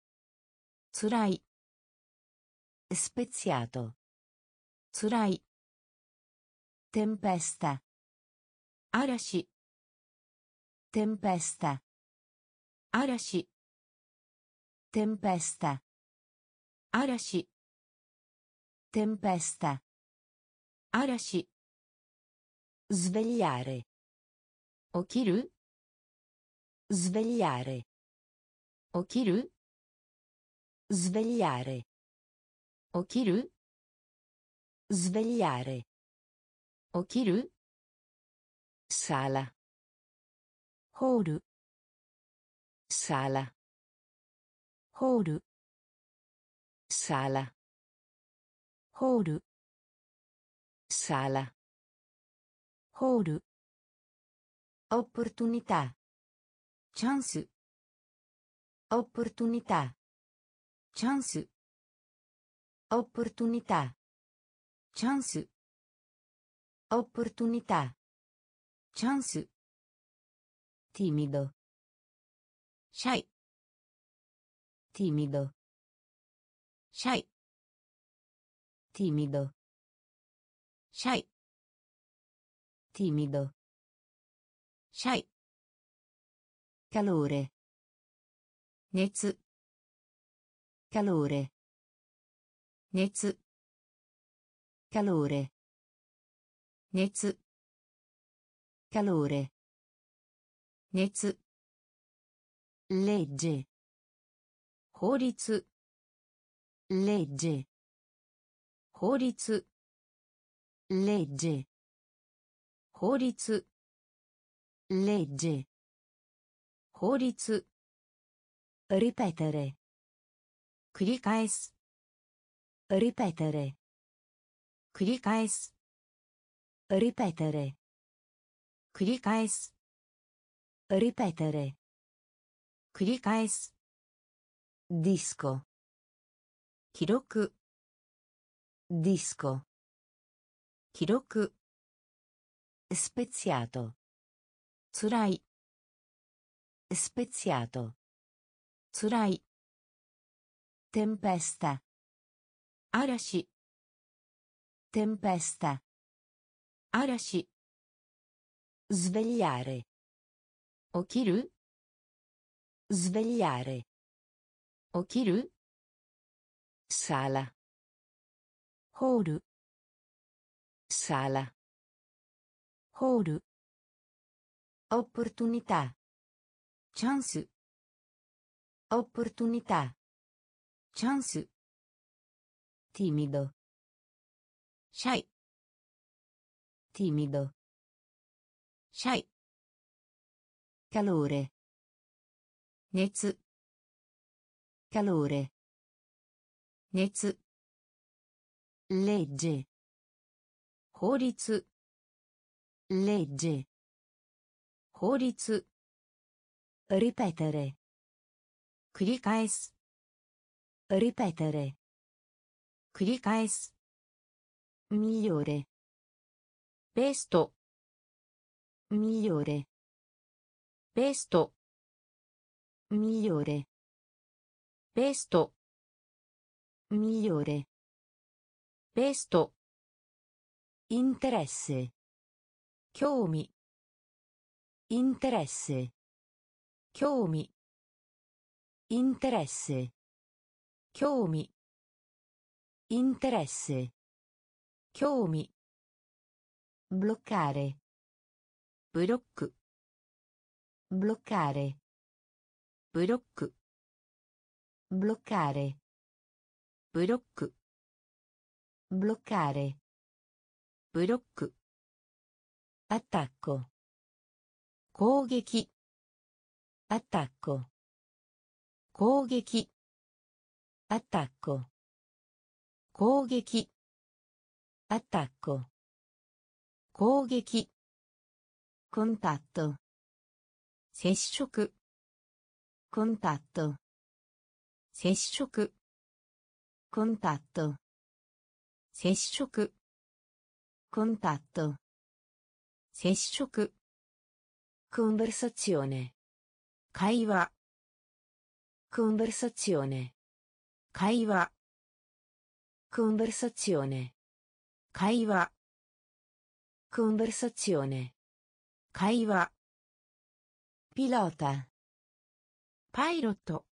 つらい。スペツィアトつらい。Tempesta. Arashi. Tempesta. Arashi. Tempesta. Arashi. Tempesta. Arashi. Svegliare. Okiru. Svegliare. Okiru. Svegliare. Okiru. Svegliare. 起きる？サラホールサラホールサラホールサラホールオプルトニタチャンスオプルトニタチャンスオプルトニタチャンス,ャンス Opportunità. Chance. Timido. Shy. Timido. Shy. Timido. Shy. Timido. Shy. Calore. Netsu. Calore. Netsu. Calore. 熱 calore 熱 legge 法律 legge 法律 legge 法律 legge 法律 ripetere 繰り返す ripetere 繰り返す Ripetere. Kurikaesu. Ripetere. Kurikaesu. Disco. Kiroku. Disco. Kiroku. Speziato. Tsurai. Speziato. Tsurai. Tempesta. Arashi. Tempesta. Svegliare. okiru. Svegliare. Okiru. Sala. Hall sala. Hall opportunità. Chance. Opportunità. Chance. Timido. Shai. timido シャイ calore 熱 calore 熱 legge 法律 legge 法律 ripetere 繰り返す ripetere 繰り返す migliore Pesto. Migliore. Pesto. Migliore. Pesto. Migliore. Pesto. Interesse. Chiomi. Interesse. Chiomi. Interesse. Chiomi. Interesse. Chiomi 味 interesse 興味 bloccare ブロック bloccare ブロック bloccare ブロック bloccare ブロック attacco 攻撃コンタット接触コンタット接触コンタット接触コンタット接触 conversazione 会話 conversazione 会話 conversazione 会話 Conversazione. Kaiwa. Pilota. Pilot.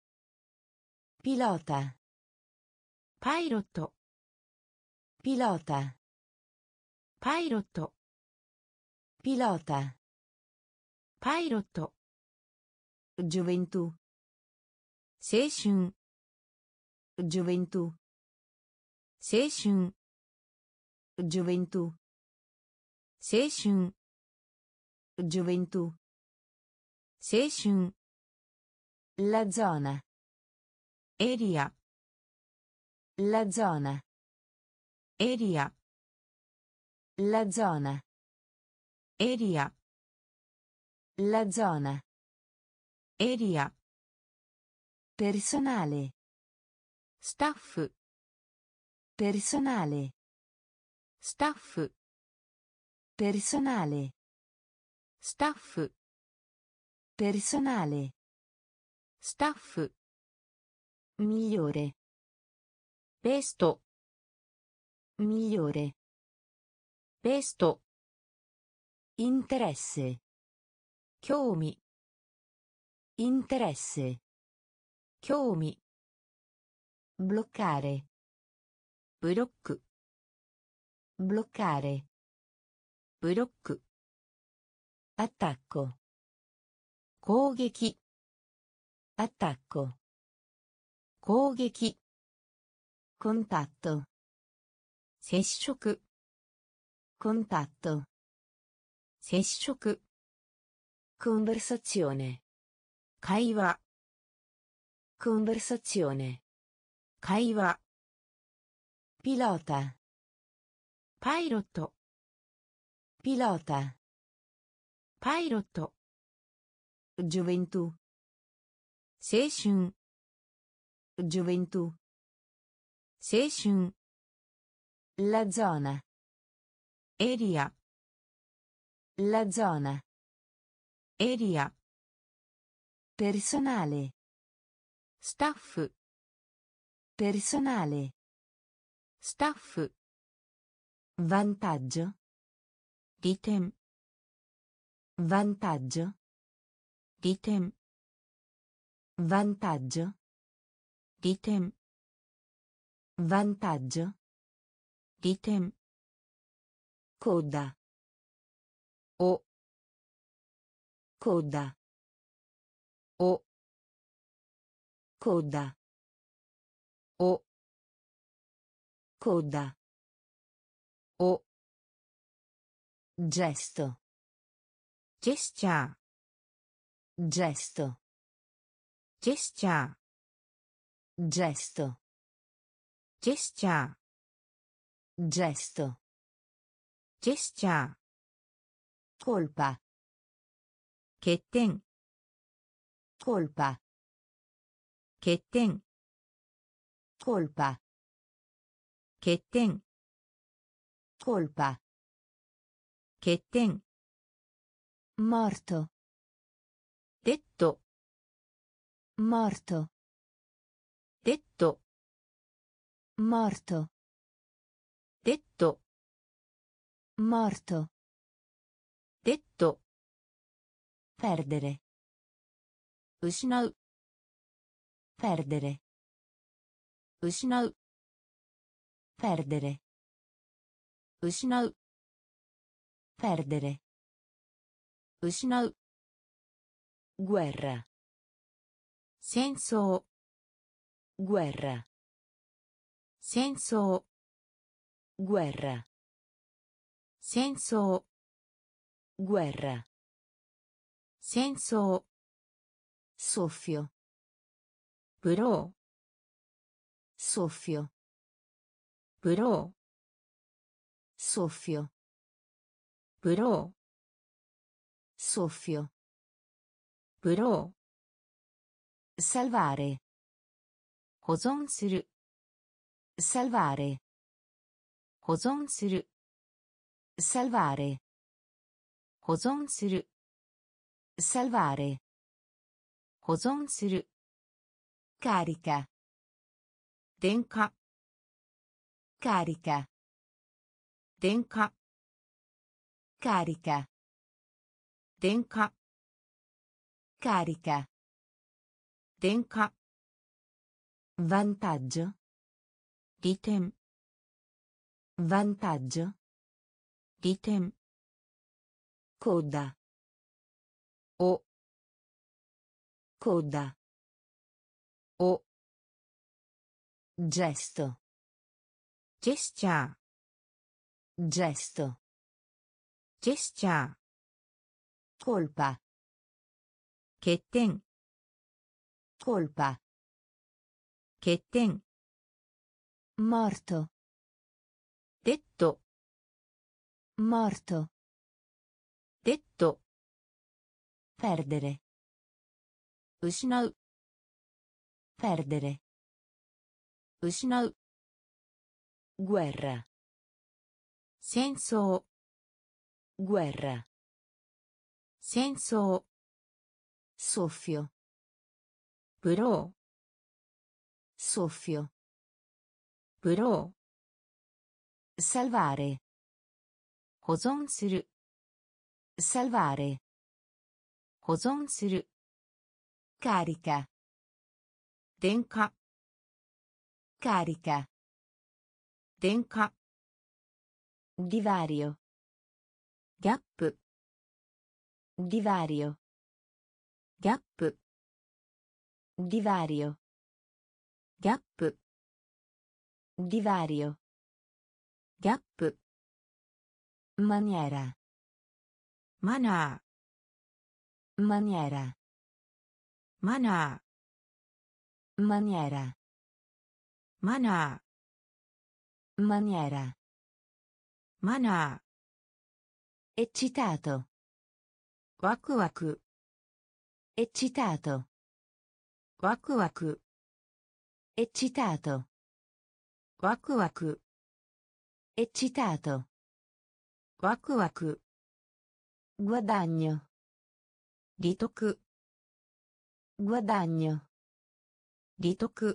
Pilota. Pilot. Pilota. Pilot. Pilota. Pilot. Gioventù. Seishun. Gioventù. Seishun. Gioventù. 青春 gioventù 青春 gioventù 青春 gioventù 青春 la zona エリア la zona エリア la Personale. Staff. Personale. Staff. Migliore. Pesto. Migliore. Pesto. Interesse. Chiomi. Interesse. Chiomi. Bloccare. Block. Bloccare. ブロック。アタッコ攻撃。アタッコ攻撃。コンタット。接触。コンタット。接触。コンバルサチオネ会話。コンバルサチオネ会話。ピロータ。パイロット。Pilota. Pilot. Gioventù. Seishun. Gioventù. Seishun. La zona. Area. La zona. Area. Personale. Staff. Personale. Staff. Vantaggio. Item. Vantaggio. Ditem. Vantaggio. Ditem. Vantaggio. Item. Coda. O. Coda. O. Coda. O. Coda. O. Gesto. Gesture. Gesto. Gesture. Gesto. Gesture. Gesto. Gesture. Colpa. Ketten. Colpa. Ketten. Colpa. Ketten. Colpa. 欠点。morto. detto morto. detto morto. detto morto. detto perdere. ushinau perdere. ushinau perdere. ushinau Perdere. Ushinau. Guerra. Senso. Guerra. Senso. Guerra. Senso. Guerra. Senso. Soffio. Però. Soffio. Però. Soffio. ブローソブロー salvare. 保存する。Salvare. 保存する。Salvare. 保存する。Salvare. 保存する。Carica. 電化 carica. 電化 Carica. Denka. Carica. Denka. Vantaggio. Item. Vantaggio. Item. Coda. O. Coda. O. Gesto. Gestia. Gesto. ジェスチャー colpa 欠点 colpa 欠点 morto デッド morto デッド perdere 失う perdere 失う guerra 戦争 guerra 戦争 soffio ブロー soffio ブロー salvare 保存する salvare 保存する carica 電化 carica 電化 Divario. gap. Divario. Gap. Divario. Gap. Divario. Gap. Maniera. Mana. Maniera. Mana. Maniera. Mana. Maniera. Mana. Eccitato. Waku waku. Eccitato. Waku waku. Eccitato. Waku waku. Eccitato. Waku waku. Guadagno. Ritoku. Guadagno. Ritoku.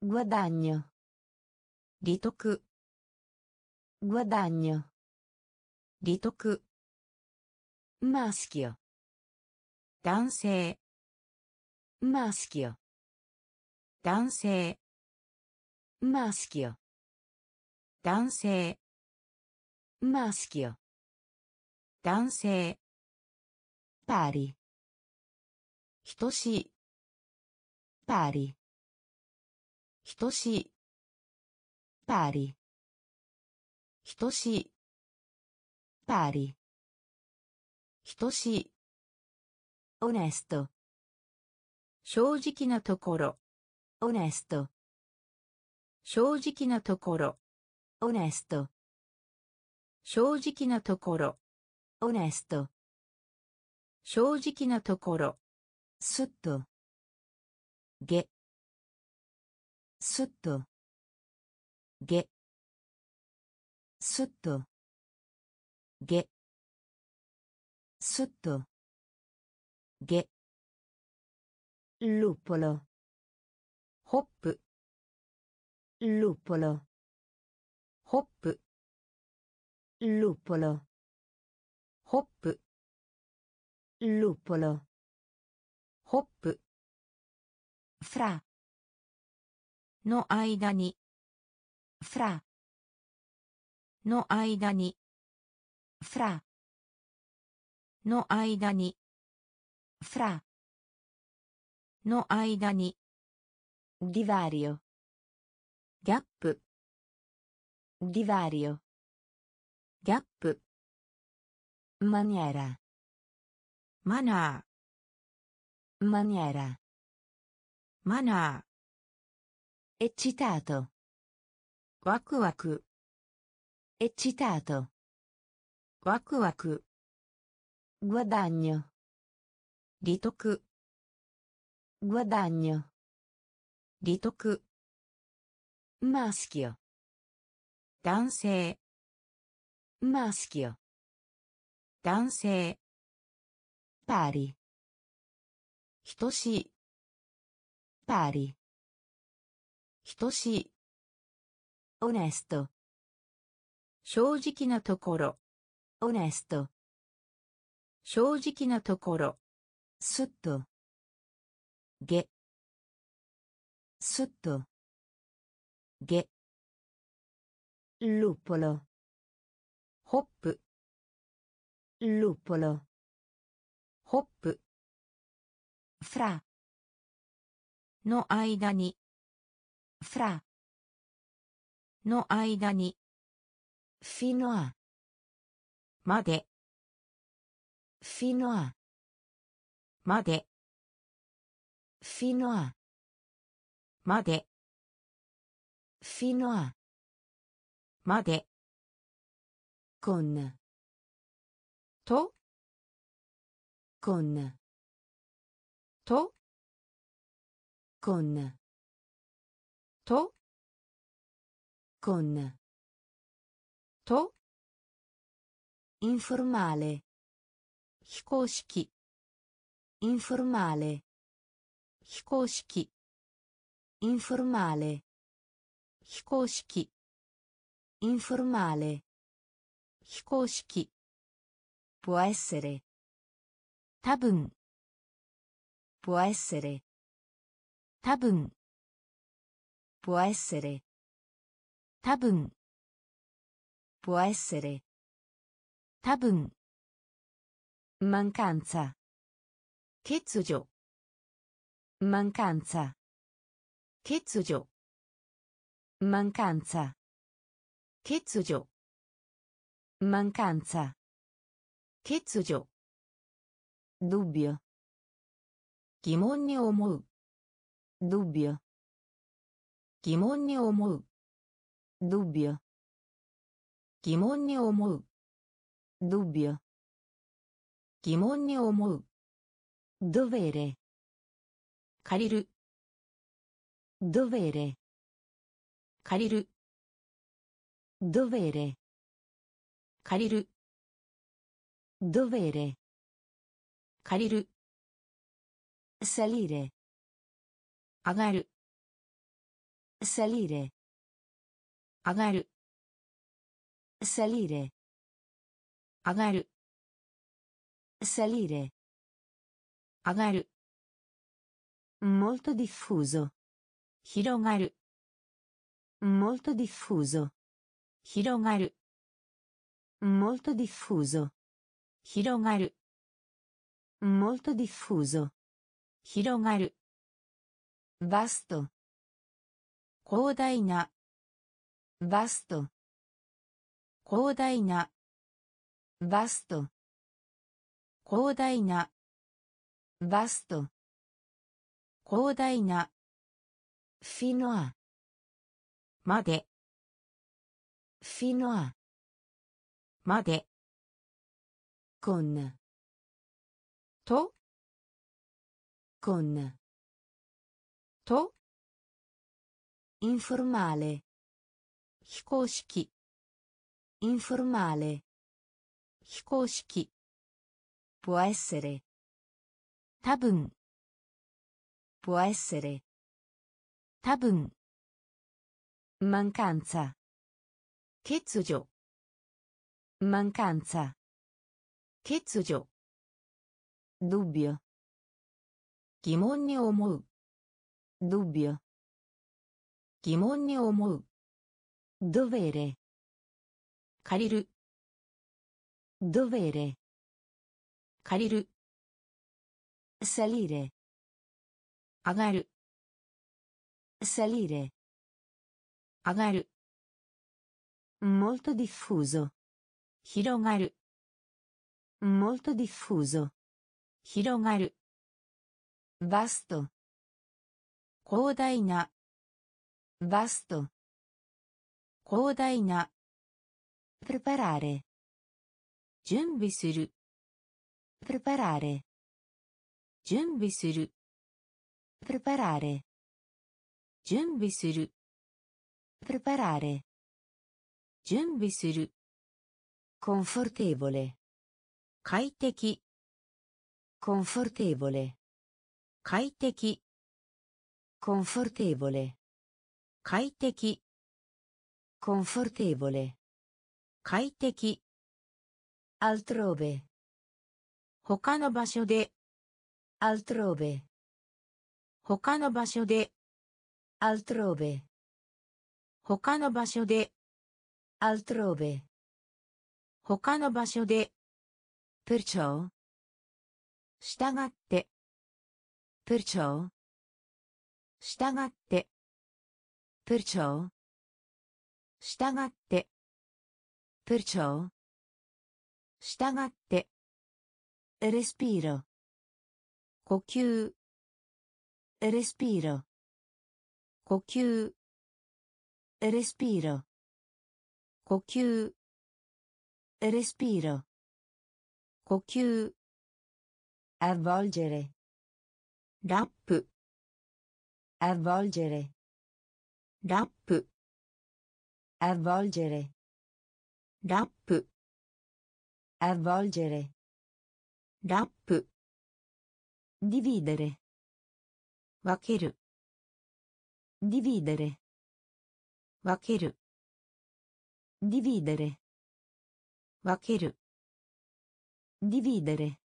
Guadagno. Ritoku. Guadagno. 利得。マースキオ男性。マースキオ男性。マースキオ男性。マースキオ男性。パーリ等しい。パーリ等しい。パーリ等しい。Pari. 等しい Onesto. 正直なところ Onesto. 正直なところ Onesto. 正直なところ Onesto. 正直なところ Sotto. げ Sotto. げ Sotto. げ Sotto. げ Luppolo. ホッげ。すっとげ。ルッポロホップ。ルッポロホップ。ルッポロホップ。ルッポふホップ。フラのふに。フラの間に。Fra. の間に Fra. の間に Divario. ギャップ Divario. ギャップ Maniera. マナ Maniera. ーマナ Eccitato. ーワクワク Eccitato. ワクワク Guadagno. 利得 Guadagno. 利得 Maschio. 男性 Maschio. 男性 Pari. 等しい Pari. 等しい Onesto. 正直なところ onesto 正直なところ。すっと。げ。すっと。げ。ルポロ。ホップ。ルポロ。ホップ。フラ。の間に。フラ。の間に。フィノア。まで Fino a. まで Fino a. まで Fino a. まで Con. と Con. と Con. と Con. と Informale. 非公式 Informale. 非公式 Informale. 非公式 Informale. 非公式 Può essere. 多分 Può essere. 多分 Può essere. 多分 Può essere. 多分 Mancanza. 欠如 Mancanza. 欠如 Mancanza. 欠如 Mancanza. 欠如 Dubbio. 疑問に思う Dubbio. 疑問に思う Dubbio. 疑問に思う Dubbio. Gimonni. Dovere. Cariru. Dovere. Cariru. Dovere. Cariru. Dovere. Cariru. Salire. Agaru. Salire. Agaru. Salire. 上がる Salire. 上がる Molto diffuso. 広がる Molto diffuso. 広がる Molto diffuso. 広がる Molto diffuso. 広がる Vasto. 広大な Vasto. 広大なバスト広大なバスト広大なフィノアまでフィノアまでこんなとこんなと informale 非公式 informale 非公式。ポエッセレ。多分。ポエッセレ。多分。mancanza。欠如。mancanza。欠如。dubbio。疑問に思う。dubbio。疑問に思う。dovere。借りる。Dovere. 借りる Salire. 上がる Salire. 上がる Molto diffuso. 広がる Molto diffuso. 広がる Vasto. 広大な Vasto. 広大な Preparare. 準備する Preparare. 準備する Preparare. 準備する Preparare. 準備する Confortevole. 快適 Confortevole. 快適 Confortevole. 快適 Confortevole. 快適 Altrove. 他の場所で Altrove. 他の場所で Altrove. 他の場所で Altrove. 他の場所で Perciò. 従って Perciò. 従って Perciò. 従って Perciò. 従って Respiro. 呼吸 Respiro. 呼吸 Respiro. 呼吸 Respiro. 呼吸 Avvolgere. ラップ Avvolgere. ラップ Avvolgere. ラップ Avvolgere. Rap. Dividere. Wakeru. Dividere. Wakeru. Dividere. Wakeru. Dividere.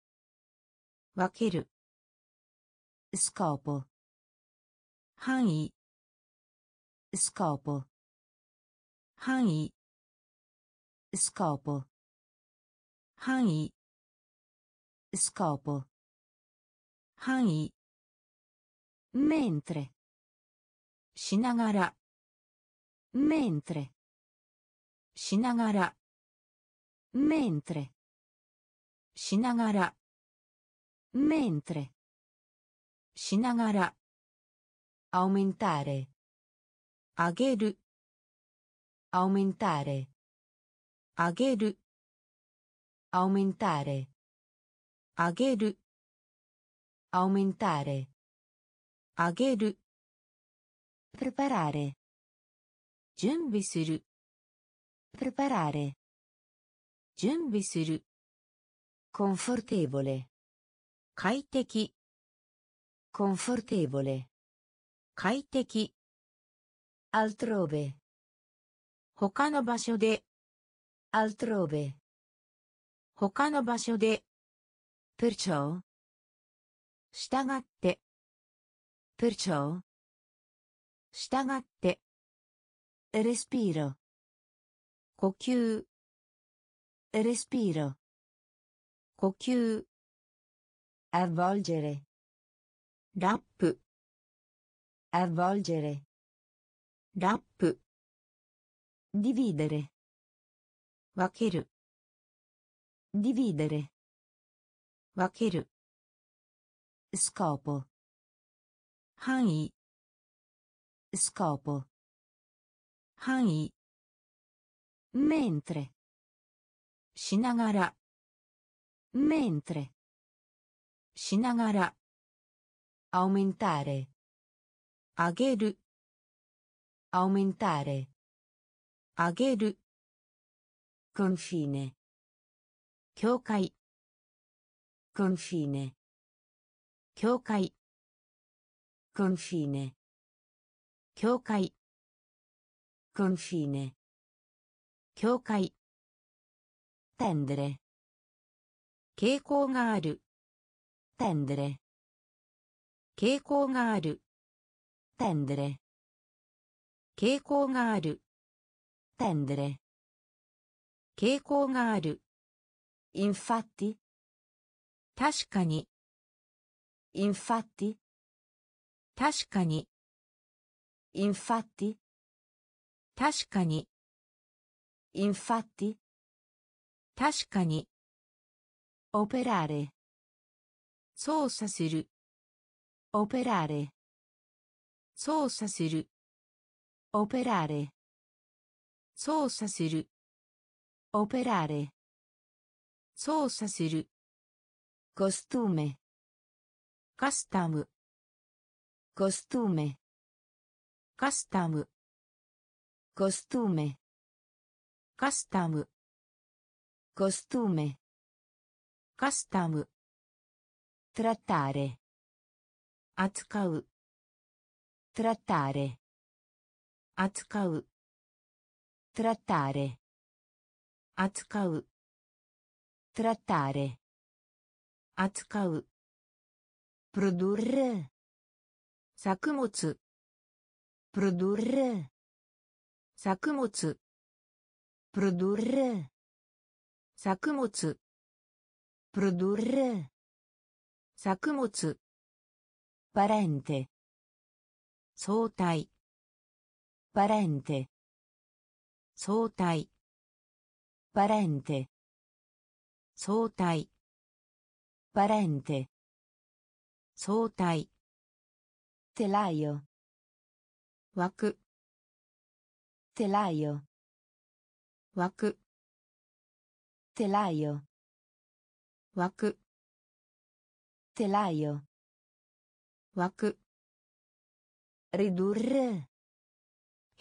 Wakeru. Scopo. Hani. Scopo. Hani. Scopo. 範囲 Scopo. 範囲 Mentre. しながら Mentre. しながら Mentre. しながら Mentre. しながら Aumentare. 上げる Aumentare. 上げる Aumentare. 上げる Aumentare. 上げる Preparare. 準備する Preparare. 準備する Confortevole. 快適 Confortevole. 快適 Altrove. 他の場所で Altrove. 他の場所で。プルチョウ。従って。プルチョウ。従って。レスピロ。呼吸。レスピロ。呼吸。avvolgere。ラップ。avvolgere。ラップ。dividere。分ける。Dividere. Wakeru. Scopo. Hangi. Scopo. Hangi. Mentre. Shinagara. Mentre. Shinagara. Aumentare. Ageru. Aumentare. Ageru. Confine. 境界 Confine. 境界 Confine. 境界 Confine. 境界 Tendere. 傾向がある Tendere. 傾向がある Tendere. 傾向がある Tendere. 傾向がある Infatti. 確かに Infatti. 確かに Infatti. 確かに Infatti. 確かに Operare. 操作する Operare. 操作する Operare. 操作する Operare. 操作する。コストューメ。カスタム。コストューメ。カスタム。コストューメ。カスタム。コストューメ。カスタム。トラッタレ扱う。トラッタレ扱う。トラッタレ扱う。Trattare. Atsukau. Produrre. Sakumotsu. Produrre. Sakumotsu. Produrre. Sakumotsu. Produrre. Sakumotsu. Parente. 相対パレンテ相対パレンテ相対パレンテ相対テライオ枠テライオ枠テライオ枠テライオ枠 ridurre.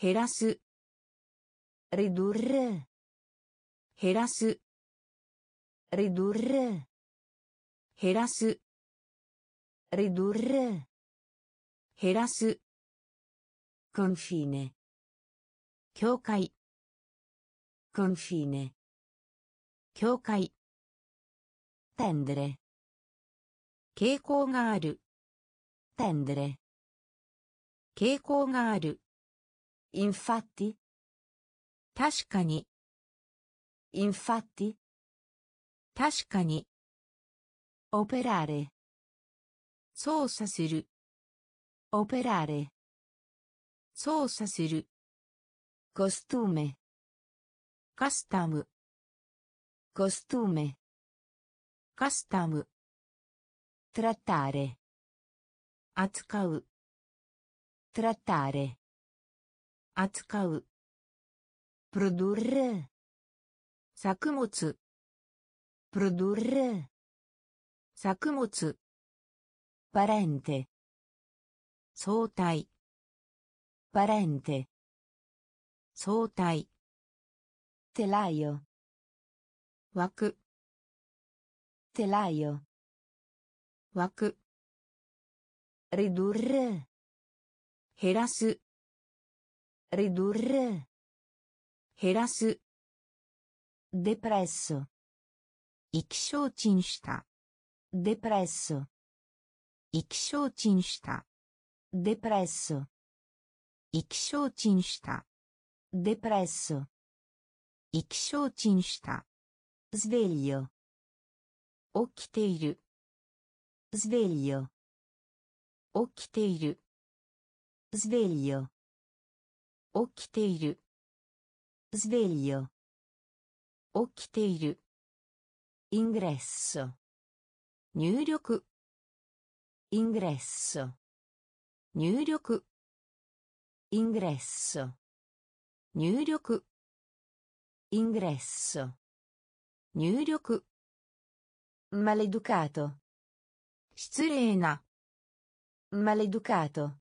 減らす ridurre. 減らす Ridurre. 減らす Ridurre. 減らす Confine. 境界 Confine. 境界 Tendere. 傾向がある Tendere. 傾向がある Infatti. 確かに Infatti. 確かに。オペラーレ。操作する。オペラーレ。操作する。コスチューメ。カスタム。コスチューメ。カスタム。トラッターレ。扱う。トラッターレ。扱う。プロドゥル。作物。Produrre. 作物 Parente. 相対 Parente. 相対 Telaio. 枠 Telaio. 枠 Ridurre. 減らす Ridurre. 減らす Depresso. 意気消沈した Depresso. 意気消沈した Depresso. 意気消沈した Depresso. 意気消沈した Sveglio. 起きている Sveglio. 起きている Sveglio. 起きている Sveglio. 起きている Ingresso. 入力 Ingresso. 入力 Ingresso. 入力 Ingresso. 入力 Maleducato. 失礼な Maleducato.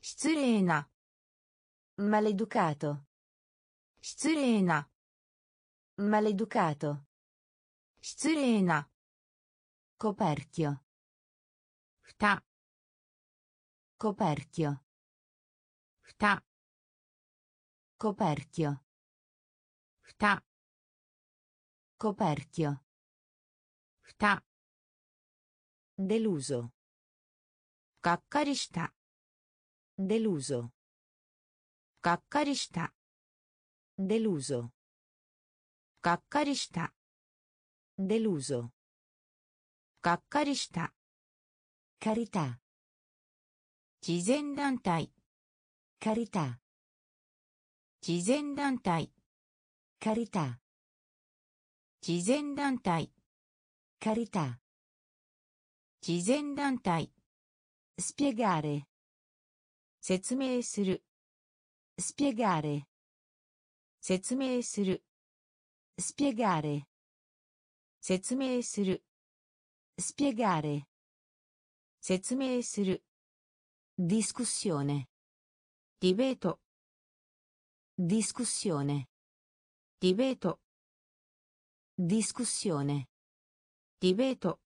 失礼な Maleducato. 失礼な Maleducato. 失礼な Coperchio. 蓋 Coperchio. 蓋 Coperchio. 蓋 Coperchio. 蓋 Deluso. がっかりした Deluso. がっかりした Deluso. がっかりした deluso. がっかりした。借りた。慈善団体。借りた。慈善団体。借りた。慈善団体。借りた。慈善団体。スピガーレ。説明する。スピガーレ。説明する。スピガーレ。spiegare 説明する。discussione dibeto discussione dibeto discussione dibeto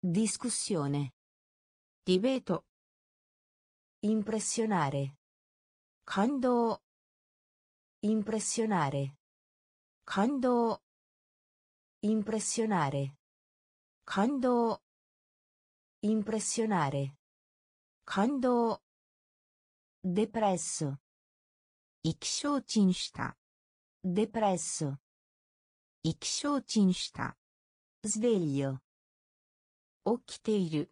discussione dibeto impressionare quando impressionare quando Impressionare. 感動 Impressionare. 感動 Depresso. 意気消沈した Depresso. 意気消沈した Sveglio. 起きている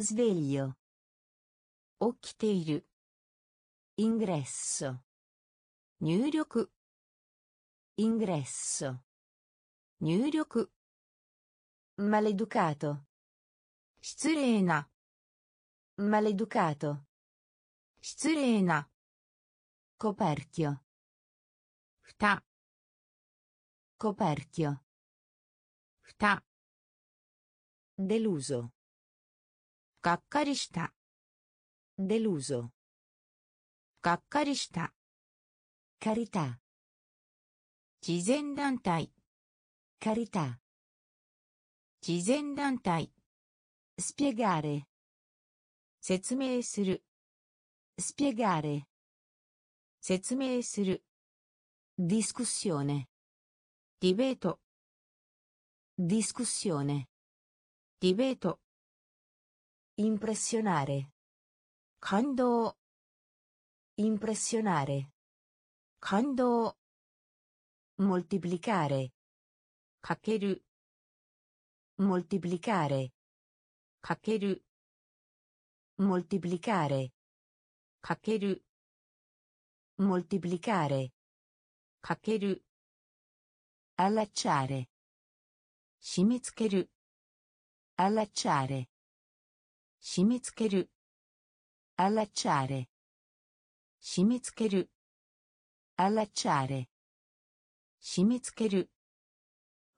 Sveglio. 起きている Ingresso. 入力 Ingresso. 入力 Maleducato. 失礼な Maleducato. 失礼な Coperchio. 蓋 Coperchio. 蓋 Deluso. がっかりした Deluso. がっかりした Carità. 慈善団体 Carità. Jizendantai. Spiegare. Setsume suru. Spiegare. Setsume suru. Discussione. Dibeto. Discussione. Dibeto. Impressionare. Kando. Impressionare. Kando. Moltiplicare. かける moltiplicare かける moltiplicare かける moltiplicare かける allacciare 締め付ける allacciare 締め付ける allacciare 締め付ける allacciare 締め付ける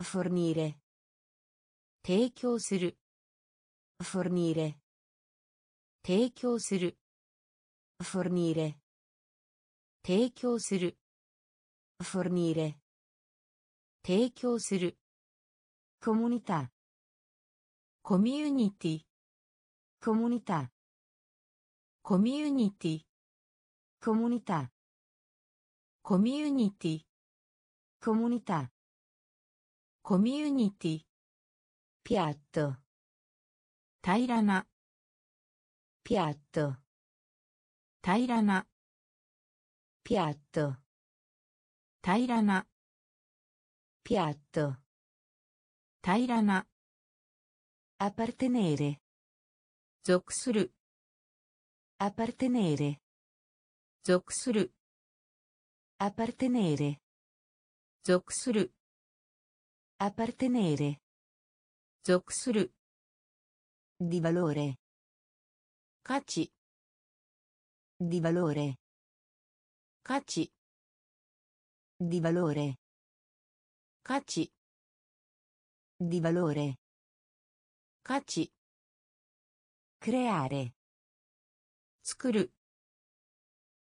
fornire 提供する fornire 提供する fornire 提供する fornire 提供する comunità コミュニティ comunità コミュニティ comunità コミュニティ comunità コミュニティピアット平らなピアット平らなピアット平らなピアット平らなアパルテネーレ属するアパルテネーレ属するアパルテネーレ属する,属する appartenere 属する di valore 価値 di valore 価値 di valore 価値 di valore 価値 creare 作る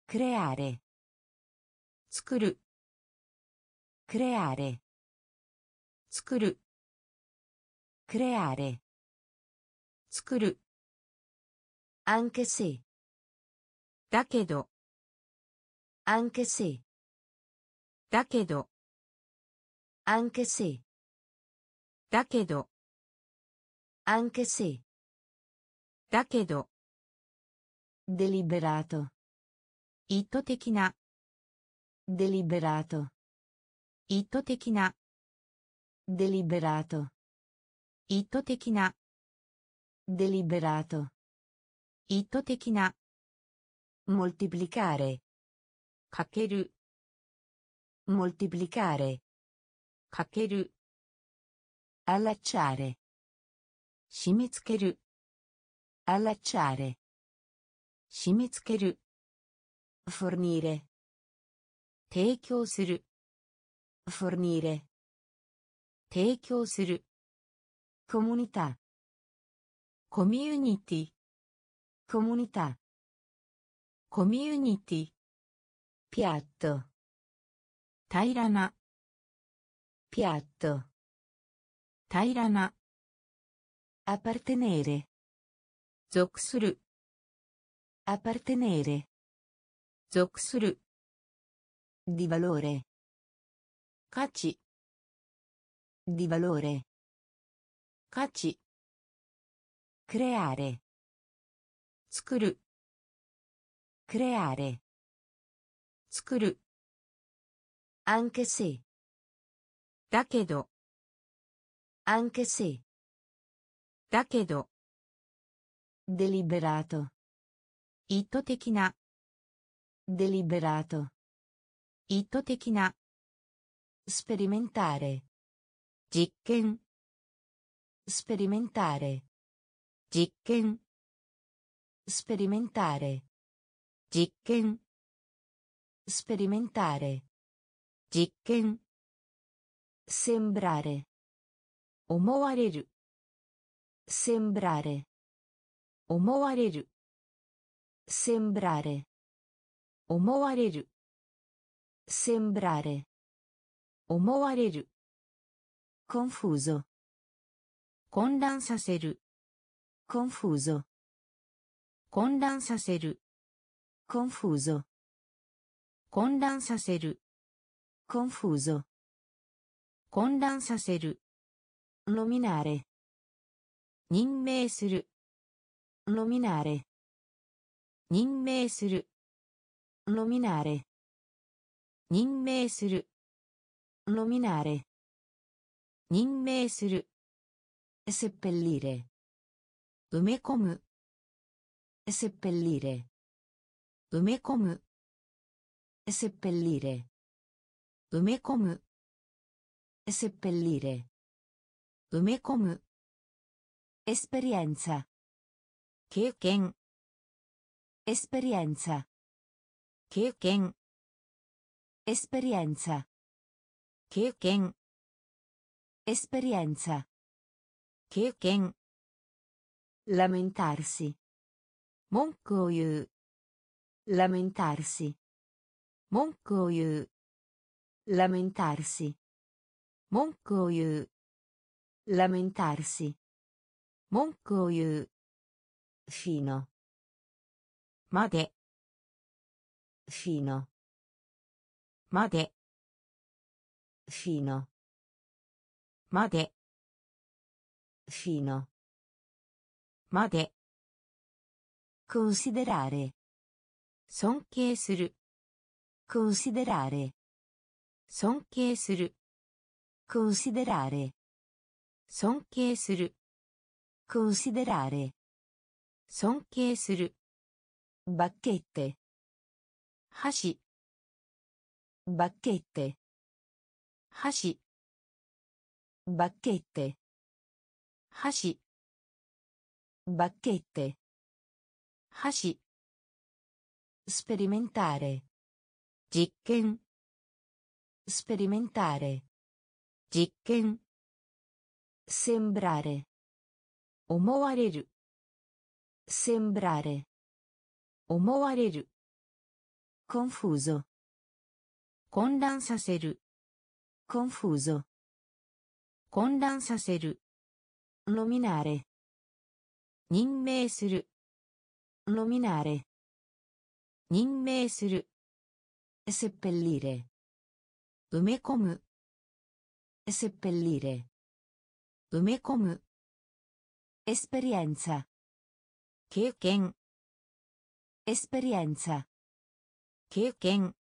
creare 作る。クレアレ。作る。アンケセだけど。アンケセだけど。アンケセだけど。アンケセだけど。Deliberato. 意図的な。Deliberato. 意図的な。deliberato 意図的な deliberato 意図的な moltiplicare かける moltiplicare かける allacciare 締め付ける allacciare 締め付ける fornire 提供する fornire 提供する comunità コミュニティ comunità コミュニティ piatto 平らな piatto 平らな appartenere 属する appartenere 属する di valore 価値 di valore. Cacci. Creare. Tsukuru. Creare. Tsukuru. Anche se. Da. Anche se. Da. Deliberato. Itto. Deliberato. Itto. Sperimentare. Jikken. Sperimentare. Jikken. Sperimentare. Jikken. Sperimentare. Jikken. Sembrare. Omowareru. Sembrare. Omowareru. Sembrare. Omowareru. Sembrare. Omowareru. Confuso 混乱させる confuso 混乱させる confuso 混乱させる confuso 混乱させる nominare 任命する nominare 任命する nominare 任命する Nominare. 任命する Seppellire. 埋め込む Seppellire. 埋め込む Seppellire. 埋め込む Seppellire. 埋め込む Esperienza. 経験 Esperienza. 経験 Esperienza. 経験 Esperienza. Keiken. Lamentarsi. Monkoyu. Lamentarsi. Monkoyu. Lamentarsi. Monkoyu. Lamentarsi. Monkoyu. Fino. Made. Fino. Made. Fino. まで Fino. まで Considerare. 尊敬する Considerare. 尊敬する Considerare. 尊敬する Considerare. 尊敬する Bacchette. 箸 Bacchette. 箸 Bacchette. 箸 Bacchette. 箸 Sperimentare. 実験 Sperimentare. 実験 Sembrare. 思われる Sembrare. 思われる Confuso. 混乱させる Confuso. 混乱させる。ノミナーレ。任命する。ノミナーレ。任命する。セッペリレ。埋め込む。セッペリレ。埋め込む。エスペリエンサ。経験。エスペリエンサ。経験。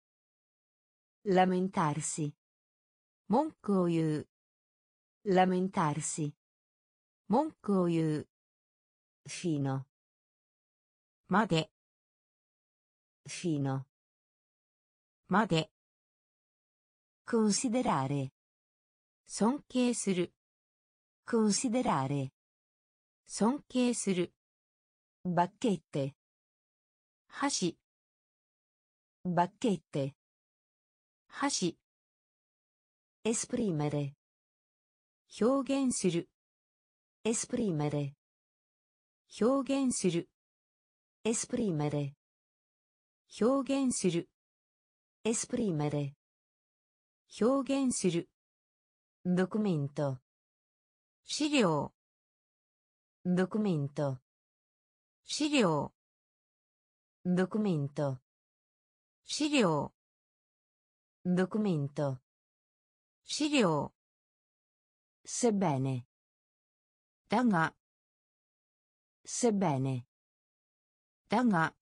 ラメンタルシ。文句を言う。Lamentarsi. 文句を言う Fino. まで Fino. まで Considerare. 尊敬する Considerare. 尊敬する Bacchette. 箸 Bacchette. 箸 Esprimere. 表現する。エスプリメレ。表現する。エスプリメレ。表現する。エスプリメレ。表現する。ドクメント。資料。ドクメント。資料。ドクメント。資料。ドクメント。資料。資料 Sebbene. tanga. Sebbene. tanga.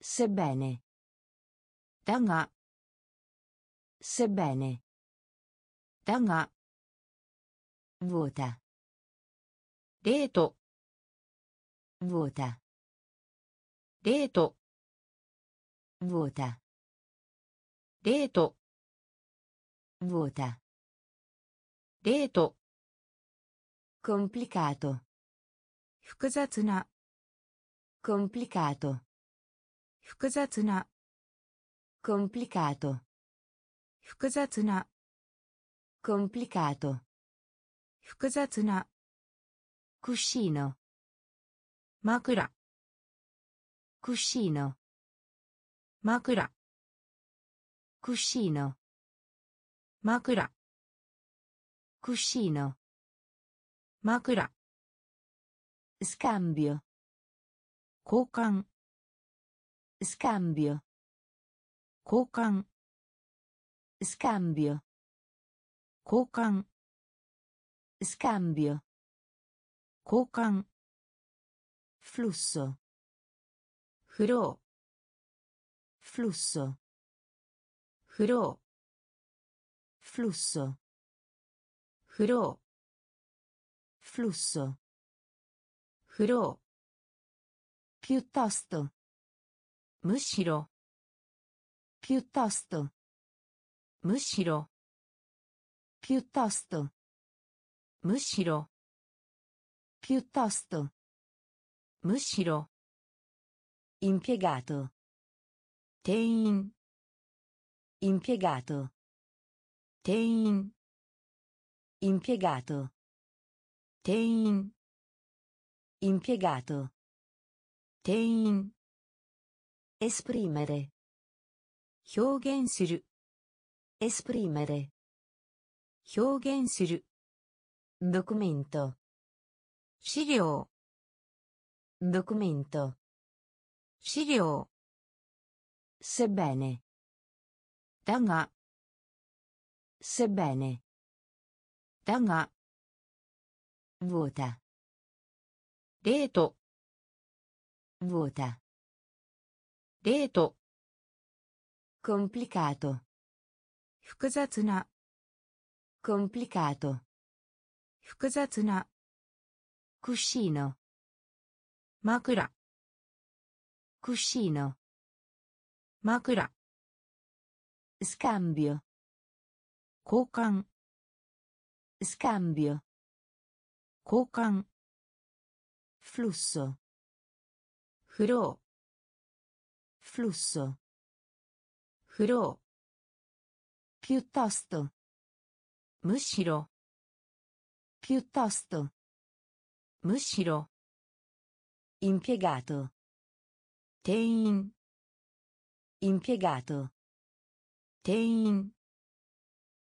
Sebbene. tanga ga. Sebbene. Da ga. Vuota. Deto. Vuota. Deto. Vuota. Deto. Vuota. ト Vota. レート Vota. レート Complicato. 複雑な Complicato. 複雑な Complicato. 複雑な Complicato. 複雑な Cuscino. 枕 Cuscino. 枕 Cuscino. 枕 Cuscino. Macura. Scambio. Kokan. Scambio. Kokan. Scambio. Kokan. Scambio. Kokan. Flusso. Flow. Flusso. Flow. Flusso. Flusso. フローフフロー piuttosto. むしろ piuttosto. むしろ piuttosto. むしろ piuttosto. むしろ impiegato. 店員 impiegato. 店員 impiegato 店員 impiegato 店員 esprimere 表現する esprimere 表現する documento 資料 documento 資料 sebbene だが sebbene だが vuota レート vuota レート complicato 複雑な complicato 複雑な cuscino 枕 cuscino 枕 scambio 交換 Scambio. Kokan. Flusso. Flow. Flusso. Flow. Piuttosto. Mushiro. Piuttosto. Mushiro. Impiegato. Tein. Impiegato. Tein.